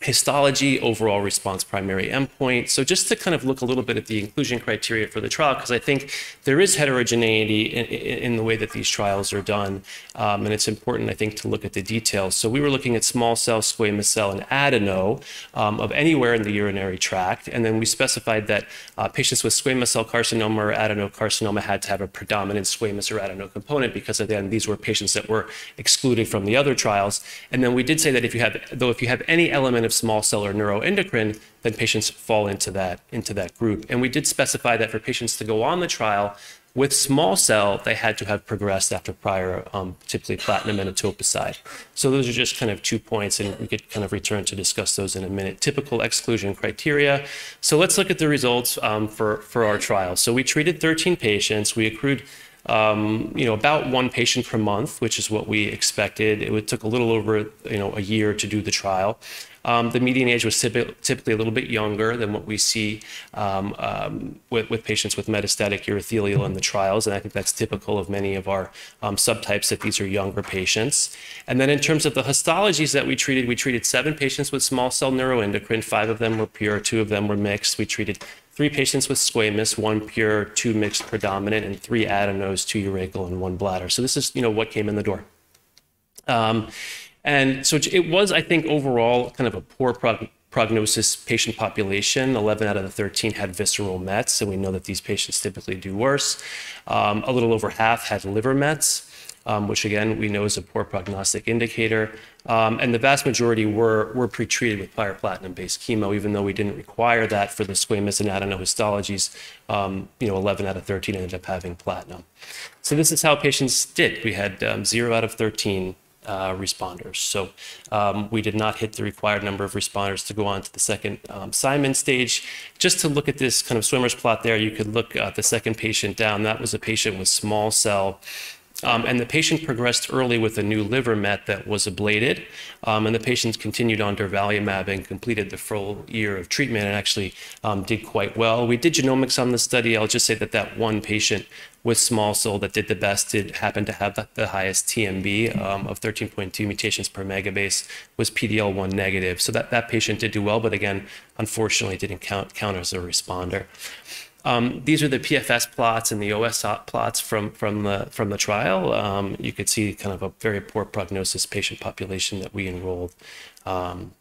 histology, overall response primary endpoint. So just to kind of look a little bit at the inclusion criteria for the trial, because I think there is heterogeneity in, in, the way that these trials are done, um, and it's important, I think, to look at the details. So we were looking at small cell, squamous cell, and adeno um, of anywhere in the urinary tract, and then we specified that uh, patients with squamous cell carcinoma or adenocarcinoma had to have a predominant squamous or adeno component because, again, these were patients that were excluded from the other trials. And then we did say that if you have, though, if you have any element of small cell or neuroendocrine, then patients fall into that, into that group. And we did specify that for patients to go on the trial with small cell, they had to have progressed after prior, um, typically platinum and etoposide. So those are just kind of two points, and we could kind of return to discuss those in a minute. Typical exclusion criteria. So let's look at the results um, for, for our trial. So we treated 13 patients. We accrued um, you know, about one patient per month, which is what we expected. It took a little over, you know, a year to do the trial. Um, the median age was typically a little bit younger than what we see um, um, with, with, patients with metastatic urothelial in the trials, and I think that's typical of many of our um, subtypes that these are younger patients. And then in terms of the histologies that we treated, we treated seven patients with small cell neuroendocrine, five of them were pure, two of them were mixed. We treated three patients with squamous, one pure, two mixed predominant, and three adenos, two urachal, and one bladder. So this is, you know, what came in the door. Um, and so it was, I think, overall kind of a poor prog prognosis patient population. 11 out of the 13 had visceral Mets, and we know that these patients typically do worse. Um, a little over half had liver Mets. Um, which again we know is a poor prognostic indicator. Um, and the vast majority were, were pretreated with prior platinum-based chemo, even though we didn't require that for the squamous and adenohistologies. Um, you know, 11 out of 13 ended up having platinum. So this is how patients did. We had um, 0 out of 13 uh, responders. So um, we did not hit the required number of responders to go on to the second um, Simon stage. Just to look at this kind of swimmer's plot there, you could look at the second patient down. That was a patient with small cell um, and the patient progressed early with a new liver met that was ablated. Um, and the patient continued on durvalumab and completed the full year of treatment and actually um, did quite well. We did genomics on the study. I'll just say that that one patient with small cell that did the best did happen to have the, the highest TMB um, of 13.2 mutations per megabase was PD-L1 negative. So that, that patient did do well, but again, unfortunately didn't count, count as a responder. Um, these are the PFS plots and the OS plots from, from, the, from the trial. Um, you could see kind of a very poor prognosis patient population that we enrolled. Um,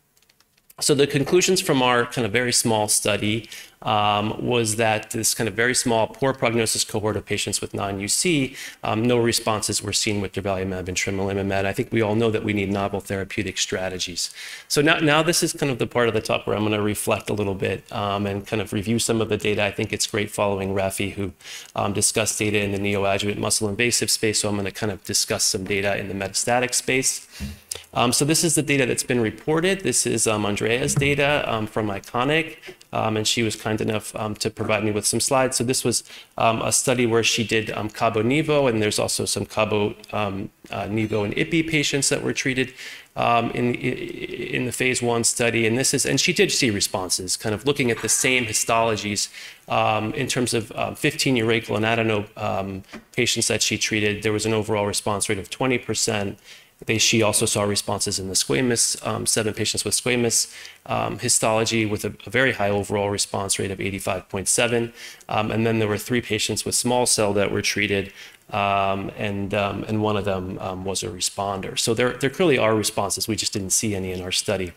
so the conclusions from our kind of very small study um, was that this kind of very small, poor prognosis cohort of patients with non-UC, um, no responses were seen with durvalumab and tremelimumab. I think we all know that we need novel therapeutic strategies. So now, now this is kind of the part of the talk where I'm going to reflect a little bit um, and kind of review some of the data. I think it's great following Rafi, who um, discussed data in the neoadjuvant muscle invasive space. So I'm going to kind of discuss some data in the metastatic space. Um, so this is the data that's been reported. This is um, Andrea's data um, from ICONIC, um, and she was kind enough um, to provide me with some slides. So this was um, a study where she did Cabo-Nivo, and there's also some Cabo-Nivo uh, and IPI patients that were treated in, in the phase one study. And this is, and she did see responses, kind of looking at the same histologies in terms of 15 urachal and adeno patients that she treated. There was an overall response rate of 20 percent they, she also saw responses in the squamous, um, seven patients with squamous um, histology with a, a, very high overall response rate of 85.7. Um, and then there were three patients with small cell that were treated, um, and, um, and one of them was a responder. So there, there clearly are responses. We just didn't see any in our study.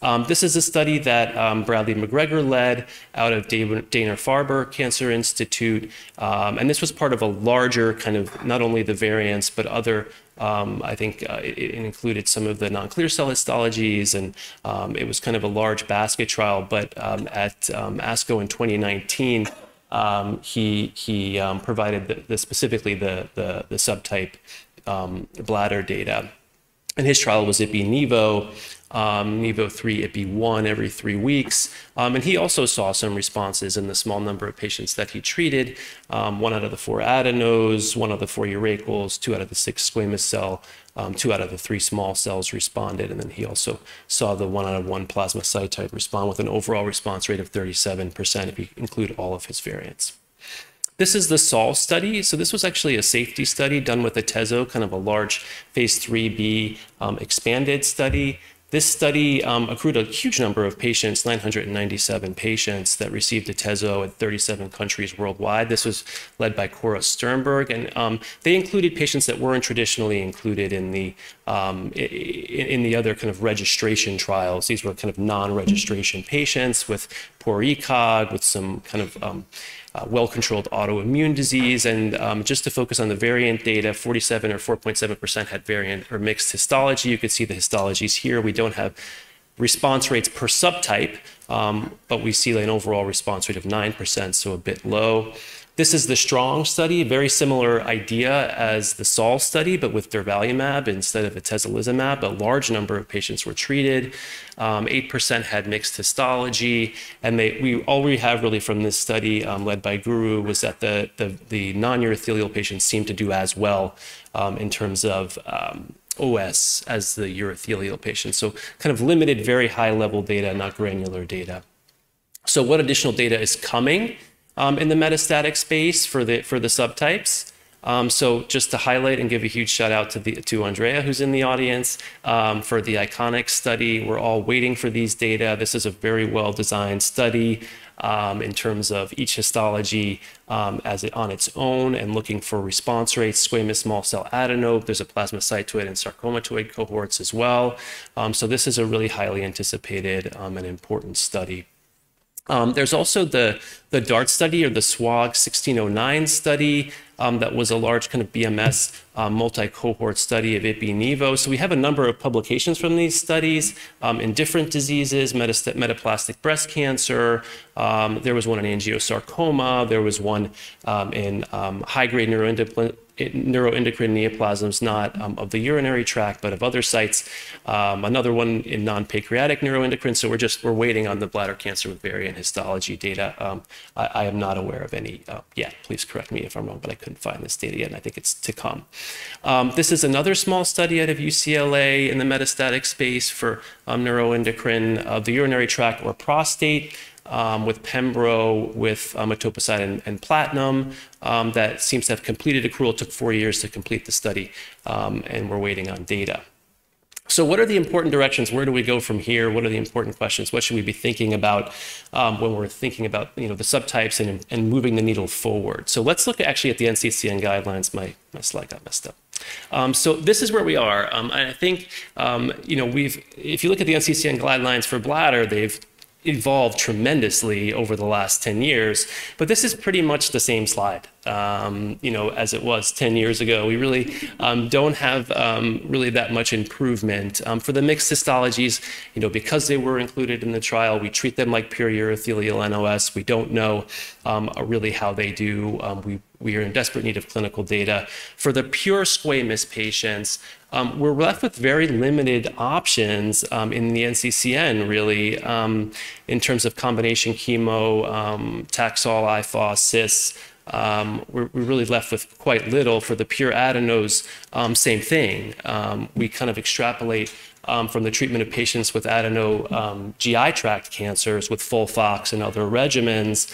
Um, this is a study that um, Bradley McGregor led out of Dana-Farber Cancer Institute. Um, and this was part of a larger kind of not only the variants, but other um, I think uh, it, it, included some of the non-clear cell histologies, and um, it was kind of a large basket trial. But um, at um, ASCO in 2019, um, he he um, provided the, the, specifically the the, the subtype bladder data, and his trial was Ipi-Nivo um, Nivo 3 Ipi-1 every three weeks. Um, and he also saw some responses in the small number of patients that he treated. Um, one out of the four adenos, one out of the four urachals, two out of the six squamous cell, um, two out of the three small cells responded. And then he also saw the one out of one plasmacytoid respond with an overall response rate of 37% if you include all of his variants. This is the SAUL study. So this was actually a safety study done with Atezo, kind of a large phase 3B um, expanded study. This study um, accrued a huge number of patients, 997 patients that received Atezo in 37 countries worldwide. This was led by Cora Sternberg, and um, they included patients that weren't traditionally included in the um, in, in, the other kind of registration trials. These were kind of non-registration patients with poor ECOG, with some kind of um, uh, well-controlled autoimmune disease. And um, just to focus on the variant data, 47 or 4.7% had variant or mixed histology. You can see the histologies here. We don't have response rates per subtype, um, but we see an overall response rate of 9%, so a bit low. This is the STRONG study, very similar idea as the SAUL study, but with durvalumab instead of atezolizumab. A large number of patients were treated. 8% um, had mixed histology. And they, we, all we have really from this study um, led by Guru was that the, the, the non-urothelial patients seemed to do as well um, in terms of um, OS as the urothelial patients. So kind of limited, very high level data, not granular data. So what additional data is coming? Um, in the metastatic space for the, for the subtypes. Um, so just to highlight and give a huge shout out to, the, to Andrea, who's in the audience, um, for the ICONIC study. We're all waiting for these data. This is a very well-designed study um, in terms of each histology um, as it, on its own and looking for response rates, squamous small cell adenoid. There's a plasmacytoid and sarcomatoid cohorts as well. Um, so this is a really highly anticipated um, and important study. Um, there's also the, the DART study or the SWOG 1609 study um, that was a large kind of BMS uh, multi-cohort study of ipi-nivo. So we have a number of publications from these studies um, in different diseases, metaplastic breast cancer. Um, there was one in angiosarcoma. There was one um, in um, high-grade neuroendocrine neuroendocrine neoplasms, not um, of the urinary tract, but of other sites. Um, another one in non-pancreatic neuroendocrine. So we're just we're waiting on the bladder cancer with variant histology data. Um, I, I, am not aware of any uh, yet. Please correct me if I'm wrong, but I couldn't find this data yet, and I think it's to come. Um, this is another small study out of UCLA in the metastatic space for um, neuroendocrine of the urinary tract or prostate um, with Pembro, with um, etoposide and, and platinum um, that seems to have completed accrual. It took four years to complete the study, um, and we're waiting on data. So what are the important directions? Where do we go from here? What are the important questions? What should we be thinking about um, when we're thinking about you know, the subtypes and, and moving the needle forward? So let's look actually at the NCCN guidelines. My, my slide got messed up. Um, so this is where we are. Um, I think, um, you know, we've, if you look at the NCCN guidelines for bladder, they've evolved tremendously over the last 10 years, but this is pretty much the same slide, um, you know, as it was 10 years ago. We really um, don't have um, really that much improvement. Um, for the mixed histologies, you know, because they were included in the trial, we treat them like pure urothelial NOS. We don't know um, really how they do. Um, we we are in desperate need of clinical data. For the pure squamous patients, um, we're left with very limited options um, in the NCCN, really, um, in terms of combination chemo, um, Taxol, IFOS, CIS. Um, we're, we're, really left with quite little. For the pure adenos, um, same thing. we kind of extrapolate from the treatment of patients with adeno GI tract cancers with FOLFOX and other regimens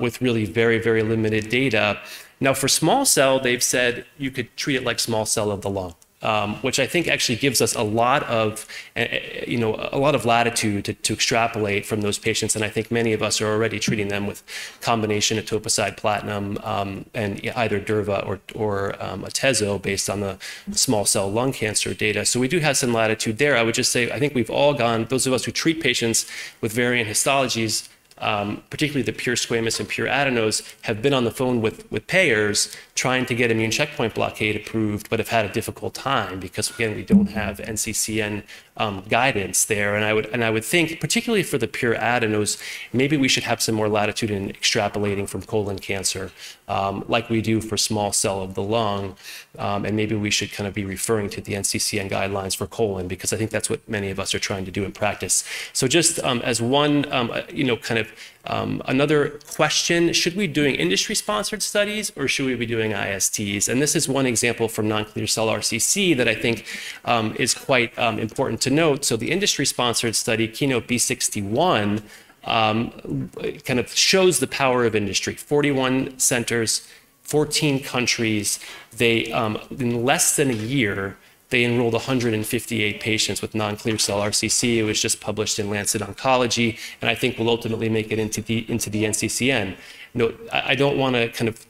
with really very, very limited data. Now, for small cell, they've said you could treat it like small cell of the lung um, which I think actually gives us a lot of, uh, you know, a lot of latitude to, to, extrapolate from those patients. And I think many of us are already treating them with combination etoposide platinum um, and either Durva or, or um, Atezo based on the small cell lung cancer data. So we do have some latitude there. I would just say I think we've all gone, those of us who treat patients with variant histologies, um, particularly the pure squamous and pure adenos, have been on the phone with, with payers trying to get immune checkpoint blockade approved, but have had a difficult time because again we don't have NCCN um, guidance there. And I would and I would think, particularly for the pure adenos, maybe we should have some more latitude in extrapolating from colon cancer, um, like we do for small cell of the lung, um, and maybe we should kind of be referring to the NCCN guidelines for colon because I think that's what many of us are trying to do in practice. So just um, as one, um, you know, kind of um, another question, should we be doing industry-sponsored studies or should we be doing ISTs? And this is one example from non-clear cell RCC that I think um, is quite um, important to note. So the industry-sponsored study, Keynote B61, um, kind of shows the power of industry. 41 centers, 14 countries. They, um, in less than a year, they enrolled 158 patients with non-clear cell RCC. It was just published in Lancet Oncology, and I think will ultimately make it into the into the NCCN. I, I don't want to kind of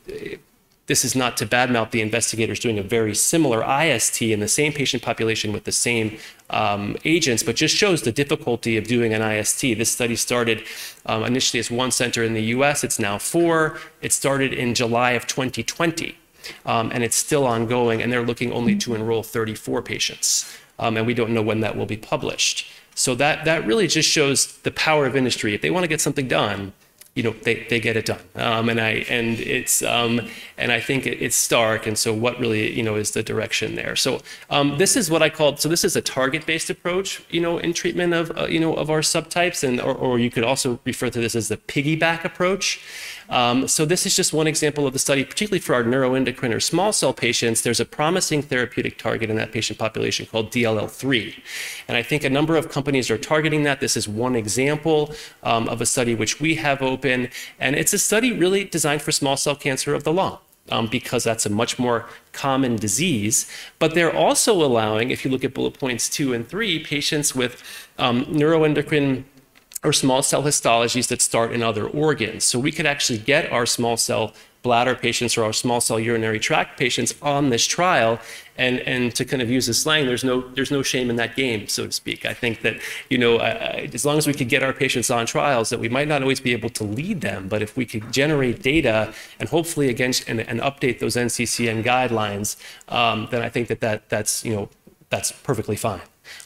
this is not to badmouth the investigators doing a very similar IST in the same patient population with the same um, agents, but just shows the difficulty of doing an IST. This study started um, initially as one center in the US, it's now four. It started in July of 2020, um, and it's still ongoing, and they're looking only to enroll 34 patients. Um, and we don't know when that will be published. So that, that really just shows the power of industry. If they want to get something done, you know they, they get it done. Um, and I and it's um, and I think it, it's stark. And so what really you know is the direction there? So um, this is what I called so this is a target based approach you know in treatment of uh, you know of our subtypes. And or, or you could also refer to this as the piggyback approach um, so this is just one example of the study, particularly for our neuroendocrine or small cell patients. There's a promising therapeutic target in that patient population called DLL3. And I think a number of companies are targeting that. This is one example um, of a study which we have open. And it's a study really designed for small cell cancer of the lung. Um, because that's a much more common disease. But they're also allowing, if you look at bullet points two and three, patients with um, neuroendocrine or small cell histologies that start in other organs. So we could actually get our small cell bladder patients or our small cell urinary tract patients on this trial and and to kind of use the slang there's no there's no shame in that game so to speak i think that you know as long as we could get our patients on trials that we might not always be able to lead them but if we could generate data and hopefully against and, and update those nccn guidelines um, then i think that, that that's you know that's perfectly fine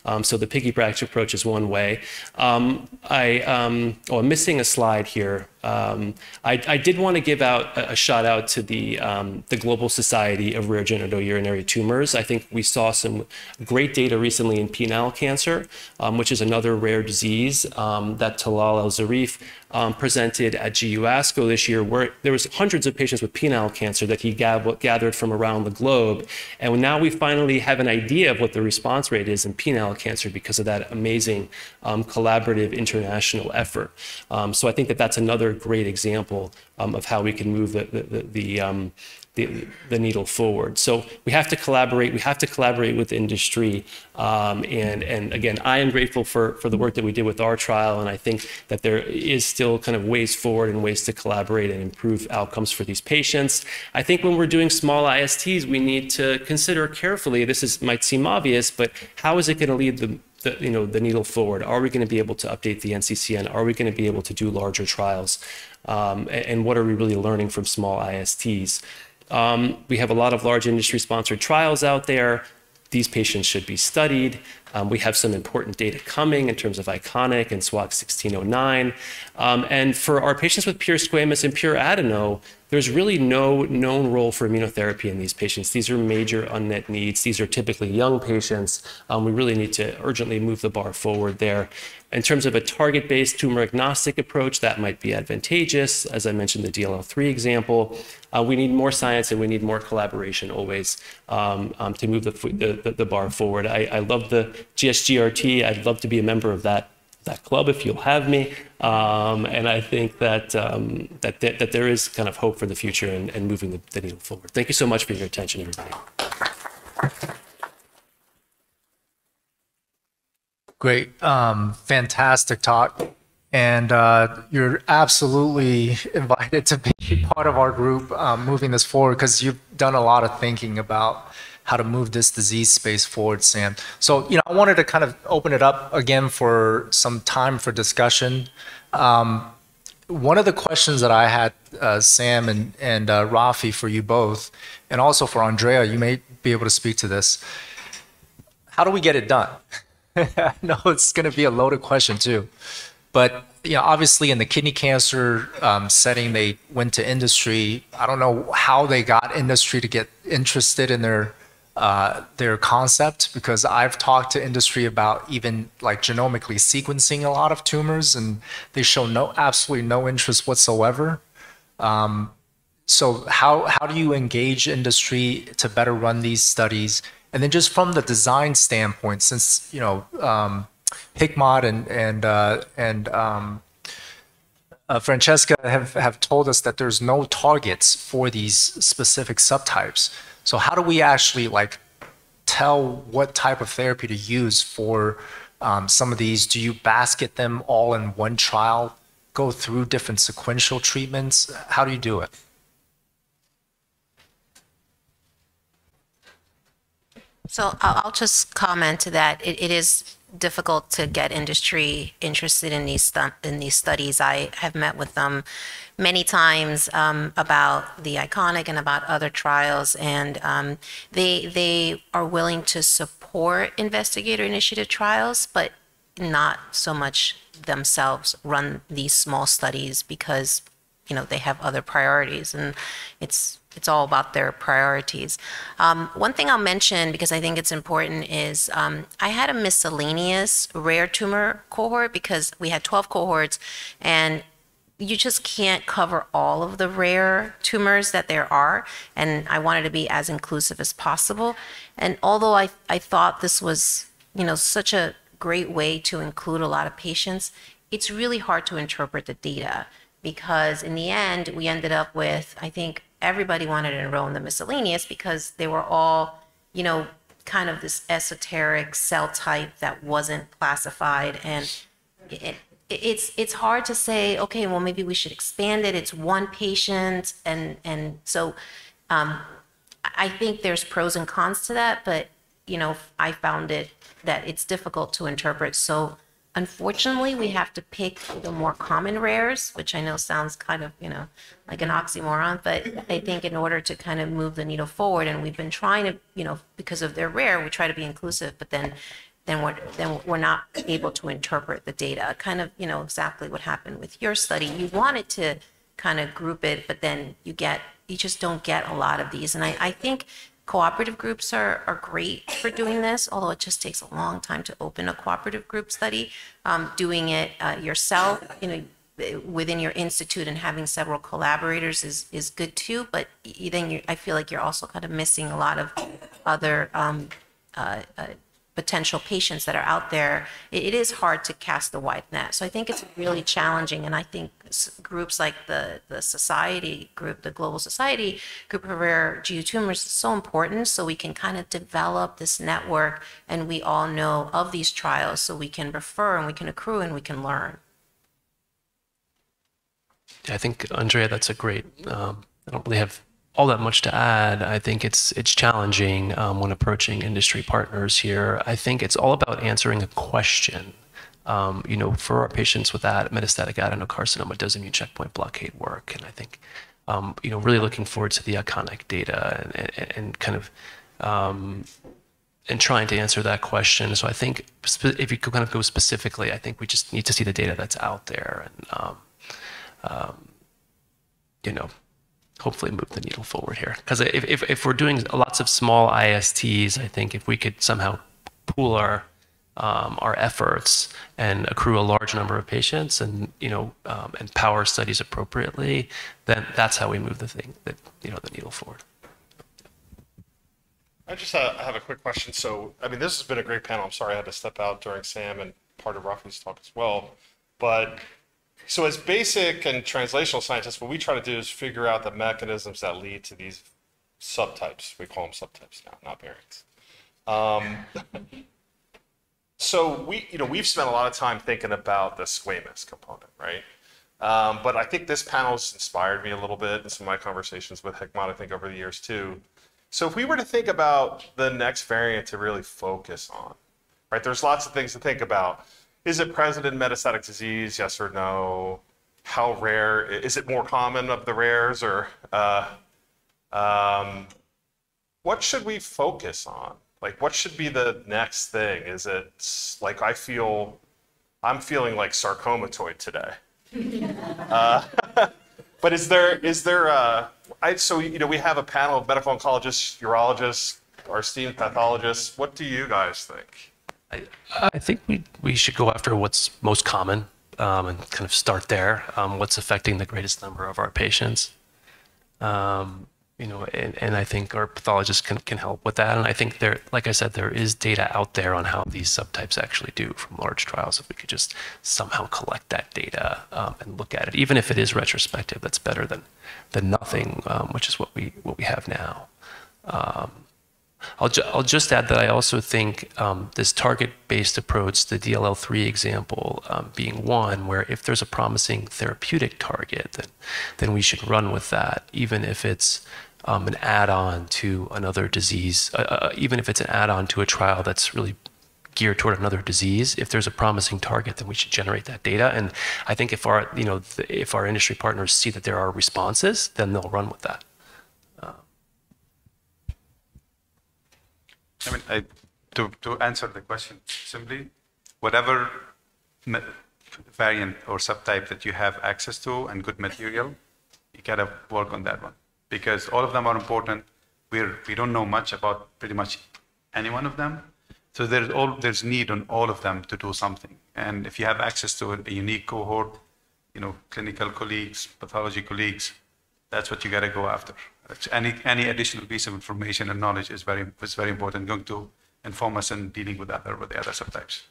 um, so the piggyback approach is one way. Um, I, um, oh, I'm missing a slide here. Um, I, I, did want to give out a, a shout out to the, um, the Global Society of Rare Genitourinary Tumors. I think we saw some great data recently in penile cancer, um, which is another rare disease that Talal El-Zarif um, presented at GU ASCO this year, where there was hundreds of patients with penile cancer that he gathered from around the globe. And now we finally have an idea of what the response rate is in penile cancer because of that amazing um, collaborative international effort. Um, so I think that that's another great example um, of how we can move the, the, the, um, the, the needle forward. So we have to collaborate. We have to collaborate with industry. Um, and, and again, I am grateful for, for the work that we did with our trial. And I think that there is still kind of ways forward and ways to collaborate and improve outcomes for these patients. I think when we're doing small ISTs, we need to consider carefully, this is, might seem obvious, but how is it going to lead the, the, you know, the needle forward? Are we going to be able to update the NCCN? Are we going to be able to do larger trials? Um, and, and what are we really learning from small ISTs? Um, we have a lot of large industry sponsored trials out there. These patients should be studied. Um, we have some important data coming in terms of ICONIC and SWOG 1609. Um, and for our patients with pure squamous and pure adeno, there's really no known role for immunotherapy in these patients. These are major unmet needs. These are typically young patients. Um, we really need to urgently move the bar forward there. In terms of a target-based tumor agnostic approach, that might be advantageous. As I mentioned, the DLL3 example. Uh, we need more science and we need more collaboration always um, um, to move the, the, the, bar forward. I, I love the GSGRT. I'd love to be a member of that that club if you'll have me. Um, and I think that, um, that, that, there is kind of hope for the future and, and moving the, the needle forward. Thank you so much for your attention, everybody. Great, um, fantastic talk. And uh, you're absolutely <laughs> invited to be part of our group um, moving this forward because you've done a lot of thinking about how to move this disease space forward, Sam. So, you know, I wanted to kind of open it up again for some time for discussion. Um, one of the questions that I had, uh, Sam and, and uh, Rafi, for you both, and also for Andrea, you may be able to speak to this. How do we get it done? <laughs> I know it's going to be a loaded question too, but you know, obviously in the kidney cancer um, setting, they went to industry. I don't know how they got industry to get interested in their uh, their concept because I've talked to industry about even like genomically sequencing a lot of tumors, and they show no absolutely no interest whatsoever. Um, so how how do you engage industry to better run these studies? And then just from the design standpoint, since you know um, Hikmat and and uh, and um, uh, Francesca have have told us that there's no targets for these specific subtypes. So how do we actually like tell what type of therapy to use for um, some of these? Do you basket them all in one trial, go through different sequential treatments? How do you do it? So I'll, just comment to that. It, it is difficult to get industry interested in these in these studies. I have met with them many times um, about the ICONIC and about other trials, and um, they they are willing to support investigator initiated trials, but not so much themselves run these small studies because you know they have other priorities, and it's it's all about their priorities. Um, one thing I'll mention, because I think it's important, is um, I had a miscellaneous rare tumor cohort because we had 12 cohorts, and you just can't cover all of the rare tumors that there are. And I wanted to be as inclusive as possible. And although I, I thought this was, you know, such a great way to include a lot of patients, it's really hard to interpret the data because in the end, we ended up with, I think, everybody wanted to enroll in the miscellaneous because they were all, you know, kind of this esoteric cell type that wasn't classified. And it, it's it's hard to say, okay, well maybe we should expand it. It's one patient, and and so um, I think there's pros and cons to that. But you know, I found it that it's difficult to interpret. So Unfortunately, we have to pick the more common rares, which I know sounds kind of, you know, like an oxymoron, but I think in order to kind of move the needle forward, and we've been trying to, you know, because of their rare, we try to be inclusive, but then then we're then we're not able to interpret the data. Kind of, you know, exactly what happened with your study. You wanted to kind of group it, but then you get you just don't get a lot of these. And I, I think Cooperative groups are, are great for doing this, although it just takes a long time to open a cooperative group study. Um, doing it uh, yourself, you know, within your institute and having several collaborators is, is good too, but then you, I feel like you're also kind of missing a lot of other um, uh, uh, potential patients that are out there, it, it is hard to cast the wide net. So I think it's really challenging, and I think groups like the the society group, the Global Society Group of Rare GU Tumors, is so important. So we can kind of develop this network, and we all know of these trials, so we can refer and we can accrue and we can learn. Yeah, I think Andrea, that's a great. Um, I don't really have all that much to add. I think it's it's challenging um, when approaching industry partners here. I think it's all about answering a question. Um, you know, for our patients with that metastatic adenocarcinoma, does immune checkpoint blockade work? And I think, um, you know, really looking forward to the ICONIC data and, and, and kind of um, and trying to answer that question. So I think if you could kind of go specifically, I think we just need to see the data that's out there and um, um, you know hopefully move the needle forward here. Because if, if, if, we're doing lots of small ISTs, I think if we could somehow pool our um, our efforts and accrue a large number of patients and you know um, and power studies appropriately, then that's how we move the thing that you know the needle forward. I just have, I have a quick question. So, I mean, this has been a great panel. I'm sorry I had to step out during Sam and part of Rafi's talk as well. But so as basic and translational scientists, what we try to do is figure out the mechanisms that lead to these subtypes. We call them subtypes now, not variants. Um, so we, you know, we've spent a lot of time thinking about the squamous component, right? Um, but I think this panel has inspired me a little bit in some of my conversations with Hikmat, I think over the years too. So if we were to think about the next variant to really focus on, right? There's lots of things to think about. Is it present in metastatic disease? Yes or no? How rare? Is it more common of the rares or uh, um, what should we focus on? Like, what should be the next thing? Is it like I feel, I'm feeling like sarcomatoid today. <laughs> uh, <laughs> but is there, is there, uh, I, so, you know, we have a panel of medical oncologists, urologists, our esteemed pathologists. What do you guys think? I, I think we, we should go after what's most common um, and kind of start there. Um, what's affecting the greatest number of our patients? Um, you know, and, and I think our pathologists can, can help with that. And I think there, like I said, there is data out there on how these subtypes actually do from large trials. If we could just somehow collect that data um, and look at it, even if it is retrospective, that's better than than nothing, um, which is what we what we have now. Um, I'll, ju- I'll just add that I also think um, this target-based approach, the DLL3 example um, being one, where if there's a promising therapeutic target, then, then we should run with that, even if it's um, an add-on to another disease, uh, uh, even if it's an add-on to a trial that's really geared toward another disease. If there's a promising target, then we should generate that data. And I think if our, you know, if our industry partners see that there are responses, then they'll run with that. I mean, I, to, to answer the question simply, whatever variant or subtype that you have access to and good material, you gotta work on that one because all of them are important. We're, we don't know much about pretty much any one of them. So there's all there's need on all of them to do something. And if you have access to a, unique cohort, you know, clinical colleagues, pathology colleagues, that's what you got to go after. Any any additional piece of information and knowledge is very is very important, going to inform us in dealing with other with the other subtypes.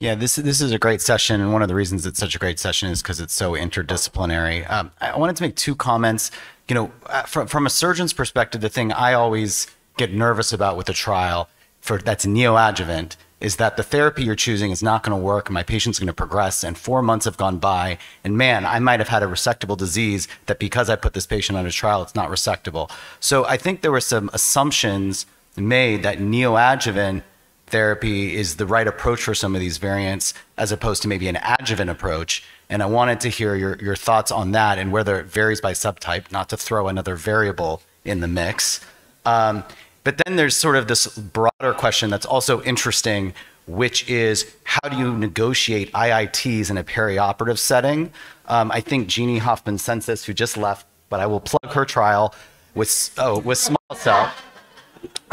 Yeah, this this is a great session, and one of the reasons it's such a great session is because it's so interdisciplinary. Um, I wanted to make two comments. You know, uh, from from a surgeon's perspective, the thing I always get nervous about with a trial for that's neoadjuvant is that the therapy you're choosing is not going to work and my patient's going to progress and four months have gone by and man i might have had a resectable disease that because i put this patient on a trial it's not resectable. So i think there were some assumptions made that neoadjuvant therapy is the right approach for some of these variants as opposed to maybe an adjuvant approach and i wanted to hear your, your thoughts on that and whether it varies by subtype not to throw another variable in the mix. Um, but then there's sort of this broader question that's also interesting, which is how do you negotiate IITs in a perioperative setting? Um, I think Jeannie Hoffman-Censits, who just left, but I will plug her trial with, oh, with small cell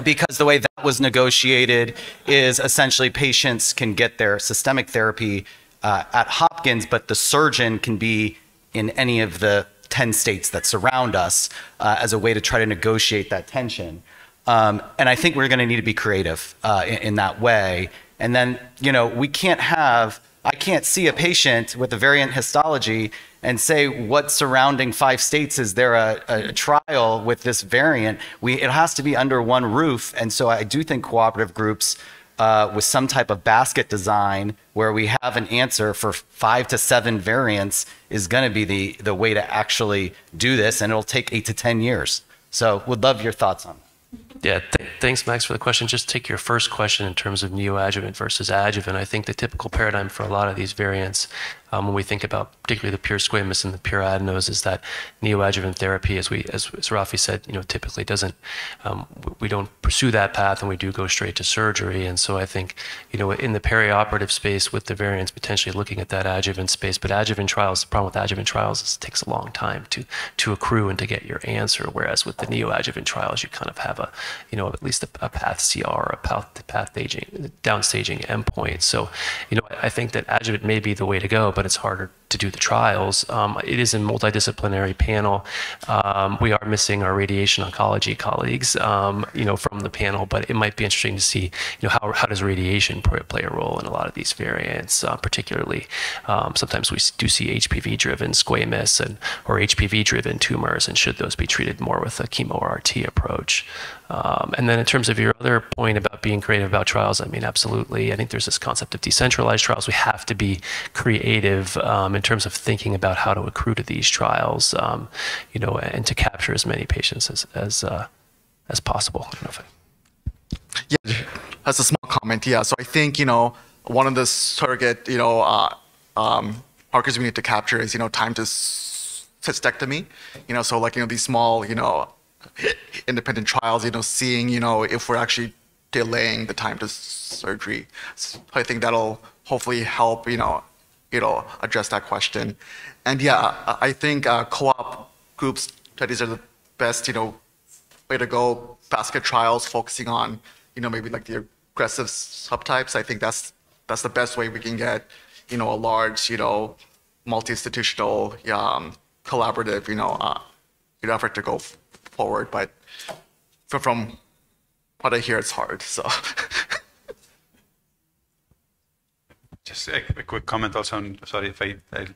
because the way that was negotiated is essentially patients can get their systemic therapy uh, at Hopkins, but the surgeon can be in any of the 10 states that surround us uh, as a way to try to negotiate that tension. Um, and I think we're going to need to be creative uh, in, in, that way. And then, you know, we can't have, I can't see a patient with a variant histology and say what surrounding five states is there a, a trial with this variant. We, it has to be under one roof. And so I do think cooperative groups uh, with some type of basket design where we have an answer for five to seven variants is going to be the, the way to actually do this. And it'll take eight to 10 years. So would love your thoughts on that. Yeah, th- thanks, Max, for the question. Just take your first question in terms of neoadjuvant versus adjuvant. I think the typical paradigm for a lot of these variants um, when we think about particularly the pure squamous and the pure adenos is that neoadjuvant therapy, as we as, as Rafi said, you know, typically doesn't um, we don't pursue that path and we do go straight to surgery. And so I think you know in the perioperative space with the variants potentially looking at that adjuvant space, but adjuvant trials, the problem with adjuvant trials is it takes a long time to to accrue and to get your answer. Whereas with the neoadjuvant trials, you kind of have a you know at least a, a path CR, a path path staging downstaging endpoint. So you know I think that adjuvant may be the way to go but it's harder to do the trials. Um, it is a multidisciplinary panel. Um, we are missing our radiation oncology colleagues, um, you know, from the panel, but it might be interesting to see, you know, how, how does radiation play a role in a lot of these variants, uh, particularly um, sometimes we do see HPV-driven squamous and or HPV-driven tumors, and should those be treated more with a chemo RT approach? Um, and then in terms of your other point about being creative about trials, I mean, absolutely. I think there's this concept of decentralized trials. We have to be creative um, in terms of thinking about how to accrue to these trials, um, you know, and to capture as many patients as as uh, as possible. I... Yeah, that's a small comment. Yeah, so I think you know one of the surrogate you know uh, um, markers we need to capture is you know time to cystectomy. You know, so like you know these small you know independent trials, you know, seeing, you know, if we're actually delaying the time to surgery. So I think that'll hopefully help, you know, you know, address that question. And yeah, I think uh, co-op groups studies are the best, you know, way to go. Basket trials focusing on, you know, maybe like the aggressive subtypes. I think that's that's the best way we can get, you know, a large, you know, multi-institutional, um, collaborative, you know, uh, effort to go forward, but from what I hear, it's hard. So. <laughs> Just a, a, quick comment also on, sorry if I, I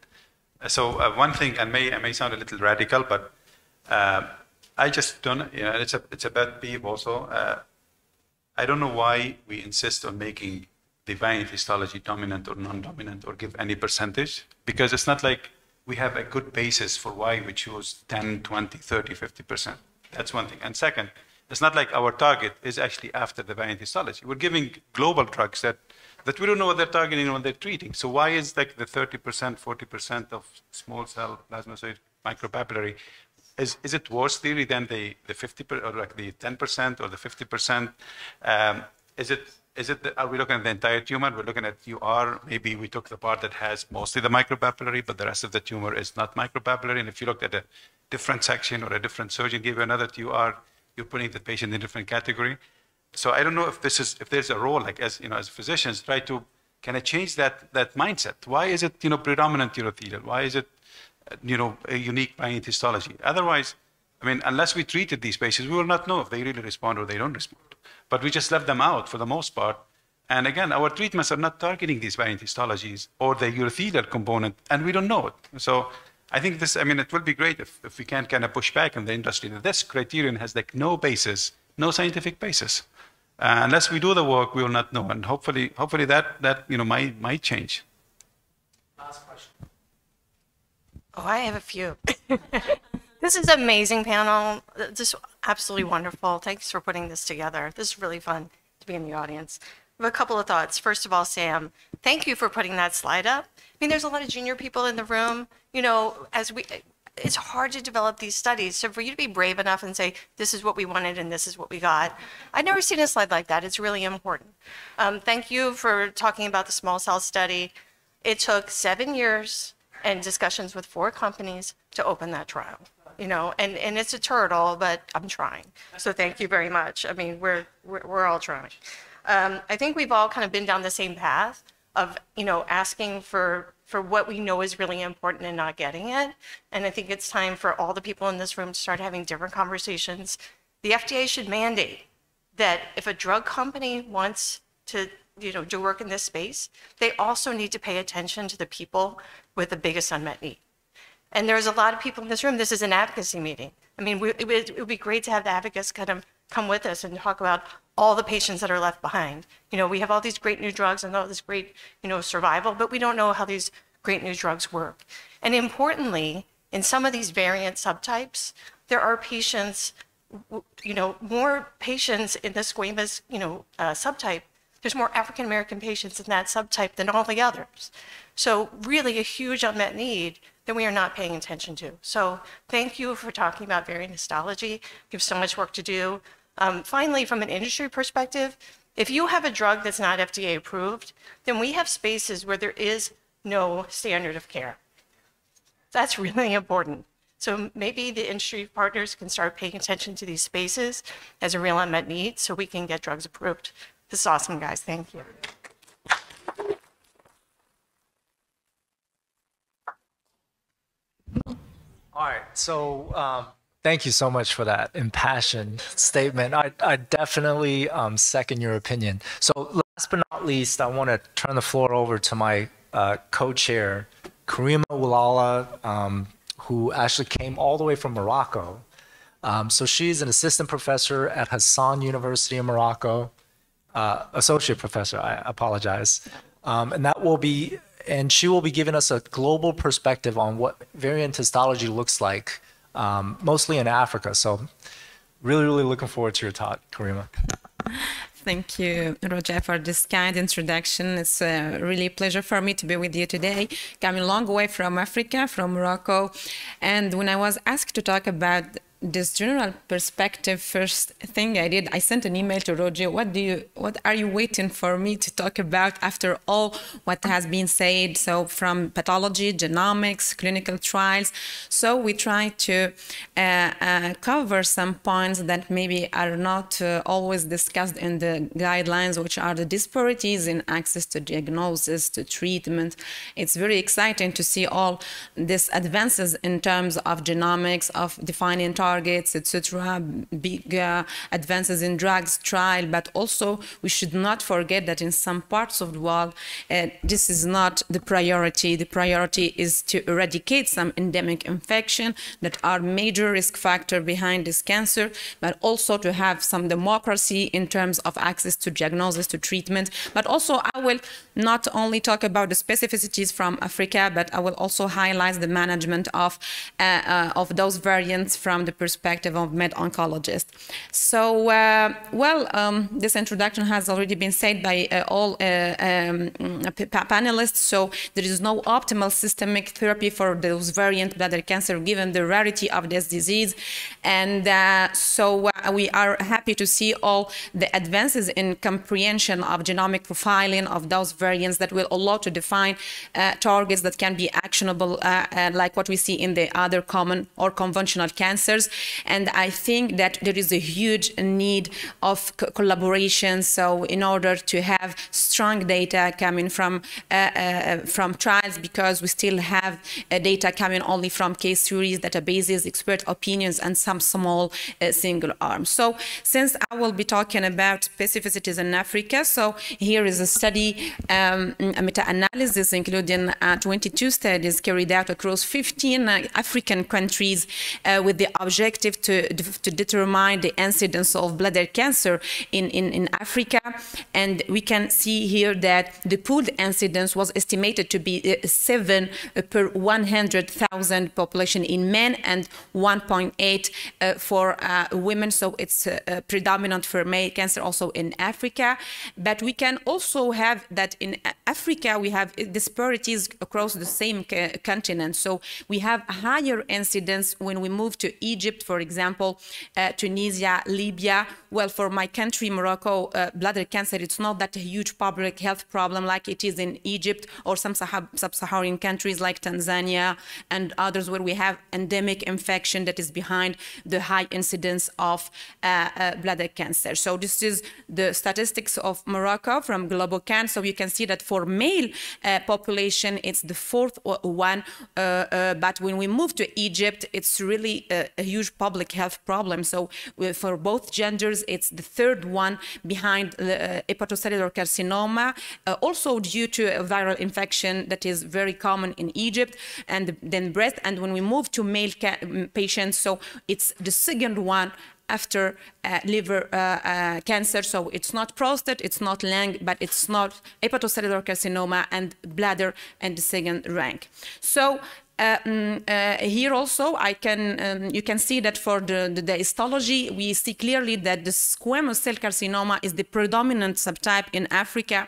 so uh, one thing, and may, I may sound a little radical, but uh, I just don't, You know, it's a, it's a bad peeve also. Uh, I don't know why we insist on making variant histology dominant or non-dominant or give any percentage, because it's not like we have a good basis for why we choose 10, 20, 30, 50%. That's one thing. And second, it's not like our target is actually after the variant histology. We're giving global drugs that, that we don't know what they're targeting and what they're treating. So why is like the 30%, 40% of small cell plasmacytoid micropapillary, is, is it worse theory than the, the 50 or like the 10% or the 50%? Um, is it is it the, are we looking at the entire tumor? We're looking at UR. Maybe we took the part that has mostly the micropapillary, but the rest of the tumor is not micropapillary. And if you looked at a different section or a different surgeon gave you another UR, you're putting the patient in a different category. So I don't know if this is if there's a role like as you know as physicians try to can I change that that mindset? Why is it you know predominant urothelial? Why is it you know a unique variant histology? Otherwise, I mean, unless we treated these patients, we will not know if they really respond or they don't respond. But we just left them out for the most part. And again, our treatments are not targeting these variant histologies or the urothelial component, and we don't know it. So I think this, I mean, it will be great if, if we can kind of push back in the industry that this criterion has like no basis, no scientific basis. Uh, unless we do the work, we will not know. And hopefully, hopefully that, that you know, might, might change. Last question. Oh, I have a few. <laughs> this is an amazing panel. Just absolutely wonderful. Thanks for putting this together. This is really fun to be in the audience. A couple of thoughts. First of all, Sam, thank you for putting that slide up. I mean, there's a lot of junior people in the room. You know, as we, it's hard to develop these studies. So for you to be brave enough and say, this is what we wanted and this is what we got, I've never seen a slide like that. It's really important. Um, thank you for talking about the small cell study. It took seven years and discussions with four companies to open that trial. You know, and, and it's a turtle, but I'm trying. So thank you very much. I mean, we're, we're, we're all trying. Um, I think we've all kind of been down the same path of, you know, asking for, for what we know is really important and not getting it. And I think it's time for all the people in this room to start having different conversations. The FDA should mandate that if a drug company wants to, you know, do work in this space, they also need to pay attention to the people with the biggest unmet need. And there's a lot of people in this room. This is an advocacy meeting. I mean, we, it, would, it would be great to have the advocates kind of come with us and talk about all the patients that are left behind. You know, we have all these great new drugs and all this great, you know, survival, but we don't know how these great new drugs work. And importantly, in some of these variant subtypes, there are patients, you know, more patients in the squamous, you know, uh, subtype. There's more African American patients in that subtype than all the others. So really a huge unmet need that we are not paying attention to. So thank you for talking about variant histology. We have so much work to do. Um, finally, from an industry perspective, if you have a drug that's not FDA approved, then we have spaces where there is no standard of care. That's <laughs> really important. So maybe the industry partners can start paying attention to these spaces as a real unmet need so we can get drugs approved. This is awesome, guys. Thank you. All right, so um, Thank you so much for that impassioned statement. I, I definitely um, second your opinion. So last but not least, I want to turn the floor over to my uh, co-chair, Karima Oualla, um, who actually came all the way from Morocco. Um, so she's an assistant professor at Hassan University in Morocco, uh, associate professor, I apologize. Um, and that will be, and she will be giving us a global perspective on what variant histology looks like um, mostly in Africa. So really, really looking forward to your talk, Karima. Thank you, Roger, for this kind introduction. It's a really pleasure for me to be with you today. Coming a long way from Africa, from Morocco. And when I was asked to talk about this general perspective first thing i did i sent an email to roger what do you what are you waiting for me to talk about after all what has been said? So from pathology genomics clinical trials. So we try to uh, uh, cover some points that maybe are not uh, always discussed in the guidelines which are the disparities in access to diagnosis to treatment. It's very exciting to see all these advances in terms of genomics of defining targets targets, etc., big uh, advances in drugs trial, but also we should not forget that in some parts of the world, uh, this is not the priority. The priority is to eradicate some endemic infection that are major risk factor behind this cancer, but also to have some democracy in terms of access to diagnosis, to treatment. But also I will not only talk about the specificities from Africa, but I will also highlight the management of, uh, uh, of those variants from the perspective of med-oncologist. So, uh, well, um, this introduction has already been said by uh, all uh, um, panelists, so there is no optimal systemic therapy for those variant bladder cancer given the rarity of this disease. And uh, so we are happy to see all the advances in comprehension of genomic profiling of those variants that will allow to define targets that can be actionable like what we see in the other common or conventional cancers. And I think that there is a huge need of co collaboration. So in order to have strong data coming from uh, uh, from trials, because we still have uh, data coming only from case series, databases, expert opinions, and some small uh, single arms. So since I will be talking about specificities in Africa, so here is a study, um, a meta-analysis including uh, 22 studies carried out across 15 uh, African countries with the objective to, to determine the incidence of bladder cancer in, in, in Africa. And we can see here that the pooled incidence was estimated to be uh, 7 per 100,000 population in men and 1.8 uh, for uh, women. So it's predominant for male cancer also in Africa. But we can also have that in Africa, we have disparities across the same continent. So we have higher incidence when we move to Egypt, for example, uh, Tunisia, Libya. Well, for my country, Morocco, uh, bladder cancer, it's not that a huge public health problem like it is in Egypt or some sub-Saharan countries like Tanzania and others where we have endemic infection that is behind the high incidence of uh, uh bladder cancer. So this is the statistics of Morocco from GLOBOCAN. So you can see that for male uh, population, it's the fourth one. Uh, but when we move to Egypt, it's really a huge public health problem. So for both genders, it's the third one behind the uh, hepatocellular carcinoma, uh, also due to a viral infection that is very common in Egypt, and then breast. And when we move to male patients, so it's the second one after uh, liver uh, uh, cancer. So it's not prostate, it's not lung, but it's not hepatocellular carcinoma and bladder and the second rank. So uh, here also, I can um, you can see that for the, the, the, histology, we see clearly that the squamous cell carcinoma is the predominant subtype in Africa,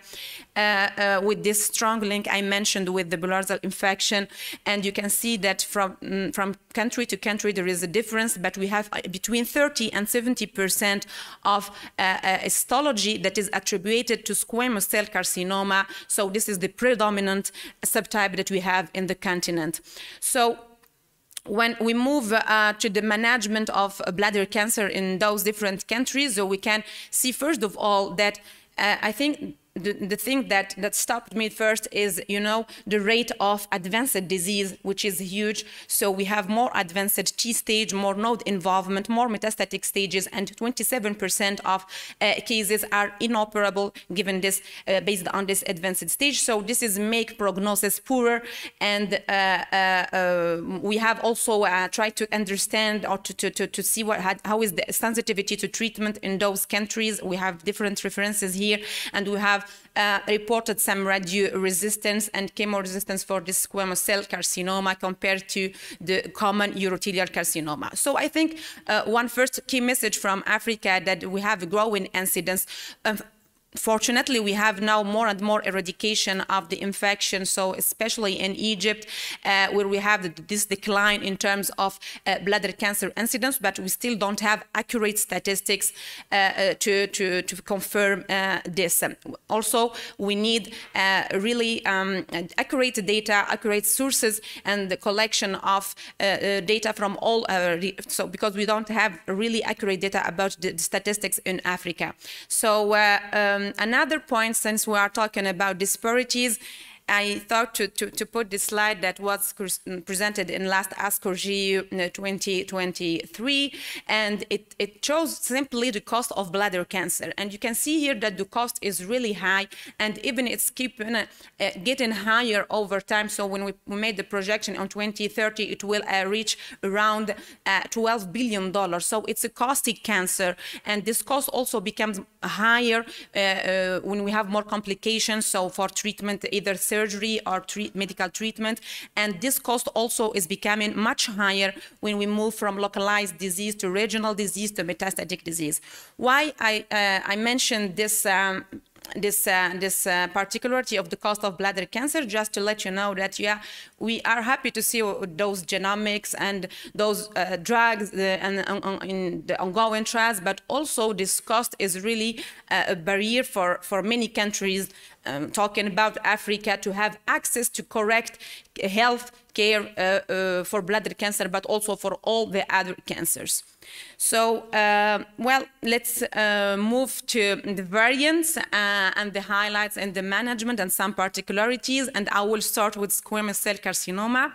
uh, with this strong link I mentioned with the bilharzia infection. And you can see that from mm, from country to country there is a difference, but we have uh, between 30 and 70 percent of uh, histology that is attributed to squamous cell carcinoma. So this is the predominant subtype that we have in the continent. So when we move uh, to the management of bladder cancer in those different countries, so we can see first of all that uh, I think the, the thing that, that stopped me first is, you know, the rate of advanced disease, which is huge. So we have more advanced T stage, more node involvement, more metastatic stages, and 27% of uh, cases are inoperable given this, uh, based on this advanced stage. So this is make prognosis poorer. And uh, uh, uh we have also uh, tried to understand or to, to, to, see what had, how is the sensitivity to treatment in those countries. We have different references here, and we have uh, reported some radio resistance and chemo resistance for this squamous cell carcinoma compared to the common urothelial carcinoma. So I think uh, one first key message from Africa that we have a growing incidence of Fortunately, we have now more and more eradication of the infection. So especially in Egypt, uh, where we have this decline in terms of uh, bladder cancer incidence, but we still don't have accurate statistics uh, uh to, to, to confirm uh, this. Also, we need uh, really um, accurate data, accurate sources, and the collection of data from all. so because we don't have really accurate data about the, statistics in Africa. So um, um, another point, since we are talking about disparities, I thought to, to, to put this slide that was presented in last ASCO GU 2023, and it, it shows simply the cost of bladder cancer. And you can see here that the cost is really high, and even it's keeping uh, getting higher over time. So when we, made the projection on 2030, it will uh, reach around uh, 12 billion dollars. So it's a costly cancer, and this cost also becomes higher uh, uh, when we have more complications. So for treatment, either surgery or treat, medical treatment, and this cost also is becoming much higher when we move from localized disease to regional disease to metastatic disease. Why I uh, I mentioned this. Um, this uh, this uh, particularity of the cost of bladder cancer just to let you know that yeah we are happy to see those genomics and those uh, drugs uh, and in the ongoing trials but also this cost is really uh, a barrier for for many countries um, talking about Africa to have access to correct health care uh, for bladder cancer but also for all the other cancers so, uh, well, let's uh, move to the variants uh, and the highlights and the management and some particularities. And I will start with squamous cell carcinoma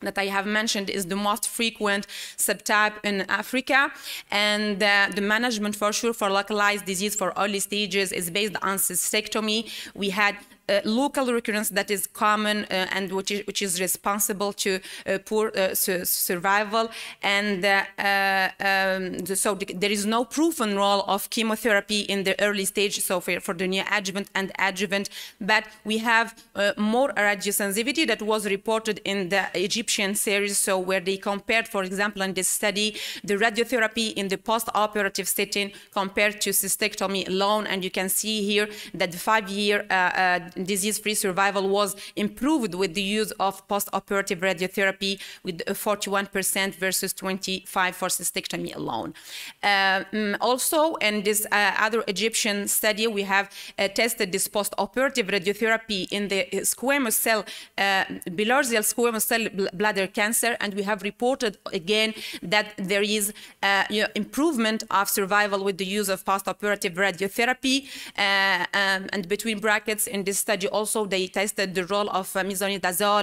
that I have mentioned is the most frequent subtype in Africa. And uh, the management for sure for localized disease for early stages is based on cystectomy. We had uh, local recurrence that is common uh, and which is, which is responsible to uh, poor su survival. And um, so there is no proven role of chemotherapy in the early stage, so for, for the neoadjuvant and adjuvant, but we have more radiosensitivity that was reported in the Egyptian series, so where they compared, for example, in this study, the radiotherapy in the post-operative setting compared to cystectomy alone, and you can see here that the five-year uh, uh, disease-free survival was improved with the use of post-operative radiotherapy with 41% versus 25 for cystectomy alone. Uh, also, in this uh, other Egyptian study, we have uh, tested this post-operative radiotherapy in the squamous cell, bilharzial squamous cell bladder cancer, and we have reported again that there is uh, you know, improvement of survival with the use of post-operative radiotherapy, uh, um, and between brackets in this study also they tested the role of uh,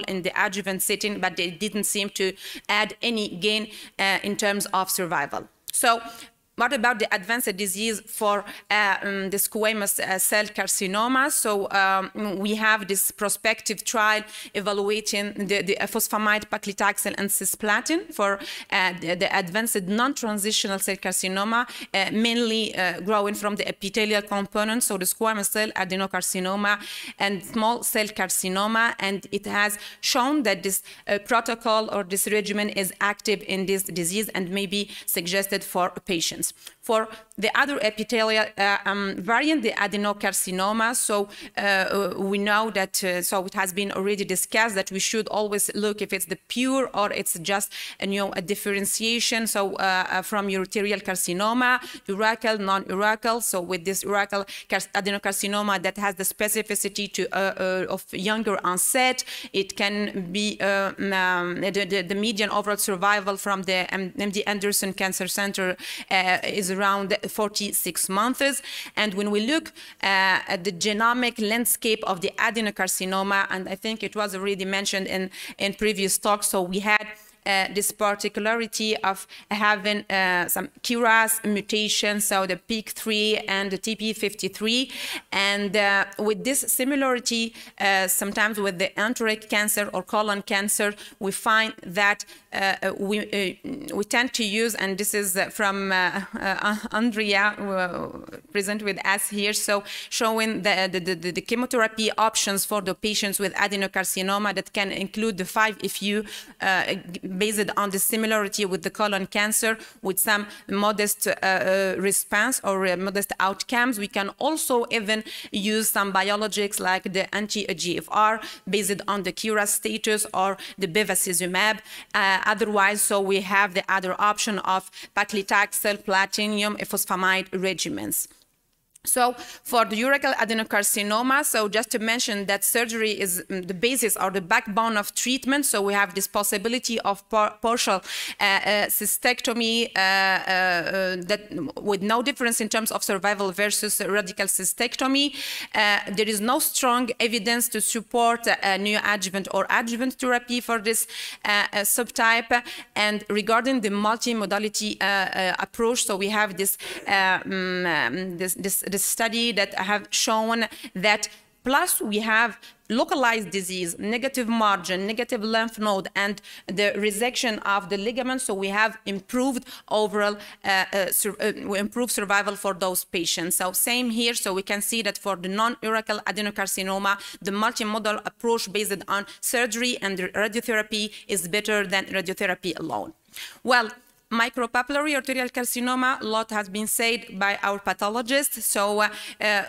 in the adjuvant setting, but they didn't seem to add any gain uh, in terms of survival. So what about the advanced disease for uh, um, the squamous uh, cell carcinoma? So um, we have this prospective trial evaluating the, the fosfamide paclitaxel and cisplatin for uh, the, the, advanced non-transitional cell carcinoma, uh, mainly uh, growing from the epithelial component, so the squamous cell adenocarcinoma and small cell carcinoma. And it has shown that this uh, protocol or this regimen is active in this disease and may be suggested for patients times. For the other epithelial uh, um, variant, the adenocarcinoma, so uh, uh, we know that, uh, so it has been already discussed that we should always look if it's the pure or it's just, you know, a differentiation. So uh, uh, from urothelial carcinoma, urachal, non-urachal. So with this urachal adenocarcinoma that has the specificity to of younger onset, it can be um, the, the, median overall survival from the MD Anderson Cancer Center is around 46 months. And when we look uh, at the genomic landscape of the adenocarcinoma, and I think it was already mentioned in, in previous talks, so we had uh, this particularity of having uh, some KRAS mutations, so the PIK3 and the TP53. And uh, with this similarity, uh, sometimes with the enteric cancer or colon cancer, we find that we, uh, we tend to use, and this is from Andrea present with us here, so showing the, the, the, the, chemotherapy options for the patients with adenocarcinoma that can include the 5FU based on the similarity with the colon cancer with some modest uh, uh response or uh, modest outcomes. We can also even use some biologics like the anti-EGFR based on the KRAS status or the bevacizumab. Uh, otherwise, so we have the other option of paclitaxel, platinum, phosphamide regimens. So for the urachal adenocarcinoma, so just to mention that surgery is mm, the basis or the backbone of treatment. So we have this possibility of par partial uh, uh, cystectomy uh, uh, uh that with no difference in terms of survival versus radical cystectomy. Uh, there is no strong evidence to support neoadjuvant or adjuvant therapy for this subtype. And regarding the multimodality approach, so we have this, um, this, this the study that have shown that plus we have localized disease, negative margin, negative lymph node, and the resection of the ligament. So we have improved overall, uh, uh, sur uh, improved survival for those patients. So same here. So we can see that for the non-urachal adenocarcinoma, the multimodal approach based on surgery and radiotherapy is better than radiotherapy alone. Well, micropapillary urothelial carcinoma, a lot has been said by our pathologists. So uh,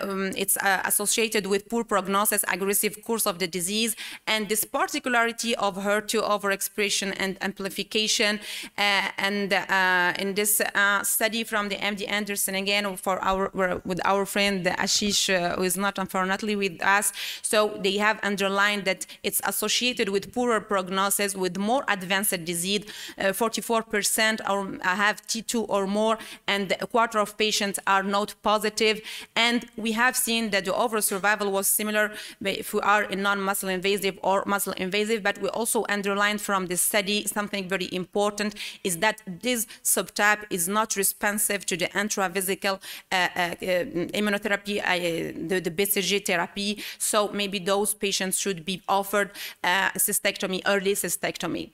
um, it's uh, associated with poor prognosis, aggressive course of the disease, and this particularity of HER2 overexpression and amplification. Uh, and uh, in this uh, study from the MD Anderson, again, for our with our friend Ashish, who is not unfortunately with us, so they have underlined that it's associated with poorer prognosis, with more advanced disease, 44% or have T2 or more, and a quarter of patients are not positive. And we have seen that the overall survival was similar if we are in non-muscle invasive or muscle invasive, but we also underlined from this study something very important is that this subtype is not responsive to the intravesical uh, uh, immunotherapy, uh, the, the BCG therapy. So maybe those patients should be offered uh, cystectomy, early cystectomy.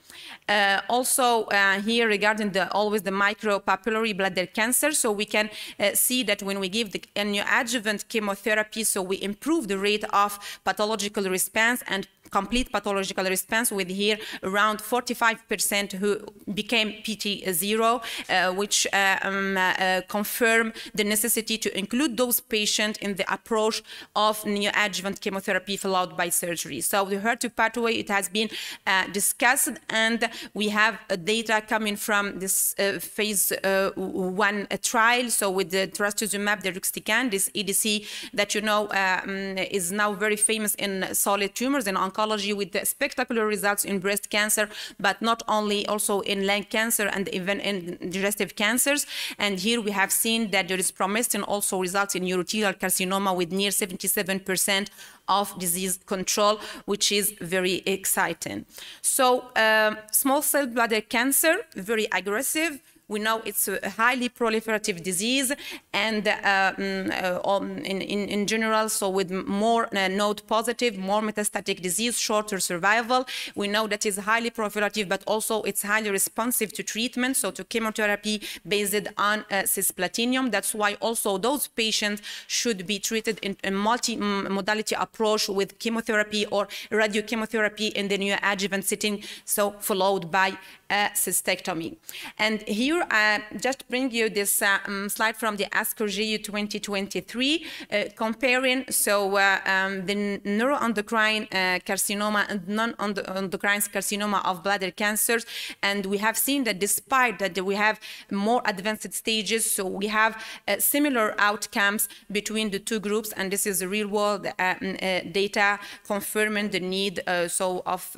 Uh, also uh, here regarding the always the micropapillary bladder cancer. So we can uh, see that when we give the neoadjuvant chemotherapy, so we improve the rate of pathological response and complete pathological response with here around 45% who became PT0, uh, which uh, um, uh, confirm the necessity to include those patients in the approach of neoadjuvant chemotherapy followed by surgery. So the HER2 pathway, it has been uh, discussed and we have uh, data coming from this uh, phase one trial. So with the trastuzumab deruxtecan, this ADC that you know um, is now very famous in solid tumors in oncology oncology with spectacular results in breast cancer, but not only also in lung cancer and even in digestive cancers. And here we have seen that there is promising also results in urothelial carcinoma with near 77% of disease control, which is very exciting. So um, small cell bladder cancer, very aggressive, we know it's a highly proliferative disease and uh, mm, uh, in, in, in, general, so with more uh, node positive, more metastatic disease, shorter survival. We know that it's highly proliferative, but also it's highly responsive to treatment, so to chemotherapy based on cisplatinum. That's why also those patients should be treated in a multi-modality approach with chemotherapy or radiochemotherapy in the neoadjuvant setting, so followed by uh, cystectomy. And here I just bring you this uh, um, slide from the ASCO GU 2023 uh, comparing so uh, um, the neuroendocrine uh, carcinoma and non-endocrine carcinoma of bladder cancers. And we have seen that despite that we have more advanced stages, so we have uh, similar outcomes between the two groups. And this is real world mm, data confirming the need so of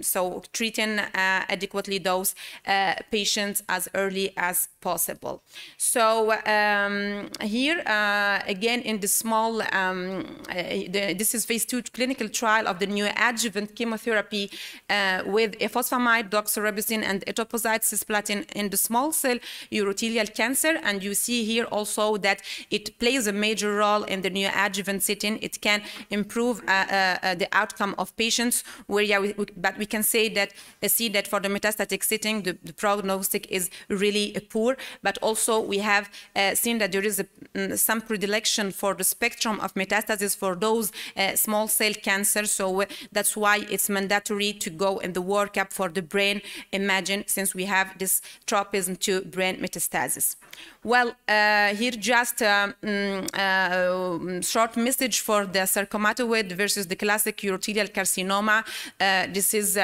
so treating adequately those uh, patients as early as possible. So um, here, uh, again, in the small, um, uh, the, this is phase two clinical trial of the neoadjuvant chemotherapy uh, with ifosfamide, doxorubicin, and etoposide cisplatin in the small cell urothelial cancer. And you see here also that it plays a major role in the neoadjuvant setting. It can improve uh, the outcome of patients where, yeah, we, but we can say that, see that for the metastatic metastatic setting, the, the prognostic is really poor. But also we have uh, seen that there is a, mm, some predilection for the spectrum of metastasis for those uh, small cell cancers. So uh, that's why it's mandatory to go in the workup for the brain imagine since we have this tropism to brain metastasis. Well, uh, here just a um, uh, short message for the sarcomatoid versus the classic urothelial carcinoma. Uh, this is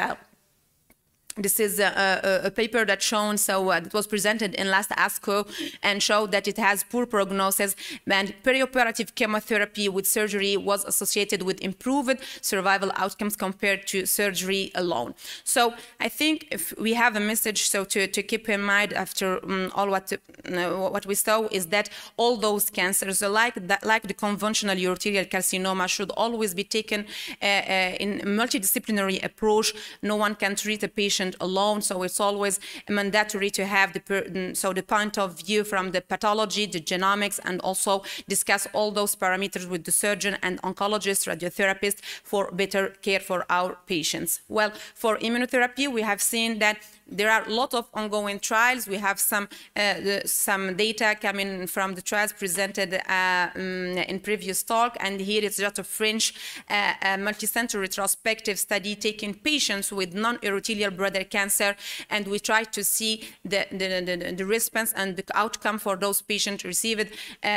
this is a, a, a, paper that shown so uh, was presented in last ASCO and showed that it has poor prognosis and perioperative chemotherapy with surgery was associated with improved survival outcomes compared to surgery alone. So I think if we have a message so to, to keep in mind after um, all what uh, what we saw is that all those cancers like that, like the conventional urothelial carcinoma should always be taken uh, uh in multidisciplinary approach. No one can treat a patient patient alone. So it's always mandatory to have the mm, so the point of view from the pathology, the genomics, and also discuss all those parameters with the surgeon and oncologist, radiotherapist for better care for our patients. Well, for immunotherapy, we have seen that there are a lot of ongoing trials. We have some uh, the, some data coming from the trials presented um, in previous talk, and here it's just a French uh, multicenter retrospective study taking patients with non-urothelial bladder cancer, and we try to see the, the, the, the response and the outcome for those patients received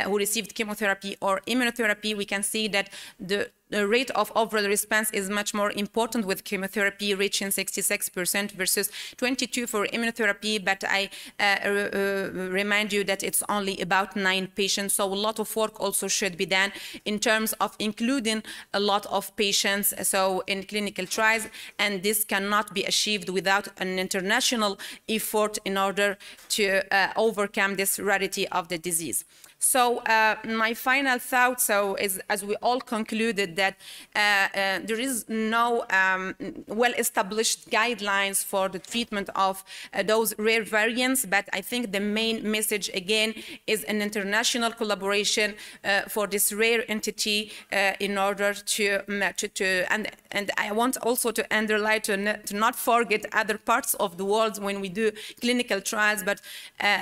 who received chemotherapy or immunotherapy. We can see that the the rate of overall response is much more important with chemotherapy reaching 66% versus 22 for immunotherapy. But I uh, uh, remind you that it's only about nine patients. So a lot of work also should be done in terms of including a lot of patients so in clinical trials. And this cannot be achieved without an international effort in order to uh, overcome this rarity of the disease. So uh, my final thought, so is as we all concluded that uh, uh, there is no um, well-established guidelines for the treatment of uh, those rare variants, but I think the main message again is an international collaboration uh, for this rare entity uh, in order to, to, to, and, and I want also to underline to, to not forget other parts of the world when we do clinical trials, but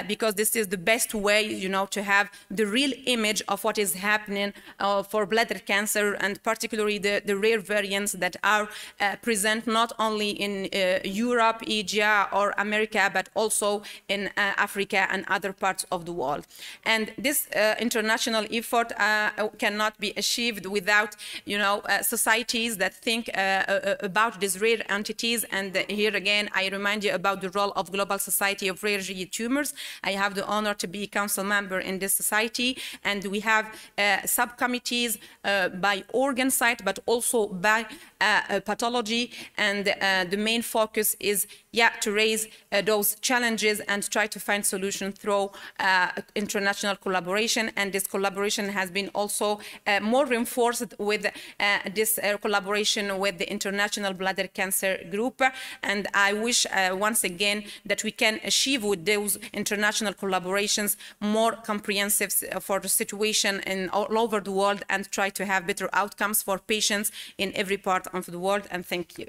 because this is the best way, you know, to have the real image of what is happening uh, for bladder cancer and particularly the, the rare variants that are uh, present not only in uh, Europe, Asia or America, but also in uh, Africa and other parts of the world. And this uh, international effort uh, cannot be achieved without, you know, societies that think about these rare entities. And here again, I remind you about the role of Global Society of Rare GU Tumors. I have the honor to be council member in this society, and we have uh, subcommittees uh, by organ site, but also by uh, pathology. And the main focus is, yeah, to raise uh, those challenges and try to find solutions through uh, international collaboration. And this collaboration has been also uh, more reinforced with this collaboration with the International Bladder Cancer Group. And I wish once again that we can achieve with those international collaborations more comprehensive for the situation in all over the world and try to have better outcomes for patients in every part of the world. And thank you.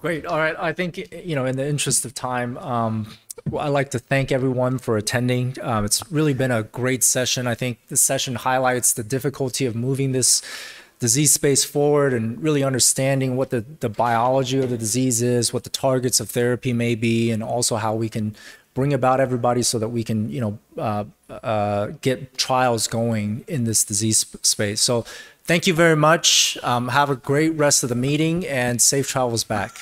Great. All right. I think, you know, in the interest of time, um, I'd like to thank everyone for attending. Um, it's really been a great session. I think the session highlights the difficulty of moving this disease space forward and really understanding what the, the biology of the disease is, what the targets of therapy may be, and also how we can bring about everybody so that we can, you know, uh, uh, get trials going in this disease space. So thank you very much. Um, have a great rest of the meeting and safe travels back.